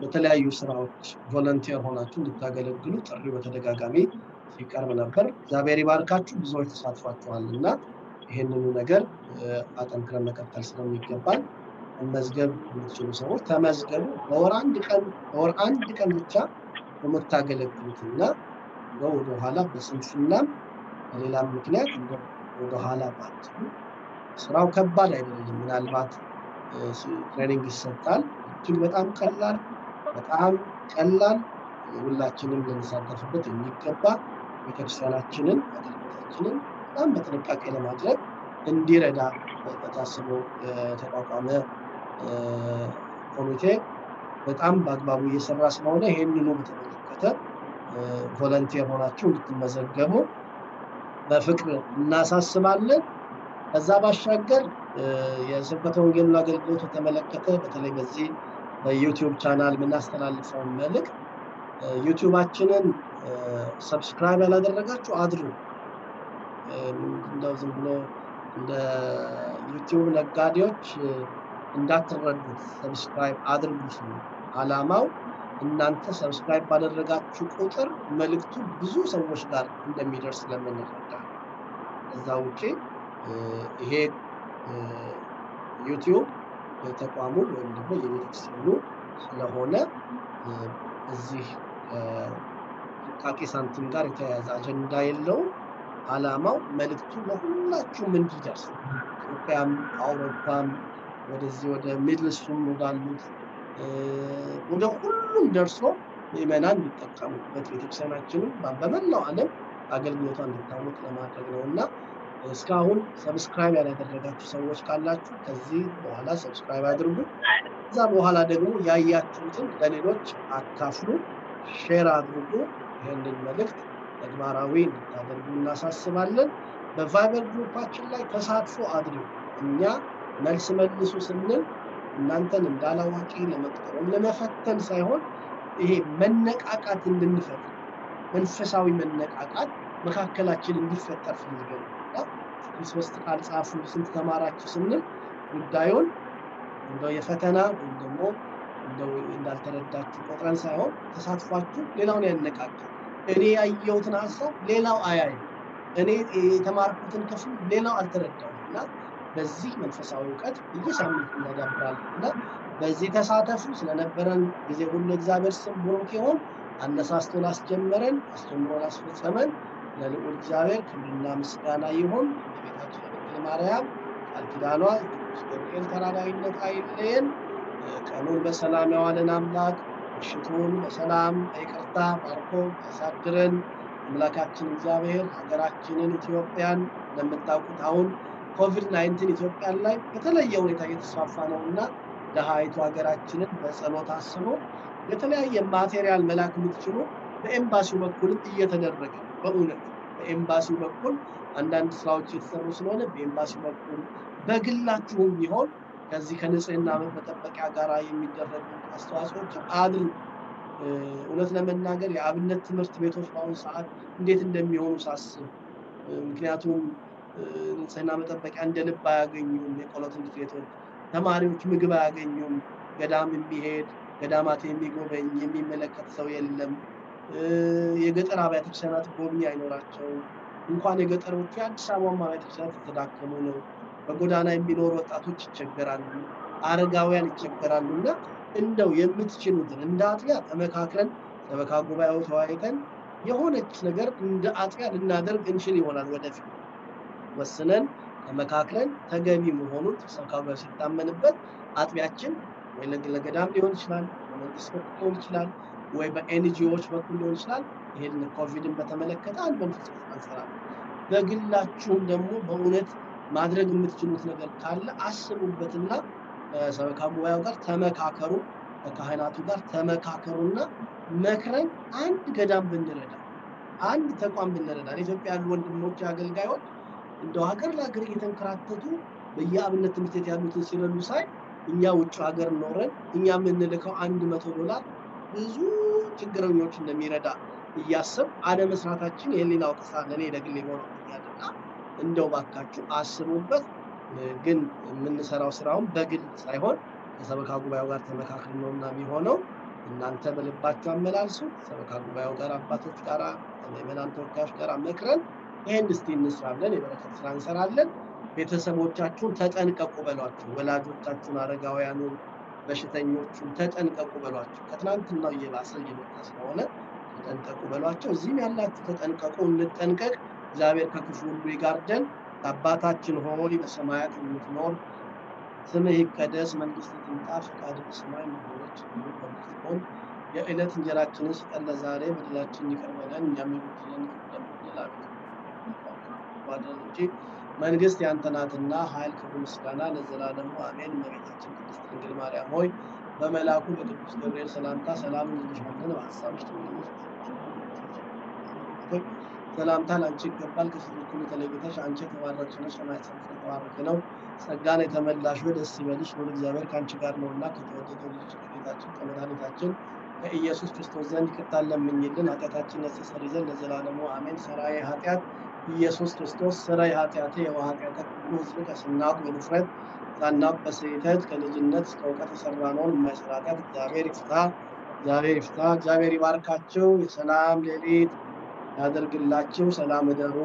በተለያዩ ስራዎች ቮለንቲር ሆናችሁ እንድታገለግሉ ጥሪው በተደጋጋሚ ሲቀርብ ነበር። እግዚአብሔር ይባርካችሁ። ብዙዎች ተሳትፏችኋል እና ይህንኑ ነገር አጠንክረን መቀጠል ስለሚገባል መመዝገብ የምትችሉ ሰዎች ተመዝገቡ። በወር አንድ ቀን በወር አንድ ቀን ብቻ በምታገለግሉት እና እንደው ወደኋላ በስንፍናም በሌላም ምክንያት ወደኋላ ባትሉ ስራው ከባድ አይደለም። ምናልባት training ይሰጣል። እጅግ በጣም ቀላል በጣም ቀላል ሁላችንም ልንሳተፍበት የሚገባ ቤተክርስቲያናችንን አገልግሎታችንን በጣም በጥንቃቄ ለማድረግ እንዲረዳ ታስቦ የተቋቋመ ኮሚቴ በጣም በአግባቡ እየሰራ ስለሆነ ይህንኑ በተመለከተ volunteer ሆናችሁ እንድትመዘገቡ በፍቅር እናሳስባለን። ከዛ ባሻገር የስብከተ ወንጌሉን አገልግሎት በተመለከተ በተለይ በዚህ በዩቲዩብ ቻናል የምናስተላልፈውን መልእክት ዩቲዩባችንን subscribe ያላደረጋችሁ አድርጉ። እንደው ዝም ብሎ እንደ ዩቲዩብ ነጋዴዎች እንዳትረዱት፣ subscribe አድርጉ ሲሉ አላማው እናንተ subscribe ባደረጋችሁ ቁጥር መልእክቱ ብዙ ሰዎች ጋር እንደሚደርስ ስለምንረዳ ከዛ ውጭ ይሄ ዩቲዩብ የተቋሙ ወይም ደግሞ የቤተክርስቲያኑ ስለሆነ እዚህ ጥቃቅን ሳንቲም ጋር የተያያዘ አጀንዳ የለውም። አላማው መልእክቱ ለሁላችሁም እንዲደርስ ኢትዮጵያም፣ አውሮፓም ወደዚህ ወደ Middle East ም ወዳሉት ወደ ሁሉም ደርሶ ምዕመናን እንዲጠቀሙበት ቤተክርስቲያናችንም በመላው ዓለም አገልግሎቷ እንዲታወቅ ለማድረግ ነው እና እስካሁን subscribe ያላደረጋችሁ ሰዎች ካላችሁ ከዚህ በኋላ subscribe አድርጉ። ከዛ በኋላ ደግሞ ያያችሁትን ለሌሎች አካፍሉ፣ share አድርጉ። ይህንን መልእክት ተግባራዊ እንድታደርጉ እናሳስባለን። በቫይበር group ኣችን ላይ ተሳትፎ አድርጉ። እኛ መልስ መልሱ ስንል እናንተን እንዳላዋቂ ለመቁጠር ለመፈተን ሳይሆን ይሄ መነቃቃት እንድንፈጥር መንፈሳዊ መነቃቃት መካከላችን እንዲፈጠር ፈልገን ክርስቶስ ቃል ጻፉ ስንት ተማራችሁ ስንል ጉዳዩን እንደው የፈተና ወይም ደግሞ እንደው እንዳልተረዳችሁ ቆጥረን ሳይሆን ተሳትፏችሁ ሌላውን ያነቃቃል። እኔ ያየሁትን ሀሳብ ሌላው አያይ እኔ የተማርኩትን ክፍል ሌላው አልተረዳውም እና በዚህ መንፈሳዊ እውቀት በየሳምንቱ እናዳብራለን እና በዚህ ተሳተፉ። ስለነበረን ጊዜ ሁሉ እግዚአብሔር ስም ቡሩክ ይሁን። አነሳስቶ ላስጀመረን አስጀምሮ ላስፈጸመን ለልዑል እግዚአብሔር ክብርና ምስጋና ይሁን። የቤታችን የድንግል ማርያም ቃል ኪዳኗ የቅዱስ ገብርኤል ተራዳኢነት አይለየን። ቀኑን በሰላም ያዋለን አምላክ ምሽቱን በሰላም በይቅርታ ባርኮ ያሳድረን። አምላካችን እግዚአብሔር ሀገራችንን ኢትዮጵያን እንደምታውቁት አሁን COVID nineteen ኢትዮጵያን ላይ በተለየ ሁኔታ እየተስፋፋ ነው እና ደሃይቱ ሀገራችንን በጸሎት አስቦ የተለያየ material መላክ የምትችሉ በኤምባሲው በኩልም እየተደረገ በእውነት በኤምባሲው በኩል አንዳንድ ስራዎች የተሰሩ ስለሆነ በኤምባሲው በኩል በግላችሁም ቢሆን ከዚህ ከንጽህና መጠበቂያ ጋር የሚደረጉ አስተዋጽኦችን አድርጉ። እውነት ለመናገር የአብነት ትምህርት ቤቶች በአሁኑ ሰዓት እንዴት እንደሚሆኑ ሳስብ፣ ምክንያቱም ንጽህና መጠበቂያ እንደ ልብ አያገኙም። የቆሎ ትምህርት ቤቶች ተማሪዎች ምግብ አያገኙም። ገዳም የሚሄድ ገዳማት የሚጎበኝ የሚመለከት ሰው የለም። የገጠር አብያተ ክርስቲያናት ጎብኚ አይኖራቸውም። እንኳን የገጠሮቹ የአዲስ አበባ አብያተ ክርስቲያናት የተዳከሙ ነው። በጎዳና የሚኖሩ ወጣቶች ይቸገራሉ፣ አረጋውያን ይቸገራሉ እና እንደው የምትችሉትን እንደ አጥቢያ ተመካክረን ሰበካ ጉባኤው ተወያይተን የሆነች ነገር እንደ አጥቢያ ልናደርግ እንችል ይሆናል ወደፊት ወስነን ተመካክረን ተገቢ መሆኑን ሰበካ ጉባኤው ሲታመንበት አጥቢያችን ወይ ለገዳም ሊሆን ይችላል፣ በመንግስት በኩል ሊሆን ይችላል፣ ወይ በኤንጂኦዎች በኩል ሊሆን ይችላል። ይሄን ኮቪድን በተመለከተ አንድ መንፈስ እንሰራለን። በግላችሁም ደግሞ በእውነት ማድረግ የምትችሉት ነገር ካለ አስቡበትና ከሰበካ ጉባኤው ጋር ተመካከሩ፣ ከካህናቱ ጋር ተመካከሩና መክረን አንድ ገዳም ብንረዳ፣ አንድ ተቋም ብንረዳ ኢትዮጵያ ያሉ ወንድሞች አገልጋዮች እንደው ሀገር ለሀገር እየተንከራተቱ በየአብነት ትምህርት ቤት ያሉትን ሲረዱ ሳይ እኛ ውጭ ሀገር ኖረን እኛ የምንልከው አንድ መቶ ዶላር ብዙ ችግረኞች እንደሚረዳ እያሰብ አለመስራታችን የህሊና ወቀሳ ለእኔ ለግል ሆኖብኛልና እንደው ባካችሁ አስቡበት። ግን የምንሰራው ስራውን በግል ሳይሆን ከሰበካ ጉባኤው ጋር ተመካክል እና የሚሆነው እናንተ በልባችሁ አመላልሱ። ሰበካ ጉባኤው ጋር አባቶች ጋር ከምዕመናን ተወካዮች ጋር መክረን ይህን እስቲ እንስራ ብለን የበረከት ስራ እንሰራለን። ቤተሰቦቻችሁን ተጠንቀቁ በሏቸው። ወላጆቻችሁን፣ አረጋውያኑን፣ በሽተኞቹን ተጠንቀቁ በሏቸው። ከትናንትናው እየባሰ እየመጣ ስለሆነ ተጠንቀቁ በሏቸው። እዚህም ያላችሁ ተጠንቀቁ፣ እንጠንቀቅ። እግዚአብሔር ከክፉ ሁሉ ይጋርደን። አባታችን ሆይ በሰማያት የምትኖር ስምህ ይቀደስ፣ መንግስትህ ትምጣ፣ ፈቃድህ በሰማይ እንደሆነች ትሁን። የዕለት እንጀራችንን ስጠን ዛሬ፣ በደላችንን ይቅር በለን እኛም ይቅር እንደምንል እንጂ መንግስት ያንተ ናትና ኃይል፣ ክብር፣ ምስጋና ለዘላለሙ አሜን። እመቤታችን ቅድስት ድንግል ማርያም ሆይ በመልአኩ በቅዱስ ገብርኤል ሰላምታ ሰላም እንልሻለን። በሀሳብሽ ሰላምታ ለአንቺ ይገባል። ከሴቶች ሁሉ ተለይተሽ አንቺ የተባረክሽ ነሽ፣ ፍሬ የተባረከ ነው። ጸጋን የተመላሽ ሆይ ደስ ይበልሽ፣ ልዑል እግዚአብሔር ከአንቺ ጋር ነውና ከተወደደው ልጅ ከጌታችን ከመድኃኒታችን ከኢየሱስ ክርስቶስ ዘንድ ይቅርታን ለምኝልን ኃጢአታችንን ያስተሰርይ ዘንድ ለዘላለሙ አሜን። ሠራዬ ኃጢአት ኢየሱስ ክርስቶስ ስራይ ኃጢአቴ የዋ ኃጢአተ ሁሉ ህዝብ ከስናቁ በድፍረት ሳናቅ በስህተት ከልጅነት እስከ እውቀት የሰራነውን የማይሰራ ኃጢአት እግዚአብሔር ይፍታ፣ እግዚአብሔር ይፍታ። እግዚአብሔር ይባርካችሁ። የሰላም ሌሊት ያደርግላችሁ። ሰላም እደሩ።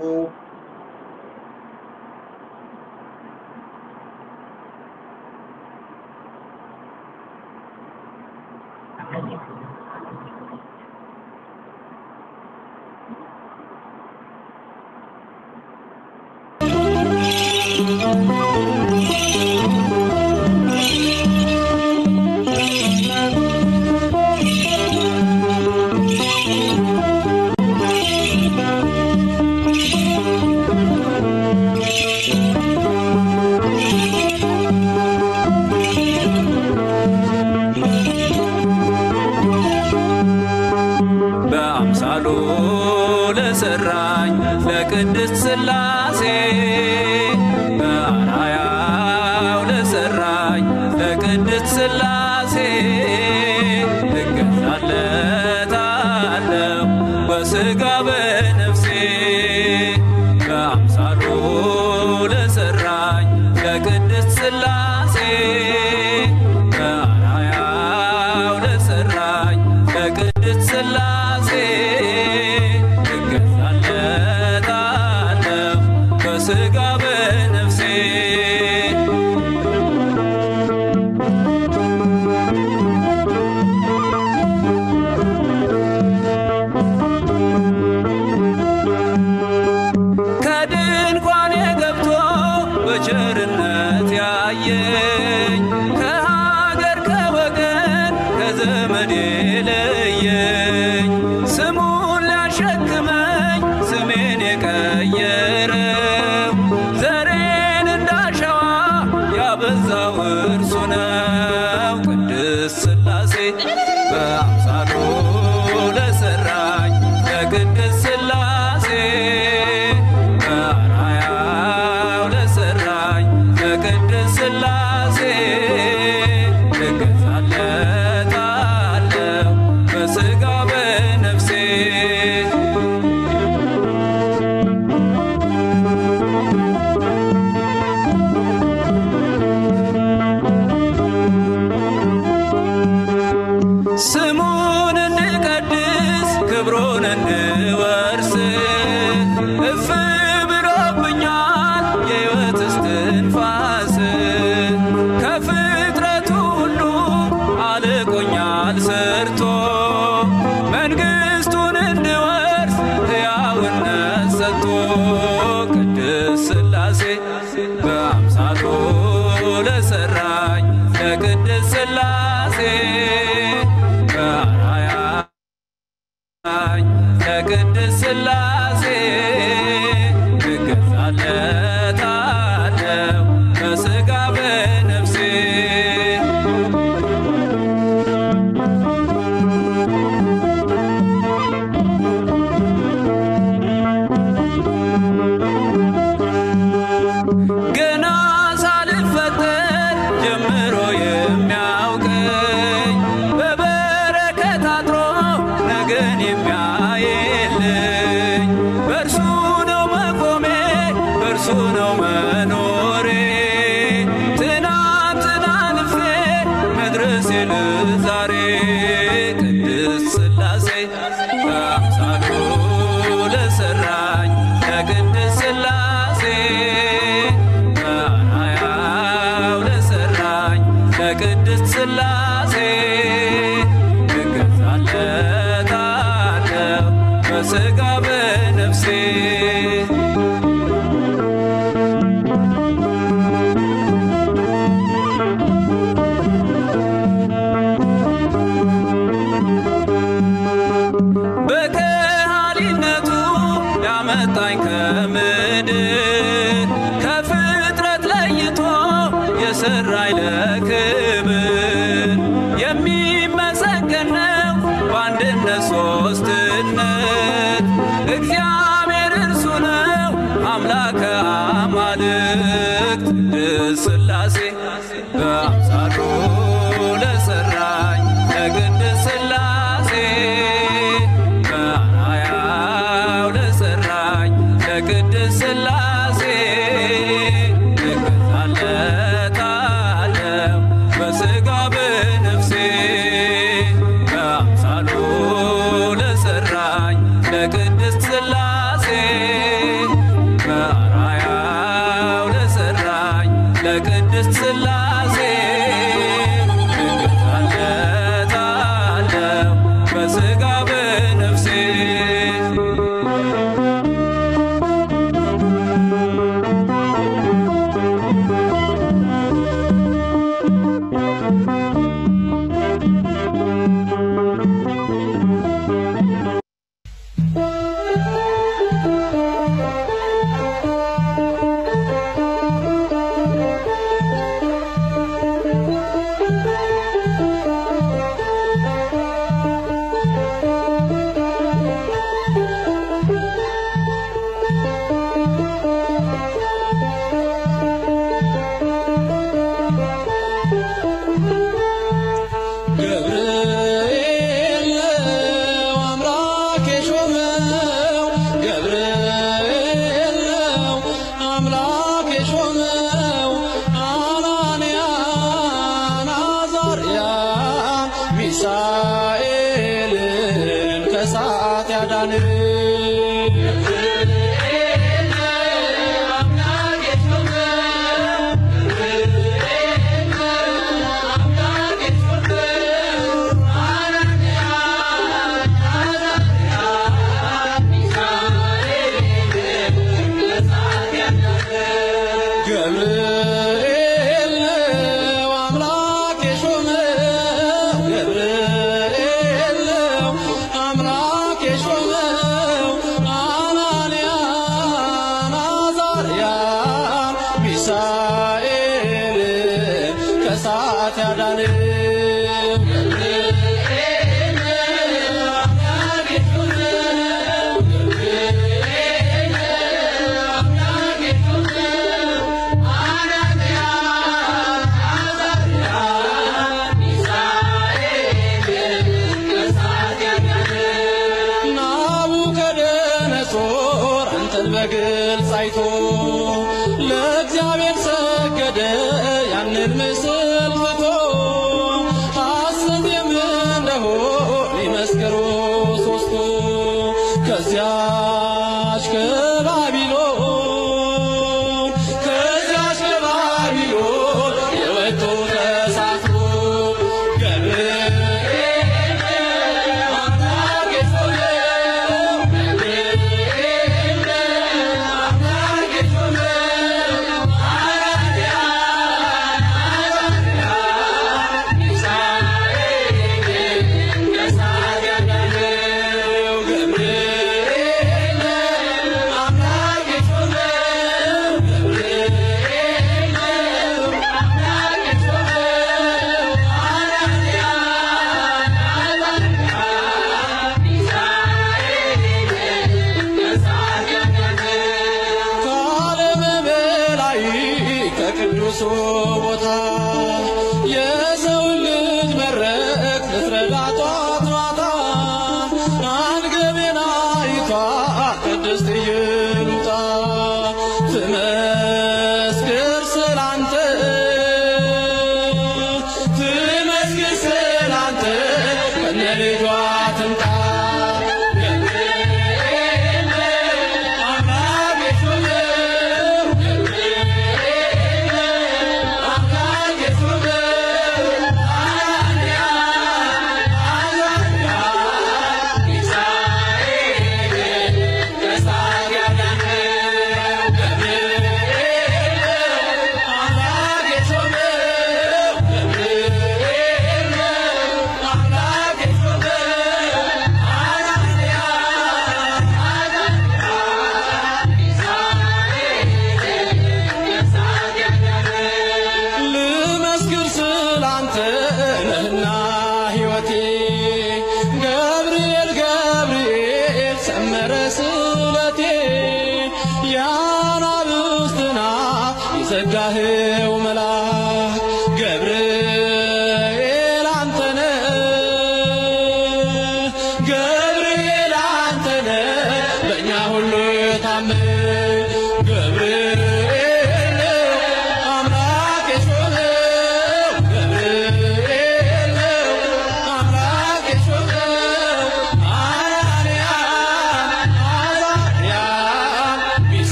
Love.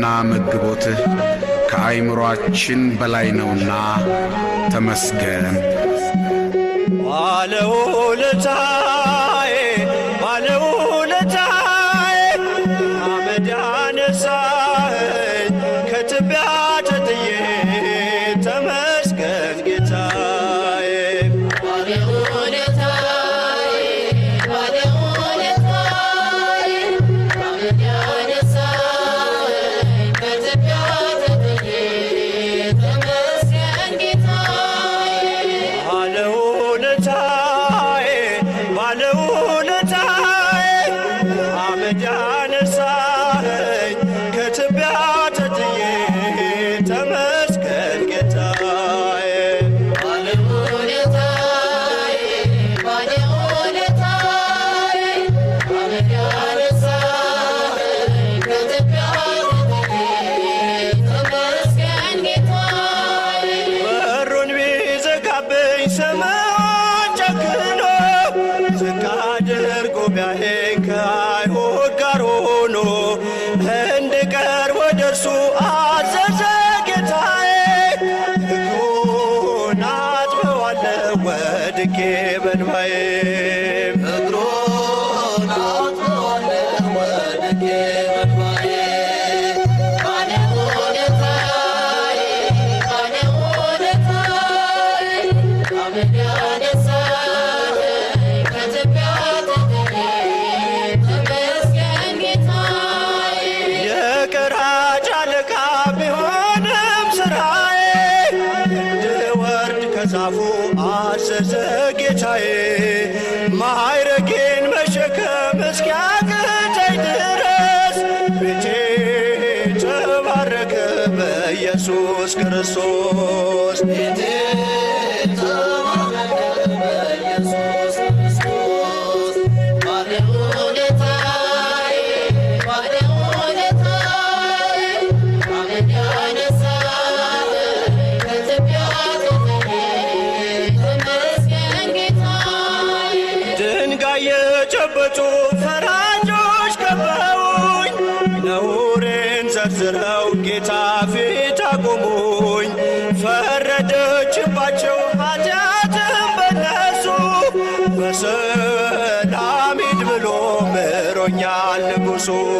ፍቅርህና መግቦትህ ከአይምሮአችን በላይ ነውና ተመስገን። ባለውለታዬ soul.